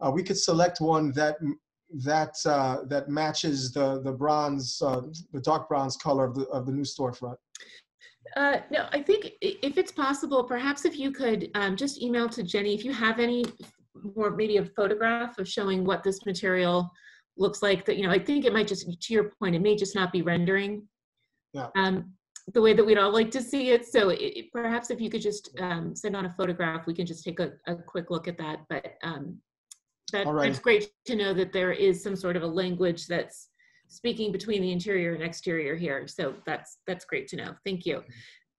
Speaker 15: Uh, we could select one that that uh, that matches the the bronze, uh, the dark bronze color of the of the new storefront.
Speaker 2: Uh, no, I think if it's possible, perhaps if you could um, just email to Jenny, if you have any more, maybe a photograph of showing what this material looks like, that, you know, I think it might just, to your point, it may just not be rendering
Speaker 15: Yeah.
Speaker 2: um, the way that we'd all like to see it. So it, it- perhaps if you could just um, send on a photograph, we can just take a, a quick look at that. But um, that,
Speaker 15: right.
Speaker 2: that's great to know that there is some sort of a language that's speaking between the interior and exterior here. So that's that's great to know. Thank you.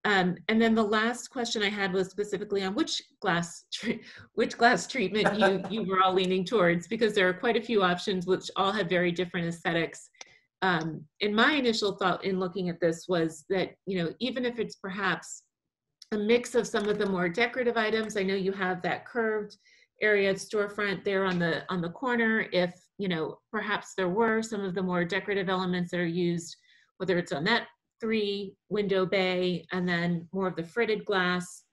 Speaker 2: Um, and then the last question I had was specifically on which glass which glass treatment you you were all leaning towards because there are quite a few options which all have very different aesthetics. Um, and my initial thought in looking at this was that you know even if it's perhaps a mix of some of the more decorative items, I know you have that curved area storefront there on the on the corner. If you know perhaps there were some of the more decorative elements that are used, whether it's on that three window bay and then more of the fritted glass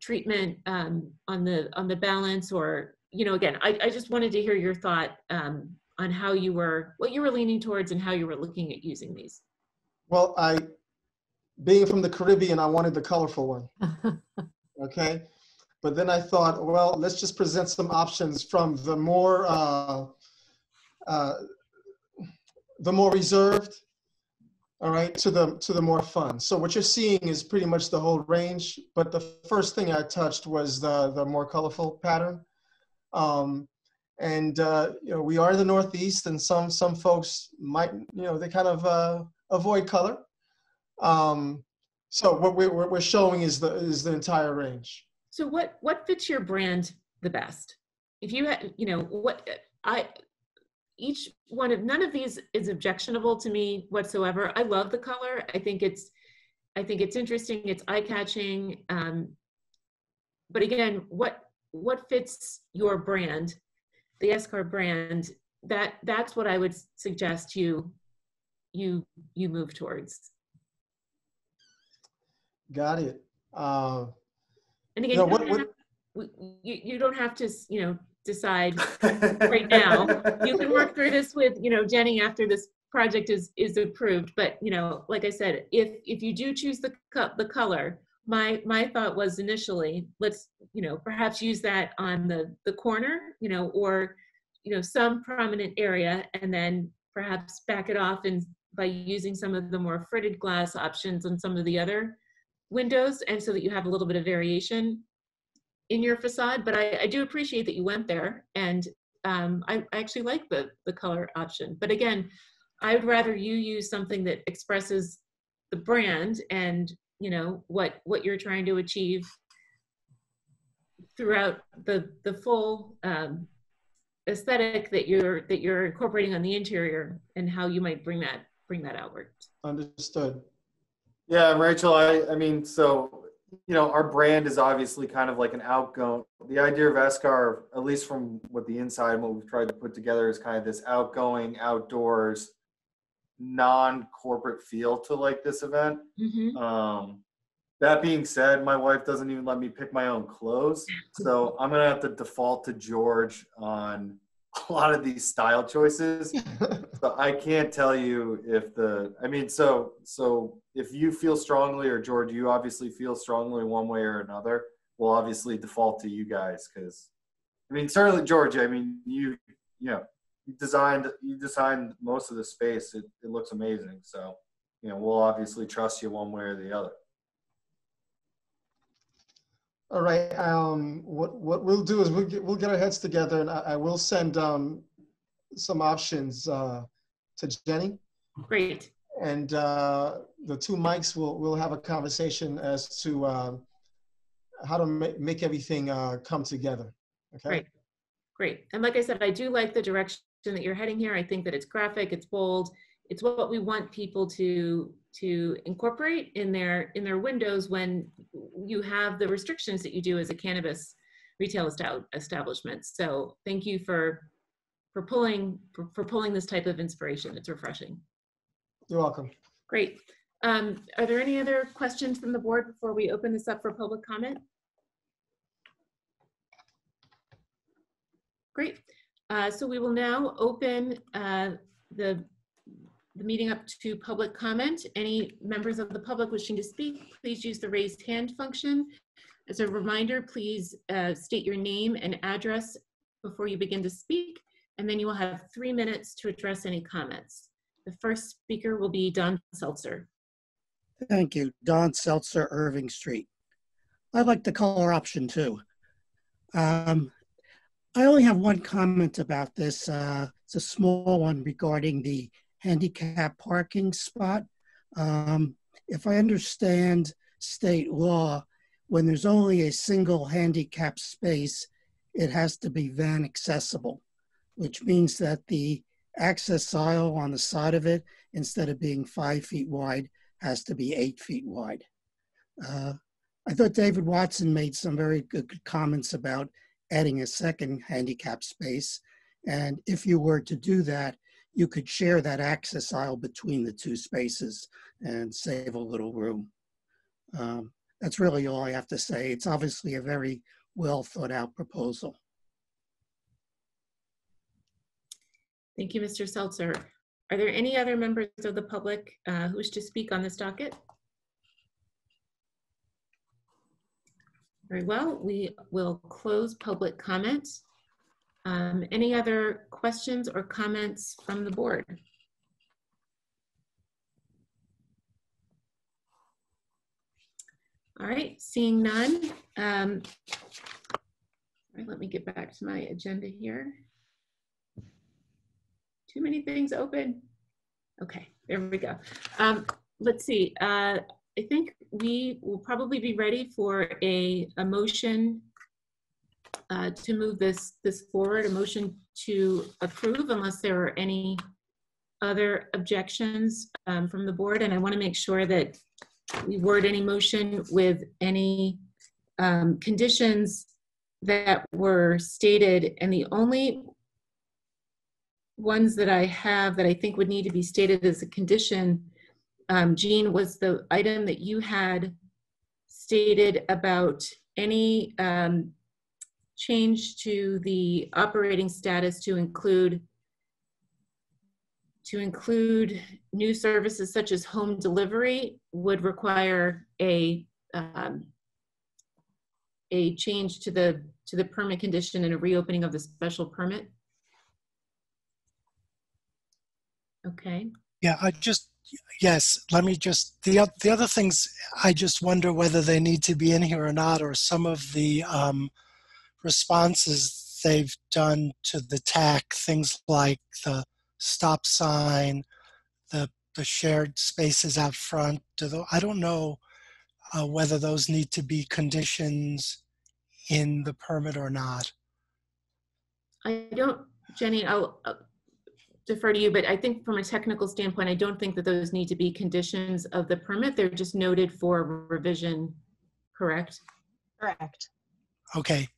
Speaker 2: treatment um, on the on the balance or you know again I, I just wanted to hear your thought um, on how you were what you were leaning towards and how you were looking at using these
Speaker 15: Well, I, being from the Caribbean, I wanted the colorful one. *laughs* Okay, But then I thought, well, let's just present some options from the more uh, uh, the more reserved, all right, to the to the more fun. So what you're seeing is pretty much the whole range. But the first thing I touched was the the more colorful pattern. Um, and uh, you know we are the Northeast, and some some folks might you know they kind of uh, avoid color. Um, so what we're, we're showing is the is the entire range.
Speaker 2: So what what fits your brand the best? If you had, you know, what I each one of none of these is objectionable to me whatsoever. I love the color. I think it's I think it's interesting. It's eye catching. Um, but again, what what fits your brand, the Escar brand? That that's what I would suggest you you you move towards.
Speaker 15: Got it. Uh,
Speaker 2: And again,
Speaker 15: No,
Speaker 2: you, don't
Speaker 15: what-
Speaker 2: have, you, you don't have to, you know, decide *laughs* right now. You can work through this with, you know, Jenny after this project is, is approved. But, you know, like I said, if, if you do choose the, co- the color, my, my thought was initially, let's, you know, perhaps use that on the, the corner, you know, or, you know, some prominent area and then perhaps back it off and by using some of the more fritted glass options on some of the other windows and so that you have a little bit of variation in your facade. But I, I do appreciate that you went there and um, I, I actually like the, the color option. But again, I would rather you use something that expresses the brand and you know what what you're trying to achieve throughout the the full um, aesthetic that you're that you're incorporating on the interior and how you might bring that bring that outward.
Speaker 15: understood.
Speaker 16: Yeah, Rachel, I, I mean, so, you know, our brand is obviously kind of like an outgoing, the idea of Escar, at least from what the inside, what we've tried to put together is kind of this outgoing, outdoors, non-corporate feel to like this event.
Speaker 2: Mm-hmm.
Speaker 16: Um, that being said, my wife doesn't even let me pick my own clothes. So I'm gonna have to default to George on *laughs* a lot of these style choices. *laughs* so I can't tell you if the I mean, so so if you feel strongly or George, you obviously feel strongly one way or another, we'll obviously default to you guys because I mean certainly George, I mean you you know, you designed you designed most of the space. It it looks amazing. So, you know, we'll obviously trust you one way or the other.
Speaker 15: All right. Um, what what we'll do is we'll get, we'll get our heads together, and I, I will send um, some options uh, to Jenny,
Speaker 2: Great.
Speaker 15: and uh, the two mics will will have a conversation as to uh, how to make make everything uh, come together. Okay.
Speaker 2: Great. Great. And like I said, I do like the direction that you're heading here. I think that it's graphic, it's bold, it's what we want people to to incorporate in their in their windows when you have the restrictions that you do as a cannabis retail estab- establishment. So thank you for for pulling for, for pulling this type of inspiration. It's refreshing.
Speaker 15: You're welcome.
Speaker 2: Great. Um, are there any other questions from the board before we open this up for public comment? Great. Uh, so we will now open uh, the, the meeting up to public comment. Any members of the public wishing to speak, please use the raised hand function. As a reminder, please uh, state your name and address before you begin to speak, and then you will have three minutes to address any comments. The first speaker will be Don Seltzer.
Speaker 10: Thank you. Don Seltzer, Irving Street. I like the color option too. Um, I only have one comment about this. Uh, it's a small one regarding the handicap parking spot. Um, if I understand state law, when there's only a single handicap space, it has to be van accessible, which means that the access aisle on the side of it, instead of being five feet wide, has to be eight feet wide. Uh, I thought David Watson made some very good comments about adding a second handicap space. And if you were to do that, you could share that access aisle between the two spaces and save a little room. Um, that's really all I have to say. It's obviously a very well thought out proposal.
Speaker 2: Thank you, Mr. Seltzer. Are there any other members of the public uh, who wish to speak on this docket? Very well, we will close public comment. Um, Any other questions or comments from the board? All right, seeing none. um, Let me get back to my agenda here. Too many things open. Okay, there we go. Um, Let's see, uh, I think we will probably be ready for a, a motion uh, to move this, this forward, a motion to approve unless there are any other objections um, from the board. And I want to make sure that we word any motion with any um, conditions that were stated. And the only ones that I have that I think would need to be stated as a condition um, Gene, was the item that you had stated about any um, change to the operating status to include to include new services such as home delivery would require a um, a change to the to the permit condition and a reopening of the special permit. Okay.
Speaker 8: Yeah, I just, yes, let me just, the, the other things, I just wonder whether they need to be in here or not, or some of the um, responses they've done to the TAC, things like the stop sign, the, the shared spaces out front. Do I don't know uh, whether those need to be conditions in the permit or not.
Speaker 2: I don't, Jenny, I'll uh, defer to you, but I think from a technical standpoint, I don't think that those need to be conditions of the permit. They're just noted for revision, correct?
Speaker 6: Correct.
Speaker 8: Okay,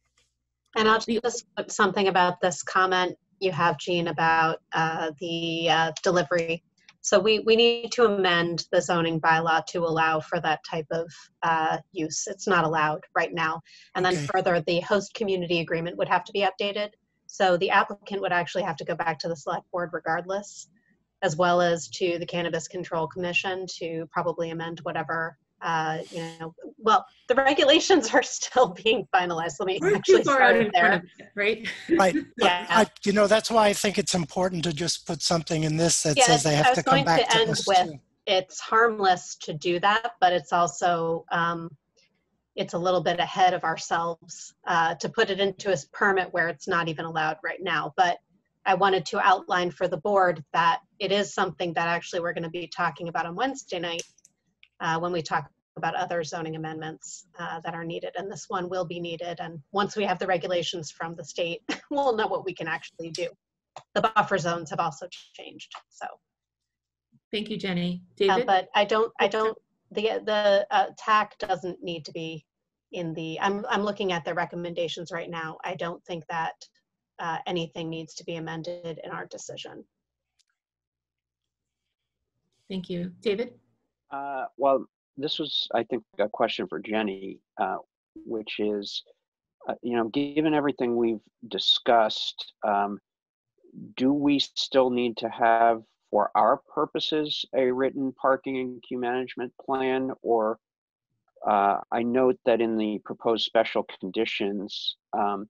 Speaker 6: And I'll just put something about this comment you have, Gene, about uh, the uh, delivery. So we, we need to amend the zoning bylaw to allow for that type of uh, use. It's not allowed right now. And then
Speaker 8: Okay.
Speaker 6: further, the host community agreement would have to be updated. So the applicant would actually have to go back to the select board regardless, as well as to the Cannabis Control Commission to probably amend whatever, uh, you know, well, the regulations *laughs* are still being finalized. Let me
Speaker 2: We're
Speaker 6: actually
Speaker 2: far out
Speaker 6: start
Speaker 2: in
Speaker 6: there.
Speaker 2: front of it, right?
Speaker 8: right. *laughs*
Speaker 6: Yeah.
Speaker 8: I, you know, that's why I think it's important to just put something in this that
Speaker 6: Yes,
Speaker 8: says they
Speaker 6: I
Speaker 8: have
Speaker 6: was
Speaker 8: to come
Speaker 6: going
Speaker 8: back
Speaker 6: to
Speaker 8: to
Speaker 6: end
Speaker 8: us
Speaker 6: with,
Speaker 8: too.
Speaker 6: it's harmless to do that, but it's also, um, it's a little bit ahead of ourselves, uh, to put it into a permit where it's not even allowed right now. But I wanted to outline for the board that it is something that actually we're gonna be talking about on Wednesday night, uh, when we talk about other zoning amendments, uh, that are needed, and this one will be needed. And once we have the regulations from the state, *laughs* we'll know what we can actually do. The buffer zones have also changed, so.
Speaker 2: Thank you, Jenny.
Speaker 6: Uh,
Speaker 2: David?
Speaker 6: But I don't, I don't, the, the uh, TAC doesn't need to be in the, I'm, I'm looking at the recommendations right now. I don't think that uh, anything needs to be amended in our decision.
Speaker 2: Thank you. David?
Speaker 4: Uh, well, this was, I think, a question for Jenny, uh, which is, uh, you know, given everything we've discussed, um, do we still need to have, for our purposes, a written parking and queue management plan? Or uh, I note that in the proposed special conditions, um,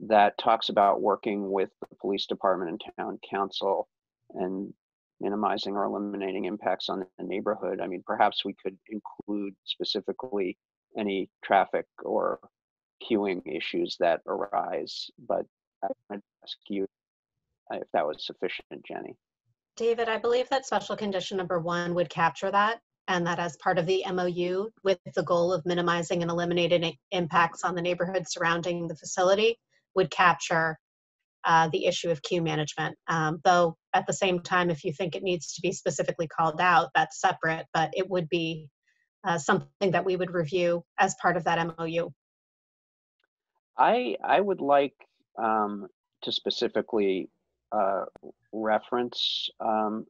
Speaker 4: that talks about working with the police department and town council and minimizing or eliminating impacts on the neighborhood. I mean, perhaps we could include specifically any traffic or queuing issues that arise, but I would ask you if that was sufficient, Jenny.
Speaker 6: David, I believe that special condition number one would capture that. And that as part of the MOU with the goal of minimizing and eliminating impacts on the neighborhood surrounding the facility would capture uh, the issue of queue management. Um, Though at the same time, if you think it needs to be specifically called out, that's separate, but it would be uh, something that we would review as part of that MOU.
Speaker 4: I I would like um, to specifically uh, reference um,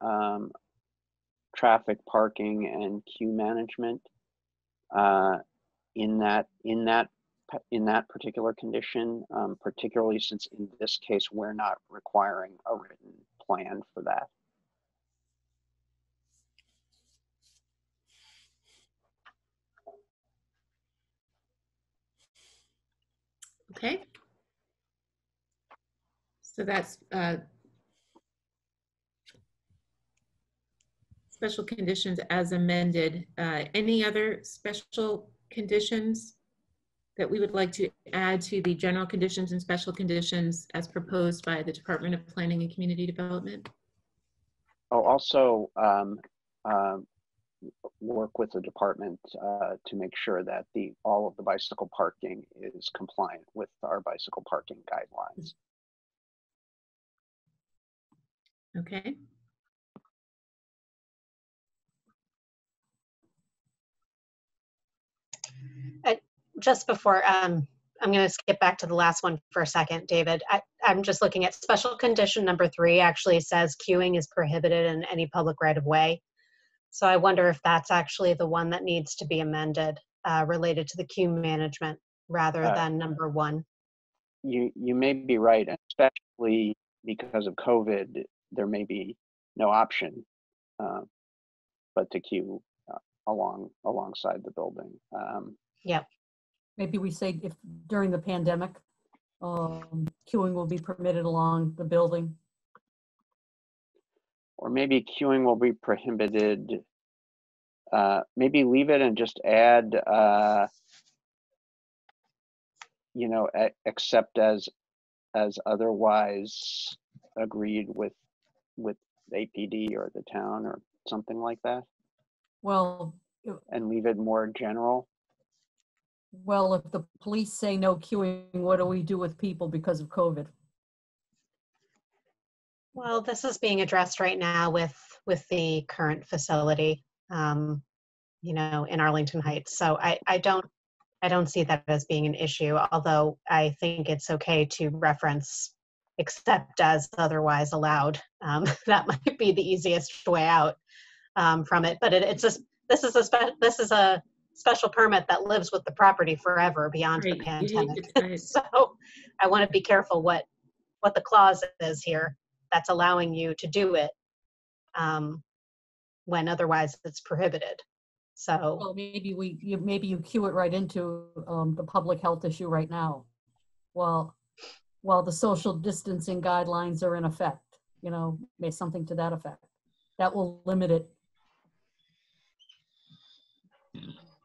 Speaker 4: um, traffic parking and queue management uh, in that in that in that particular condition, um, particularly since in this case we're not requiring a written plan for that.
Speaker 2: Okay. So that's uh, special conditions as amended. Uh, Any other special conditions that we would like to add to the general conditions and special conditions as proposed by the Department of Planning and Community Development?
Speaker 4: Oh, also, um, um, work with the department, uh, to make sure that the, all of the bicycle parking is compliant with our bicycle parking guidelines.
Speaker 2: Okay.
Speaker 6: Just before, um, I'm going to skip back to the last one for a second, David. I, I'm just looking at special condition number three actually says queuing is prohibited in any public right of way. So I wonder if that's actually the one that needs to be amended uh, related to the queue management rather
Speaker 4: Uh,
Speaker 6: than number one.
Speaker 4: You, you may be right, especially because of COVID, there may be no option, uh, but to queue uh, along, alongside the building. Um,
Speaker 6: Yep.
Speaker 13: Maybe we say if during the pandemic, um, queuing will be permitted along the building.
Speaker 4: Or maybe queuing will be prohibited. Uh, maybe leave it and just add, uh, you know, except as, as otherwise agreed with, with APD or the town or something like that,
Speaker 13: Well,
Speaker 4: and leave it more general.
Speaker 13: Well, if the police say no queuing, what do we do with people because of COVID?
Speaker 6: Well, this is being addressed right now with, with the current facility, um, you know, in Arlington Heights. So I, I don't, I don't see that as being an issue, although I think it's okay to reference except as otherwise allowed. Um, *laughs* that might be the easiest way out um, from it. But it, it's just, this is a, this is a special permit that lives with the property forever beyond the
Speaker 2: Right, you need to
Speaker 6: pandemic. *laughs* So I want to be careful what, what the clause is here that's allowing you to do it um, when otherwise it's prohibited. So,
Speaker 13: Well, maybe we, you, maybe you cue it right into, um, the public health issue right now. While, while the social distancing guidelines are in effect, you know, may something to that effect. That will limit it.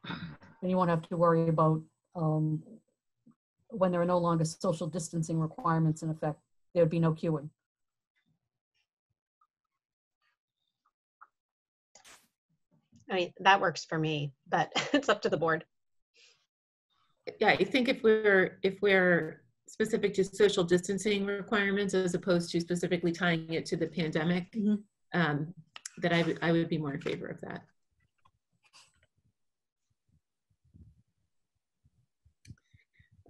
Speaker 13: And you won't have to worry about, um, when there are no longer social distancing requirements in effect, there'd be no queuing.
Speaker 6: I mean, that works for me, but *laughs* it's up to the board.
Speaker 2: Yeah, I think if we're, if we're specific to social distancing requirements as opposed to specifically tying it to the pandemic, um, that I I would be more in favor of that.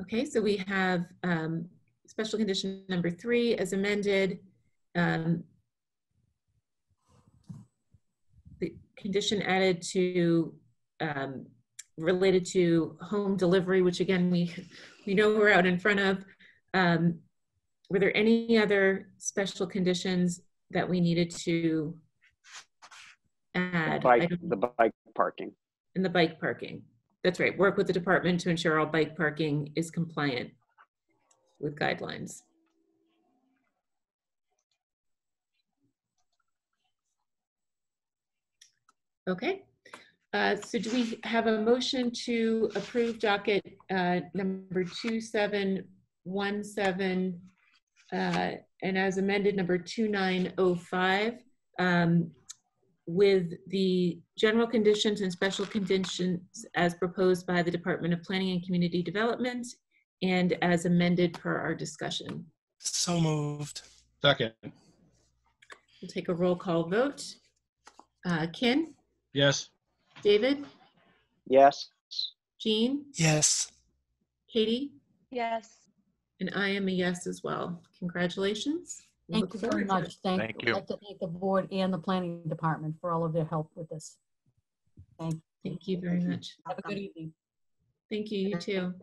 Speaker 2: Okay, so we have um, special condition number three as amended. Um, The condition added to, um, related to home delivery, which again, we, we know we're out in front of. Um, Were there any other special conditions that we needed to add? I
Speaker 4: Bike, the bike parking.
Speaker 2: and the bike parking. That's right, work with the department to ensure all bike parking is compliant with guidelines. Okay, uh, so do we have a motion to approve docket uh, number 2717 uh, and as amended number 2905? um, with the general conditions and special conditions as proposed by the Department of Planning and Community Development and as amended per our discussion.
Speaker 8: So moved.
Speaker 5: Second,
Speaker 2: We'll take a roll call vote. Uh, Ken,
Speaker 5: yes.
Speaker 2: David,
Speaker 4: Yes,
Speaker 2: Gene,
Speaker 8: Yes.
Speaker 2: Katie,
Speaker 9: Yes.
Speaker 2: and I am a yes as well. Congratulations. We
Speaker 13: Thank you very much.
Speaker 2: it.
Speaker 13: Thank,
Speaker 14: Thank
Speaker 13: I'd
Speaker 14: you.
Speaker 13: like to thank the board and the planning department for all of their help with this. Thank, you.
Speaker 2: Thank you very much.
Speaker 13: have a good evening.
Speaker 2: Thank you, you too.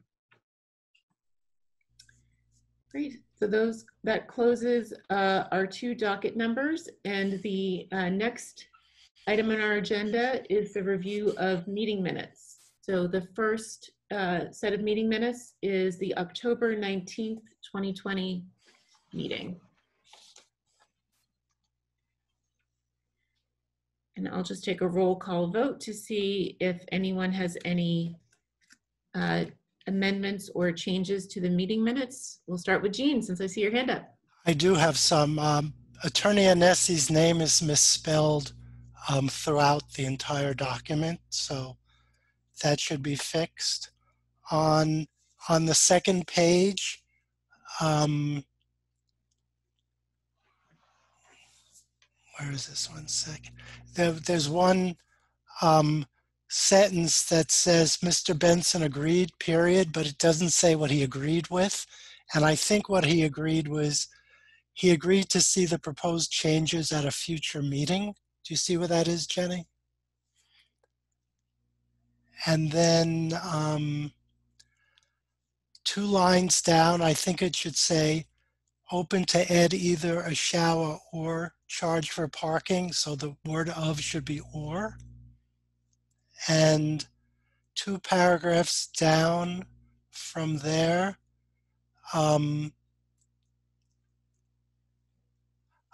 Speaker 2: Great, so those, that closes uh, our two docket numbers, and the uh, next item on our agenda is the review of meeting minutes. So the first uh, set of meeting minutes is the October 19th, 2020 meeting. And I'll just take a roll call vote to see if anyone has any uh, amendments or changes to the meeting minutes. We'll start with Gene, since I see your hand up.
Speaker 8: I do have some. Um, Attorney Annese's name is misspelled um, throughout the entire document, so that should be fixed. On on the second page, um, where is this one second? There, there's one um, sentence that says Mr. Benson agreed, period, but it doesn't say what he agreed with. And I think what he agreed was he agreed to see the proposed changes at a future meeting. Do you see what that is, Jenny? And then um, two lines down, I think it should say open to add either a shower or charge for parking. So the word of should be or. And two paragraphs down from there, um,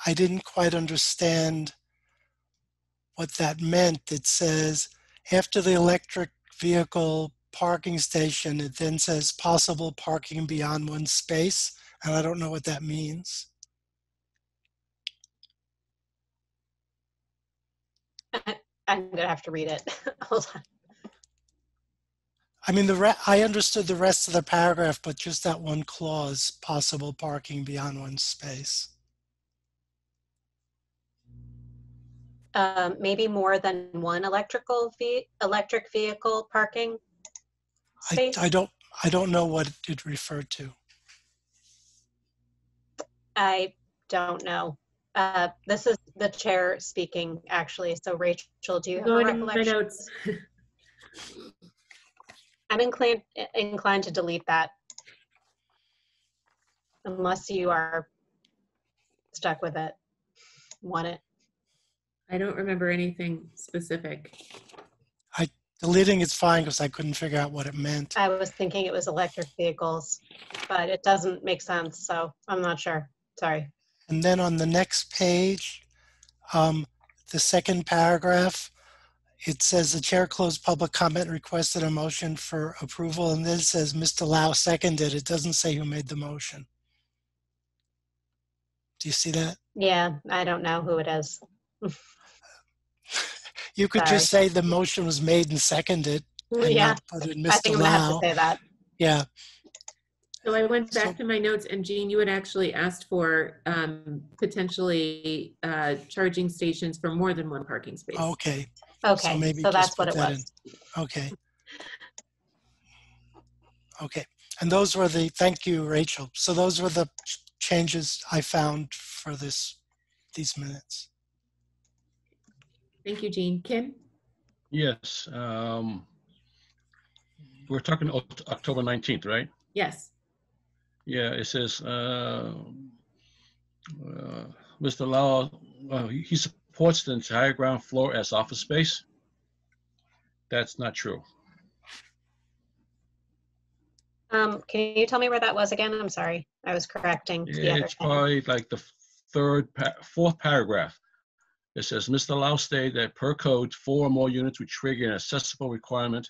Speaker 8: I didn't quite understand what that meant. It says after the electric vehicle parking station, it then says possible parking beyond one space. And I don't know what that means.
Speaker 6: I'm gonna have to read it. *laughs* Hold on.
Speaker 8: I mean, the re- I understood the rest of the paragraph, but just that one clause, possible parking beyond one space.
Speaker 6: Um, maybe more than one electrical ve- electric vehicle parking
Speaker 8: I,
Speaker 6: space.
Speaker 8: I don't I don't know what it referred to.
Speaker 6: I don't know. Uh, this is the chair speaking, actually. So Rachel, do you have a
Speaker 2: Going in my
Speaker 6: recollection?
Speaker 2: notes. *laughs*
Speaker 6: I'm inclined inclined to delete that, unless you are stuck with it. Want it?
Speaker 2: I don't remember anything specific.
Speaker 8: I deleting it's fine because I couldn't figure out what it meant.
Speaker 6: I was thinking it was electric vehicles, but it doesn't make sense. So I'm not sure. Sorry.
Speaker 8: And then on the next page, um, the second paragraph, it says the chair closed public comment, requested a motion for approval, and then it says Mr. Lau seconded. It doesn't say who made the motion. Do you see that?
Speaker 6: Yeah, I don't know who it is. *laughs*
Speaker 8: You could just say the motion was made and seconded and
Speaker 6: Yeah,
Speaker 8: not put in
Speaker 6: I think
Speaker 8: Mr.
Speaker 6: I'm gonna have
Speaker 8: Lau.
Speaker 6: to say that.
Speaker 8: Yeah,
Speaker 2: So I went back to my notes and Gene, you had actually asked for um, potentially uh, charging stations for more than one parking space.
Speaker 8: okay.
Speaker 6: Okay,
Speaker 8: maybe
Speaker 6: so that's what
Speaker 8: put
Speaker 6: it
Speaker 8: that
Speaker 6: was.
Speaker 8: in. Okay. Okay, and those were the, thank you, Rachel. So those were the changes I found for this, these minutes.
Speaker 2: Thank you, Gene. Kin?
Speaker 5: Yes. um, We're talking October 19th, right?
Speaker 2: Yes.
Speaker 5: Yeah, it says, uh, uh, Mr. Lau, uh, he supports the entire ground floor as office space. That's not true.
Speaker 6: Um, can you tell me where that was again? I'm sorry. I was correcting the other
Speaker 5: It's
Speaker 6: thing.
Speaker 5: probably like the third, pa- fourth paragraph. It says, Mr. Lau stated that per code, four or more units would trigger an accessible requirement,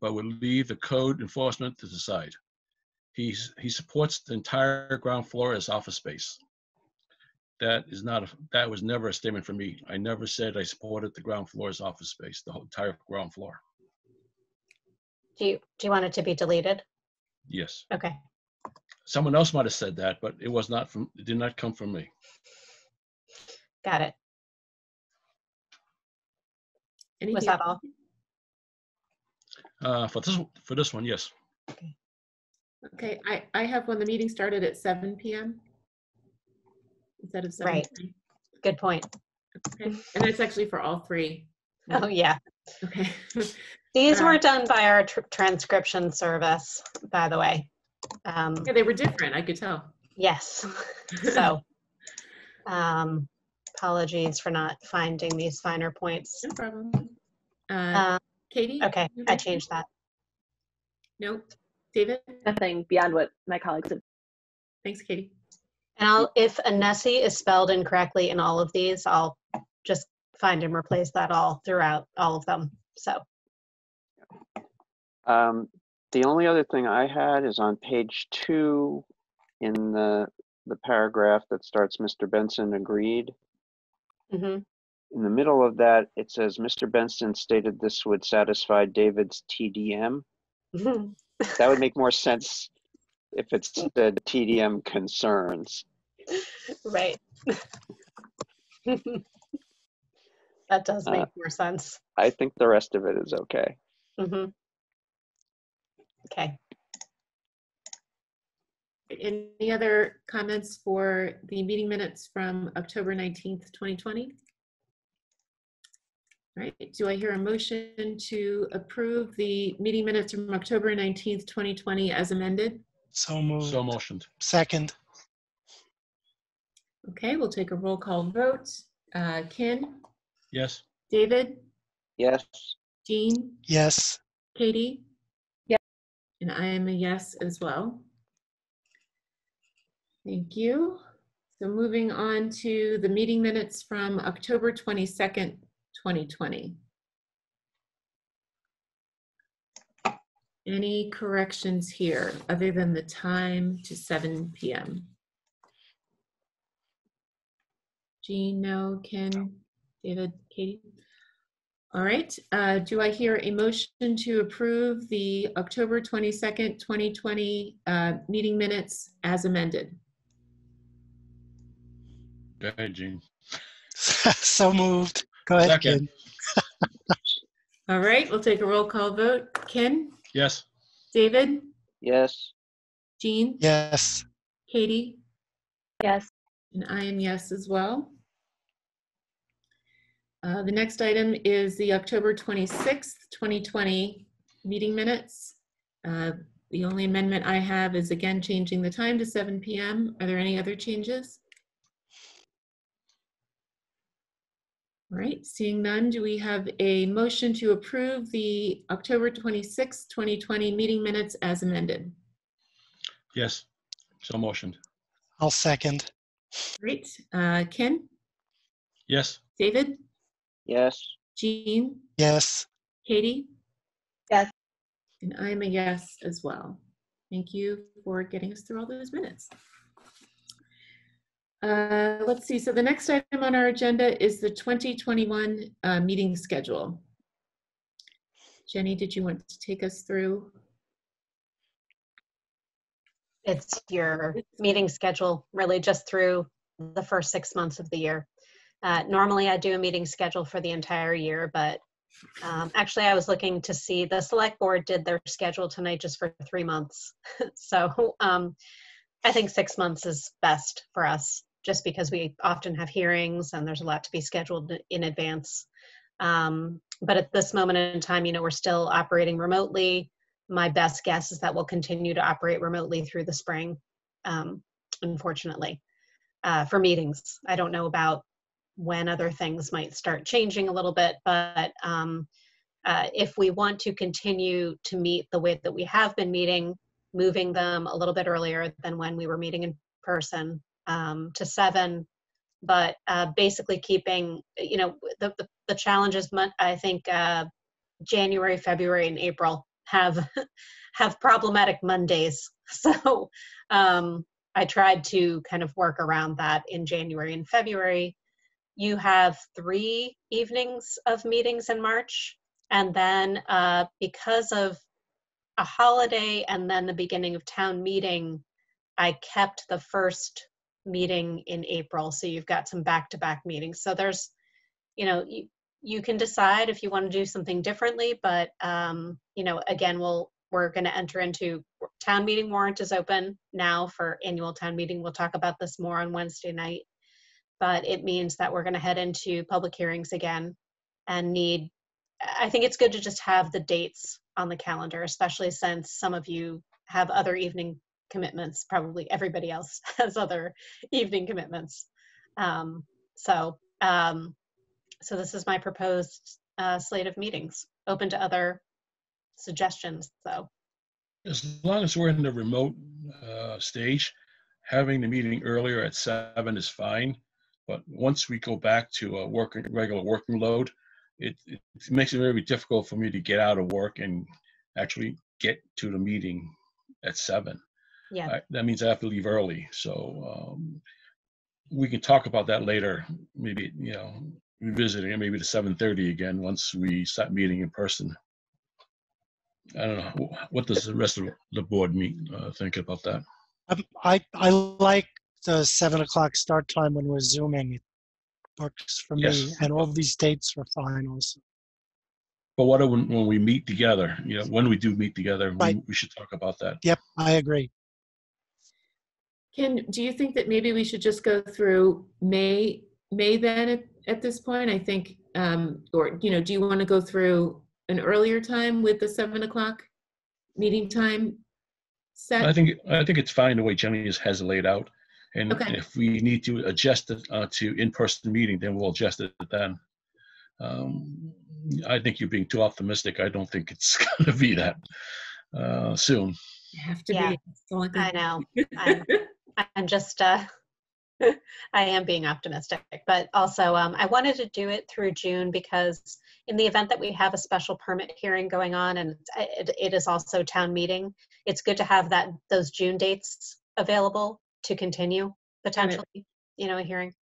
Speaker 5: but would leave the code enforcement to decide. He's, he supports the entire ground floor as office space. That is not, a that was never a statement from me. I never said I supported the ground floor as office space, the whole entire ground floor.
Speaker 6: Do you, do you want it to be deleted?
Speaker 5: Yes.
Speaker 6: Okay.
Speaker 5: Someone else might have said that, but it was not from, it did not come from me.
Speaker 6: Got it. Was that all?
Speaker 5: Uh, for this, for this one, yes.
Speaker 2: Okay, I, I have when the meeting started at seven PM instead of seven.
Speaker 6: Right. Good point.
Speaker 2: Okay, and that's actually for all three. *laughs*
Speaker 6: Oh, yeah.
Speaker 2: Okay. *laughs*
Speaker 6: These
Speaker 2: Uh,
Speaker 6: were done by our tr- transcription service, by the way. Um,
Speaker 2: Yeah, they were different, I could tell.
Speaker 6: yes. *laughs* So, um, apologies for not finding these finer points.
Speaker 2: No problem. Uh,
Speaker 6: Uh,
Speaker 2: Katie?
Speaker 6: okay, I changed that.
Speaker 2: Nope. David?
Speaker 9: Nothing beyond what my colleagues have.
Speaker 2: Thanks, Katie.
Speaker 6: And I'll, if Annese is spelled incorrectly in all of these, I'll just find and replace that all throughout all of them. So,
Speaker 4: Um, the only other thing I had is on page two in the, the paragraph that starts, Mr. Benson agreed.
Speaker 6: mhm.
Speaker 4: In the middle of that, it says, Mr. Benson stated this would satisfy David's TDM. That would make more sense if it's the TDM concerns.
Speaker 6: right. *laughs* that does make
Speaker 4: Uh,
Speaker 6: more sense.
Speaker 4: I think the rest of it is okay.
Speaker 6: hmm Okay.
Speaker 2: Any other comments for the meeting minutes from October 19th, 2020? All right, do I hear a motion to approve the meeting minutes from October 19th, 2020 as amended?
Speaker 8: So moved.
Speaker 5: So motioned.
Speaker 8: Second,
Speaker 2: Okay, we'll take a roll call vote. Uh, Ken,
Speaker 5: Yes.
Speaker 2: David,
Speaker 4: Yes,
Speaker 2: Gene,
Speaker 8: yes.
Speaker 2: Katie?
Speaker 9: Yes.
Speaker 2: And I am a yes as well. Thank you. So moving on to the meeting minutes from October 22nd, 2020. Any corrections here other than the time to 7 PM? Gene, no, Ken, David, Katie? All right, uh, do I hear a motion to approve the October 22nd, 2020 uh, meeting minutes as amended?
Speaker 5: Go ahead, Gene. *laughs*
Speaker 8: So moved. Go ahead,
Speaker 5: Second.
Speaker 8: Ken. *laughs*
Speaker 2: All right, we'll take a roll call vote. Ken,
Speaker 5: Yes.
Speaker 2: David,
Speaker 4: yes,
Speaker 2: Gene,
Speaker 8: Yes.
Speaker 2: Katie,
Speaker 9: Yes.
Speaker 2: and I am yes as well. Uh, The next item is the October 26th, 2020 meeting minutes. Uh, The only amendment I have is again changing the time to 7 PM. Are there any other changes? All right, seeing none, do we have a motion to approve the October 26th, 2020 meeting minutes as amended?
Speaker 5: Yes. So motioned.
Speaker 8: I'll second.
Speaker 2: Great. Uh, Ken,
Speaker 5: Yes.
Speaker 2: David,
Speaker 4: yes,
Speaker 2: Gene,
Speaker 8: Yes.
Speaker 2: Katie?
Speaker 9: Yes.
Speaker 2: And I'm a yes as well. Thank you for getting us through all those minutes. Uh, Let's see, so the next item on our agenda is the 2021 uh, meeting schedule. Jenny, did you want to take us through?
Speaker 6: It's your meeting schedule really just through the first six months of the year. Uh, normally I do a meeting schedule for the entire year, but um, actually I was looking to see the select board did their schedule tonight just for three months. *laughs* so um, I think six months is best for us just because we often have hearings and there's a lot to be scheduled in advance. Um, but at this moment in time, you know, we're still operating remotely. My best guess is that we'll continue to operate remotely through the spring, um, unfortunately, uh, for meetings. I don't know about when other things might start changing a little bit, but um, uh, if we want to continue to meet the way that we have been meeting, moving them a little bit earlier than when we were meeting in person um, to seven, but uh, basically keeping, you know, the, the, the challenges, I think uh, January, February, and April have *laughs* have problematic Mondays. *laughs* So um, I tried to kind of work around that in January and February. You have three evenings of meetings in March, and then uh, because of a holiday and then the beginning of town meeting, I kept the first meeting in April. So you've got some back-to-back meetings. So there's, you know, you, you can decide if you want to do something differently, but um, you know, again, we'll we're going to enter into town meeting warrant is open now for annual town meeting. We'll talk about this more on Wednesday night, but it means that we're going to head into public hearings again and need. I think it's good to just have the dates on the calendar, especially since some of you have other evening commitments. Probably everybody else *laughs* has other evening commitments. Um, so, um, so this is my proposed uh, slate of meetings. Open to other suggestions, though.
Speaker 5: as long as we're in the remote uh, stage, having the meeting earlier at seven is fine. But once we go back to a working, regular working load, it, it makes it very difficult for me to get out of work and actually get to the meeting at seven.
Speaker 6: Yeah.
Speaker 5: I- That means I have to leave early, so um, we can talk about that later, maybe, you know, revisiting it maybe to seven thirty again, once we start meeting in person. I don't know, what does the rest of the board meet, uh, think about that?
Speaker 8: Um, I, I like the seven o'clock start time when we're zooming. It works for me, and all these dates are fine also.
Speaker 5: But what when, when we meet together, you know, when we do meet together, we, we should talk about that.
Speaker 8: Yep, I agree.
Speaker 2: Ken, do you think that maybe we should just go through May, May then at, at this point? I think, um, or, you know, do you want to go through an earlier time with the seven o'clock meeting time set?
Speaker 5: I think, I think it's fine the way Jenny is- has it laid out. And
Speaker 2: Okay.
Speaker 5: if we need to adjust it uh, to in-person meeting, then we'll adjust it then. Um, I think you're being too optimistic. I don't think it's *laughs* gonna be that uh, soon.
Speaker 2: You Have to
Speaker 6: Yeah,
Speaker 2: be. That's all I
Speaker 6: I know. *laughs* I'm, I'm just, uh, *laughs* I am being optimistic, but also um, I wanted to do it through June because in the event that we have a special permit hearing going on and it, it is also town meeting, it's good to have that, those June dates available to continue potentially, you know, a hearing.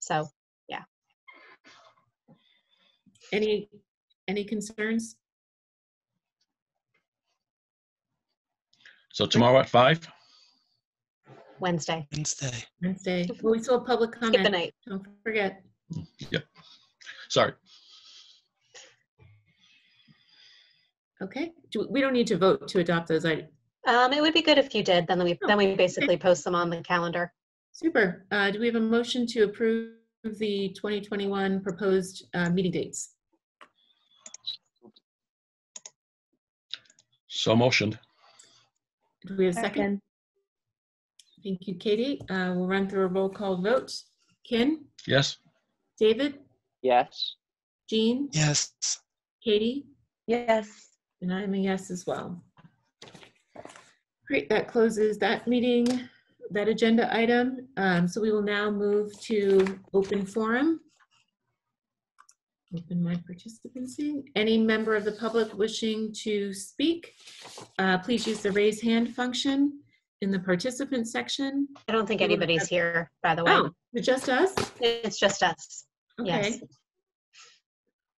Speaker 6: So, yeah.
Speaker 2: Any, any concerns?
Speaker 5: So tomorrow at five?
Speaker 6: Wednesday.
Speaker 8: Wednesday.
Speaker 2: Wednesday. Well, we still have public comment.
Speaker 6: Skip a night.
Speaker 2: Don't forget.
Speaker 5: Yep. Sorry.
Speaker 2: Okay. Do, we don't need to vote to adopt those. I,
Speaker 6: Um, it would be good if you did, then we, then we basically post them on the calendar.
Speaker 2: super. Uh, do we have a motion to approve the 2021 proposed, uh, meeting dates?
Speaker 5: So motioned.
Speaker 2: Do we have a second? Thank you, Katie. Uh, we'll run through a roll call vote. Ken,
Speaker 5: Yes?
Speaker 2: David,
Speaker 4: Yes.
Speaker 2: Gene,
Speaker 8: Yes.
Speaker 2: Katie,
Speaker 9: Yes.
Speaker 2: and I'm a yes as well. Great, that closes that meeting, that agenda item. Um, so we will now move to open forum. Open my participancy. Any member of the public wishing to speak, uh, please use the raise hand function in the participant section.
Speaker 6: I don't think anybody's
Speaker 2: have-
Speaker 6: here, by the way.
Speaker 2: Oh, it's just us?
Speaker 6: It's just us. Yes.
Speaker 2: Okay.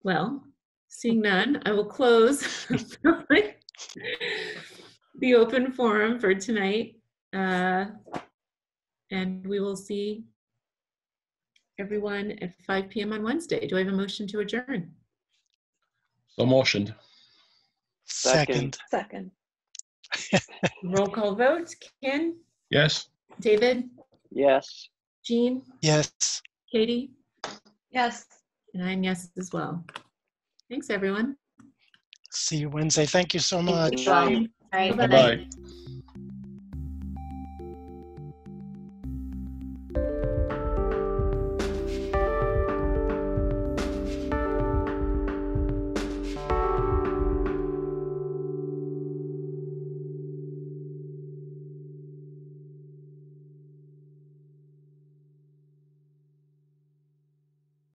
Speaker 2: Well, seeing none, I will close *laughs* the open forum for tonight. uh, And we will see everyone at 5 PM on Wednesday. Do I have a motion to adjourn?
Speaker 5: So motioned.
Speaker 8: Second.
Speaker 9: Second.
Speaker 2: Roll call vote. Ken,
Speaker 5: Yes?
Speaker 2: David,
Speaker 4: Yes.
Speaker 2: Gene,
Speaker 8: Yes.
Speaker 2: Katie,
Speaker 9: Yes.
Speaker 2: and I'm yes as well. Thanks, everyone.
Speaker 8: See you Wednesday. Thank you so much.
Speaker 6: All right.
Speaker 5: Bye-bye.